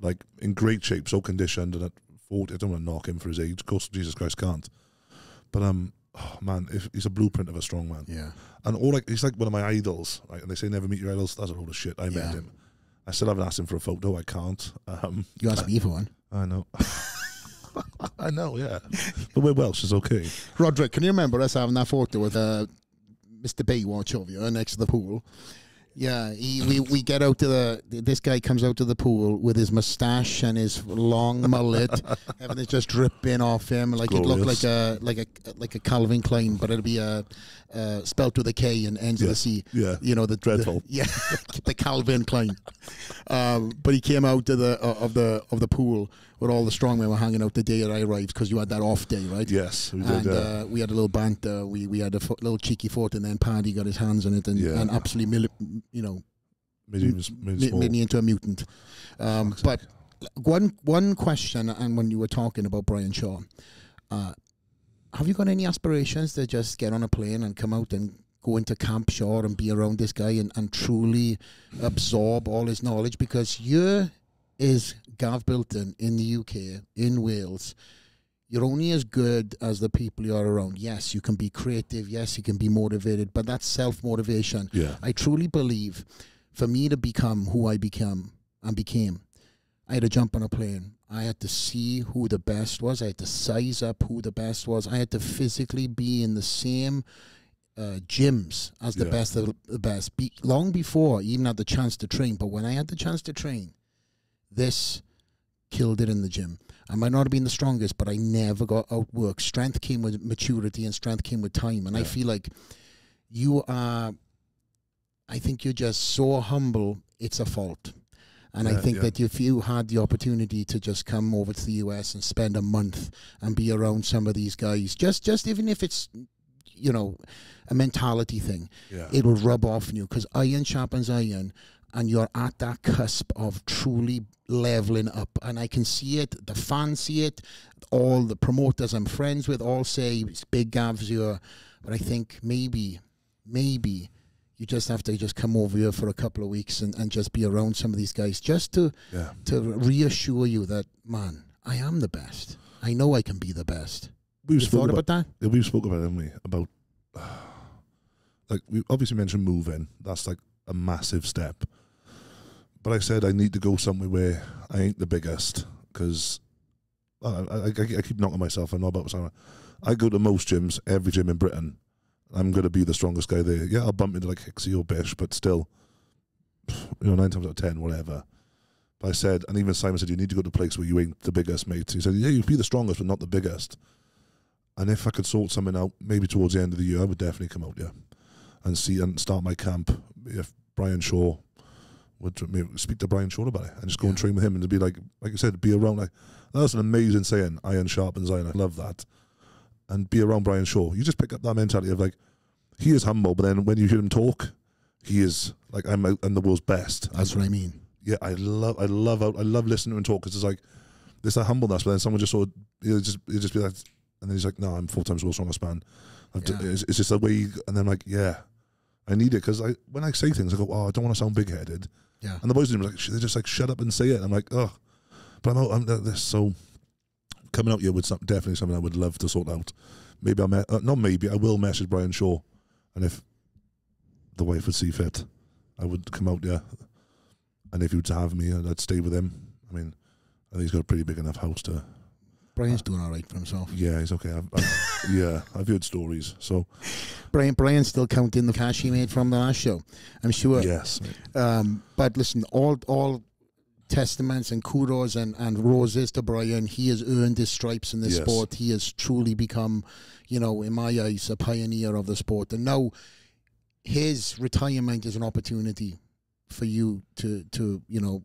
Speaker 1: Like in great shape, so conditioned, and at forty, I don't want to knock him for his age. Of course, Jesus Christ can't. But um, oh, man, if he's a blueprint of a strong man,
Speaker 2: Yeah.
Speaker 1: and all like he's like one of my idols. Right? And they say never meet your idols. That's a load of shit. I
Speaker 2: Yeah.
Speaker 1: met him. I still haven't asked him for a photo. I can't. Um,
Speaker 2: You asked me for one.
Speaker 1: I know. I know, yeah. But we're Welsh. It's okay.
Speaker 2: Roderick, can you remember us having that photo with uh, Mr. Baywatch over you next to the pool? Yeah, he, we we get out to the. This guy comes out to the pool with his moustache and his long mullet. and it's just dripping off him, like it looked like a like a like a Calvin Klein, but it'll be a, uh spelt with a K and ends with
Speaker 1: Yeah.
Speaker 2: a C.
Speaker 1: Yeah.
Speaker 2: You know the
Speaker 1: Dreadful.
Speaker 2: the- yeah, the Calvin Klein. Um, but he came out to the uh, of the of the pool where all the strongmen were hanging out the day that I arrived because you had that off day, right?
Speaker 1: Yes, we did.
Speaker 2: and
Speaker 1: uh,
Speaker 2: uh, we had a little banter. We we had a little cheeky fort, and then Paddy got his hands on it and,
Speaker 1: Yeah.
Speaker 2: and absolutely, you know,
Speaker 1: made made
Speaker 2: made, me into a mutant. Um,
Speaker 1: Fuck's
Speaker 2: but one one question, and when you were talking about Brian Shaw, uh, have you got any aspirations to just get on a plane and come out and go into Camp Shaw and be around this guy and, and truly absorb all his knowledge? Because you is Gav Bilton in the UK, in Wales. You're only as good as the people you are around. Yes, you can be creative. Yes, you can be motivated, but that's self motivation.
Speaker 1: yeah,
Speaker 2: I truly believe for me to become who I become and became, I had to jump on a plane. I had to see who the best was. I had to size up who the best was. I had to physically be in the same uh, gyms as the
Speaker 1: Yeah.
Speaker 2: best of the best. Be, long before I even had the chance to train, but when I had the chance to train, this killed it in the gym. I might not have been the strongest, but I never got outworked. Strength came with maturity, and strength came with time. And I feel like you are. I think you're just so humble. It's a fault. And I think
Speaker 1: yeah.
Speaker 2: that if you had the opportunity to just come over to the US and spend a month and be around some of these guys, just just even if it's you know a mentality thing,
Speaker 1: yeah,
Speaker 2: it will rub off on you because iron sharpens iron and you're at that cusp of truly leveling up and i can see it the fans see it all the promoters i'm friends with all say it's big gavs you're but i think maybe maybe you just have to just come over here for a couple of weeks and, and just be around some of these guys just to
Speaker 1: yeah.
Speaker 2: to reassure you that man i am the best i know i can be the best
Speaker 1: We've
Speaker 2: you
Speaker 1: spoken
Speaker 2: thought
Speaker 1: about,
Speaker 2: about that
Speaker 1: yeah, we've spoken about it, haven't we? About like we obviously mentioned moving. That's like a massive step. But I said I need to go somewhere where I ain't the biggest because I, I, I, I keep knocking myself. I'm not about something. I go to most gyms, every gym in Britain. I'm going to be the strongest guy there. Yeah, I'll bump into like Hicksy or Bish, but still, you know, nine times out of ten, whatever. But I said, and even Simon said, you need to go to a place where you ain't the biggest, mate. He said, yeah, you'd be the strongest, but not the biggest. And if I could sort something out, maybe towards the end of the year, I would definitely come out, yeah, and see and start my camp. If Brian Shaw would speak to Brian Shaw about it and just go and train with him and to be like, like I said, be around. Like that's an amazing saying. Iron sharpens iron. I love that. And be around Brian Shaw. You just pick up that mentality of like, he is humble, but then when you hear him talk, he is like, I'm I'm the world's best.
Speaker 2: that's what i mean
Speaker 1: yeah, I love, I love, I love listening to him talk because it's like, there's that humbleness, but then someone just sort of, he'll just, he'll just be like, and then he's like, no, I'm four times world's strongest man.
Speaker 2: Yeah.
Speaker 1: it's, it's just the way, you, and then I'm like, yeah, I need it because I, when I say things, I go, oh, I don't want to sound big headed,
Speaker 2: yeah
Speaker 1: and the boys are like, they're just like, shut up and say it. I'm like, oh, but I'm out, I'm this so coming out here with some, definitely something I would love to sort out. Maybe I'll, me- uh, not maybe, I will message Brian Shaw, and if the wife would see fit, I would come out there. And if he would have me, I'd stay with him. I mean, I think he's got a pretty big enough house to.
Speaker 2: Brian's doing all right for himself
Speaker 1: Yeah, he's okay. I've, I've, yeah, I've heard stories. So
Speaker 2: Brian Brian's still counting the cash he made from the last show. I'm sure.
Speaker 1: yes,
Speaker 2: Um, but listen, all all testaments and kudos and, and roses to Brian. He has earned his stripes in this
Speaker 1: Yes.
Speaker 2: sport. He has truly become, you know, in my eyes, a pioneer of the sport. And now his retirement is an opportunity for you to to, you know,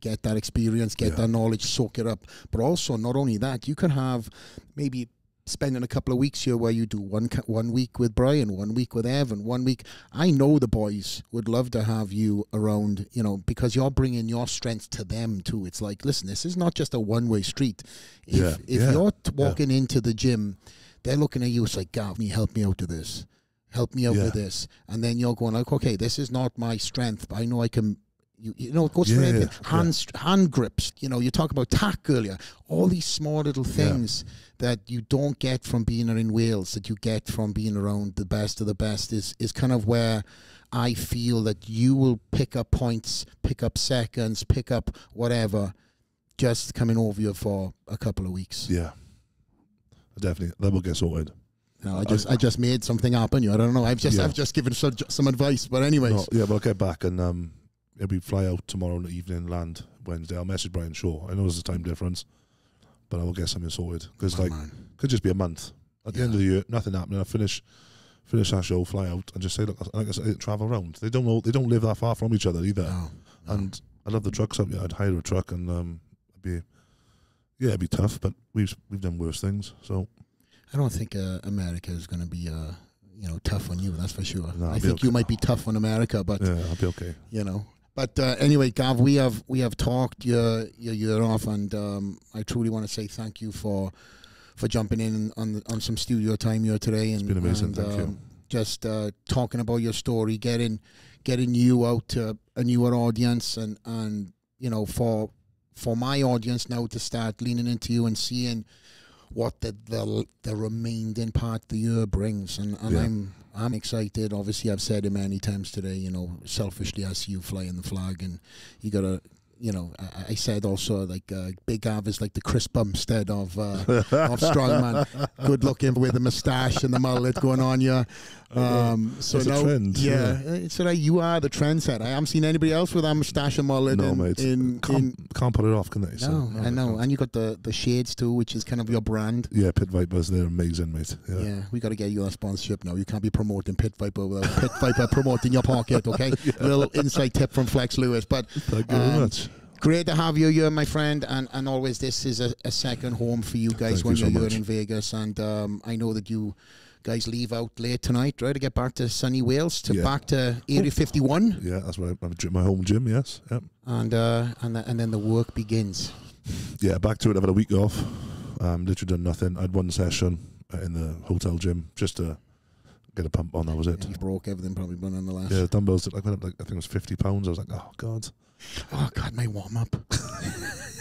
Speaker 2: get that experience, get
Speaker 1: Yeah.
Speaker 2: that knowledge, soak it up. But also, not only that, you can have maybe spending a couple of weeks here where you do one one week with Brian, one week with Evan, one week. I know the boys would love to have you around, you know, because you're bringing your strength to them too. It's like, listen, this is not just a one way street. If,
Speaker 1: Yeah,
Speaker 2: if
Speaker 1: yeah,
Speaker 2: you're t- walking into the gym, they're looking at you. It's like, Gav, me help me out with this. Help me out
Speaker 1: Yeah.
Speaker 2: with this, and then you're going like, okay, this is not my strength, but I know I can you, you know, it goes for
Speaker 1: Yeah,
Speaker 2: everything.
Speaker 1: yeah.
Speaker 2: Hand, hand grips. You know, you talk about tack earlier. All these small little
Speaker 1: Yeah.
Speaker 2: things that you don't get from being in Wales, that you get from being around the best of the best, is is kind of where I feel that you will pick up points, pick up seconds, pick up whatever, just coming over here for a couple of weeks.
Speaker 1: yeah, definitely that will get sorted.
Speaker 2: You know, I just I just made something happen. You, I don't know. I've just
Speaker 1: Yeah.
Speaker 2: I've just given some, some advice, but anyways,
Speaker 1: No, yeah, but I'll get back and um, yeah, we fly out tomorrow in the evening, land Wednesday. I'll message Brian Shaw. I know there's a time difference, but I will get something sorted because
Speaker 2: Oh,
Speaker 1: like
Speaker 2: man.
Speaker 1: could just be a month. At the end of the year, nothing happening. I finish finish that show, fly out, and just say, look, like I said, travel around. They don't know. They don't live that far from each other either.
Speaker 2: No, no.
Speaker 1: And I love the trucks up. Yeah, I'd hire a truck and um, I'd be Yeah, it'd be tough, but we've we've done worse things. So
Speaker 2: I don't think uh, America is going to be, uh, you know, tough on you. That's for sure.
Speaker 1: No,
Speaker 2: I think you might be tough on America, but
Speaker 1: yeah, I'll be okay.
Speaker 2: you know. But uh, anyway, Gav, we have we have talked your your year off, and um, I truly want to say thank you for for jumping in on on some studio time here today. And, it's
Speaker 1: been amazing,
Speaker 2: and,
Speaker 1: thank you.
Speaker 2: um, Just uh, talking about your story, getting getting you out to a newer audience, and and you know for for my audience now to start leaning into you and seeing what the the, the remaining part of the year brings, and, and
Speaker 1: Yeah.
Speaker 2: I'm I'm excited. Obviously, I've said it many times today. You know, selfishly, I see you flying the flag, and you gotta. You know, I, I said also like uh, Big Av is like the Chris Bumstead of uh, of strongman, good looking with the moustache and the mullet going on. Yeah, um, so
Speaker 1: It's a
Speaker 2: now,
Speaker 1: trend,
Speaker 2: yeah, So like you are the trendsetter. I haven't seen anybody else with a moustache and mullet.
Speaker 1: No,
Speaker 2: in,
Speaker 1: mate.
Speaker 2: In,
Speaker 1: Can't,
Speaker 2: in,
Speaker 1: can't put it off, can they? So,
Speaker 2: no,
Speaker 1: no,
Speaker 2: I know,
Speaker 1: can't.
Speaker 2: and you got the the shades too, which is kind of your brand.
Speaker 1: Yeah, Pit Vipers, they're amazing, mate. Yeah.
Speaker 2: Yeah, we got to get you a sponsorship now. You can't be promoting Pit Viper without Pit Viper promoting your pocket, okay? Little inside tip from Flex Lewis. But
Speaker 1: Thank you very
Speaker 2: Um,
Speaker 1: much.
Speaker 2: great to have you here, my friend. And, and always, this is a, a second home for you guys
Speaker 1: Thank
Speaker 2: when
Speaker 1: you so
Speaker 2: are here in Vegas. And um, I know that you guys leave out late tonight, right? To get back to sunny Wales, to
Speaker 1: Yeah.
Speaker 2: back to Area 51.
Speaker 1: Yeah, that's what I, I'm at my home gym. Yes, yeah,
Speaker 2: And, uh, and, the, and then the work begins.
Speaker 1: yeah. Back to it. I've had a week off. Um, literally done nothing. I had one session uh, in the hotel gym just to get a pump on. That was it.
Speaker 2: You broke everything probably, but nonetheless.
Speaker 1: Yeah, the dumbbells. I went up like I think it was 50 pounds. I was like, oh god.
Speaker 2: Oh, God, my warm up.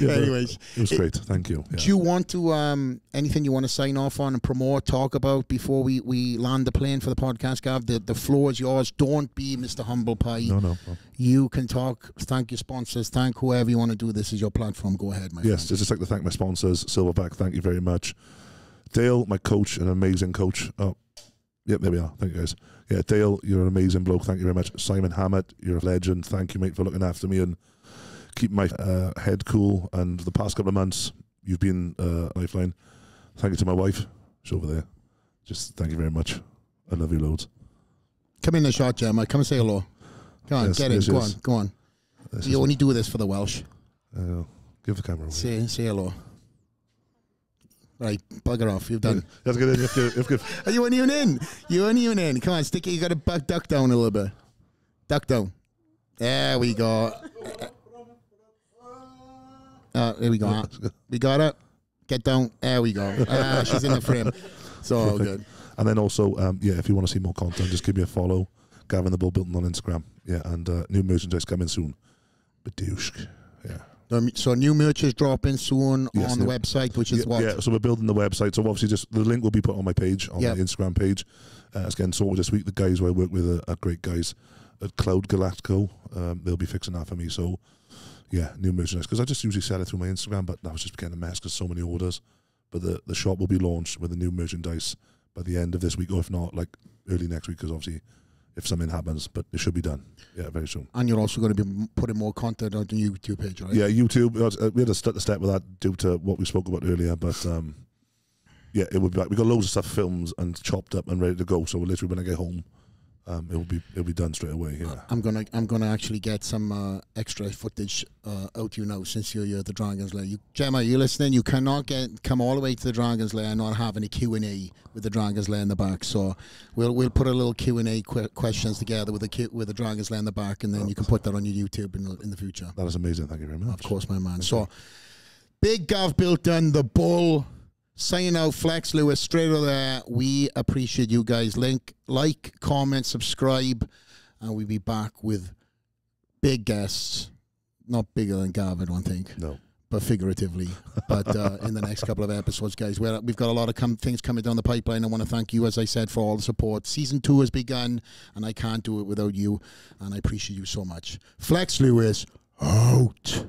Speaker 1: Yeah,
Speaker 2: Anyways.
Speaker 1: it was
Speaker 2: it-
Speaker 1: great. Thank you. Yeah.
Speaker 2: Do you want to um anything you want to sign off on and promote, talk about before we, we land the plane for the podcast, Gav? The the floor is yours. Don't be Mr. Humble Pie.
Speaker 1: no, no. no.
Speaker 2: You can talk. Thank your sponsors. Thank whoever you want to do. This is your platform. Go ahead, my
Speaker 1: Yes,
Speaker 2: friend.
Speaker 1: just like to thank my sponsors, Silverback. Thank you very much. Dale, my coach, an amazing coach. Oh, yep, there we are. Thank you guys. Yeah, Dale, you're an amazing bloke. Thank you very much. Simon Hammett, you're a legend. Thank you, mate, for looking after me and keeping my uh, head cool. And the past couple of months, you've been uh, lifeline. Thank you to my wife. She's over there. Just thank you very much. I love you loads.
Speaker 2: Come in the shot, Gemma. Come and say hello. Come on,
Speaker 1: Yes,
Speaker 2: get in.
Speaker 1: yes,
Speaker 2: go
Speaker 1: yes.
Speaker 2: on, go on. You only do this for the Welsh.
Speaker 1: uh, give the camera away.
Speaker 2: Say say hello. Right, bugger off. You've done.
Speaker 1: That's good. to get in. You have to, you have to
Speaker 2: Are you weren't even in? You weren't even in. Come on, stick it. You got to duck down a little bit. Duck down. There we go. Uh, there we go. We got it. Get down. There we go. Ah, she's in the frame. It's all good.
Speaker 1: And then also, um, yeah, if you want to see more content, just give me a follow. Gavin the Bull Bilton on Instagram. Yeah, and uh, new merchandise coming soon. Badooshk. Yeah.
Speaker 2: So new merch is dropping soon
Speaker 1: Yes,
Speaker 2: on the
Speaker 1: yeah.
Speaker 2: website, which is
Speaker 1: yeah,
Speaker 2: what?
Speaker 1: yeah, so we're building the website. So obviously, just the link will be put on my page, on
Speaker 2: Yeah.
Speaker 1: my Instagram page. Uh, it's getting sorted this week. The guys who I work with are, are great guys at Cloud Galactico. Um, they'll be fixing that for me. So, yeah, new merchandise. Because I just usually sell it through my Instagram, but that was just getting a mess because so many orders. But the, the shop will be launched with the new merchandise by the end of this week, or if not, like early next week, because obviously, if something happens, but it should be done. Yeah, very soon.
Speaker 2: And you're also going to be putting more content on the YouTube page, right?
Speaker 1: Yeah, YouTube. uh, We had to start the step with that due to what we spoke about earlier, but um, yeah, it would be. Like, we got loads of stuff filmed and chopped up and ready to go. So literally, when I get home, um, it will be it'll be done straight away. Yeah,
Speaker 2: I'm gonna I'm gonna actually get some uh, extra footage uh, out you now since you're here at the Dragon's Lair. You, Gemma, you listening? You cannot get come all the way to the Dragon's Lair and not having Q and A with the Dragon's Lair in the back. So we'll we'll put a little Q and A qu- questions together with the Q- with the Dragon's Lair in the back, and then you can put that on your YouTube in the, in the future.
Speaker 1: that is amazing. Thank you very much.
Speaker 2: Of course, my man. So big Gav Bilton, the bull. Signing out, Flex Lewis, straight over there. We appreciate you guys. Link, like, comment, subscribe, and we'll be back with big guests. Not bigger than Gav, I don't think,
Speaker 1: No,
Speaker 2: but figuratively. But uh, in the next couple of episodes, guys, where we've got a lot of com- things coming down the pipeline. I want to thank you, as I said, for all the support. Season two has begun, and I can't do it without you, and I appreciate you so much. Flex Lewis, out.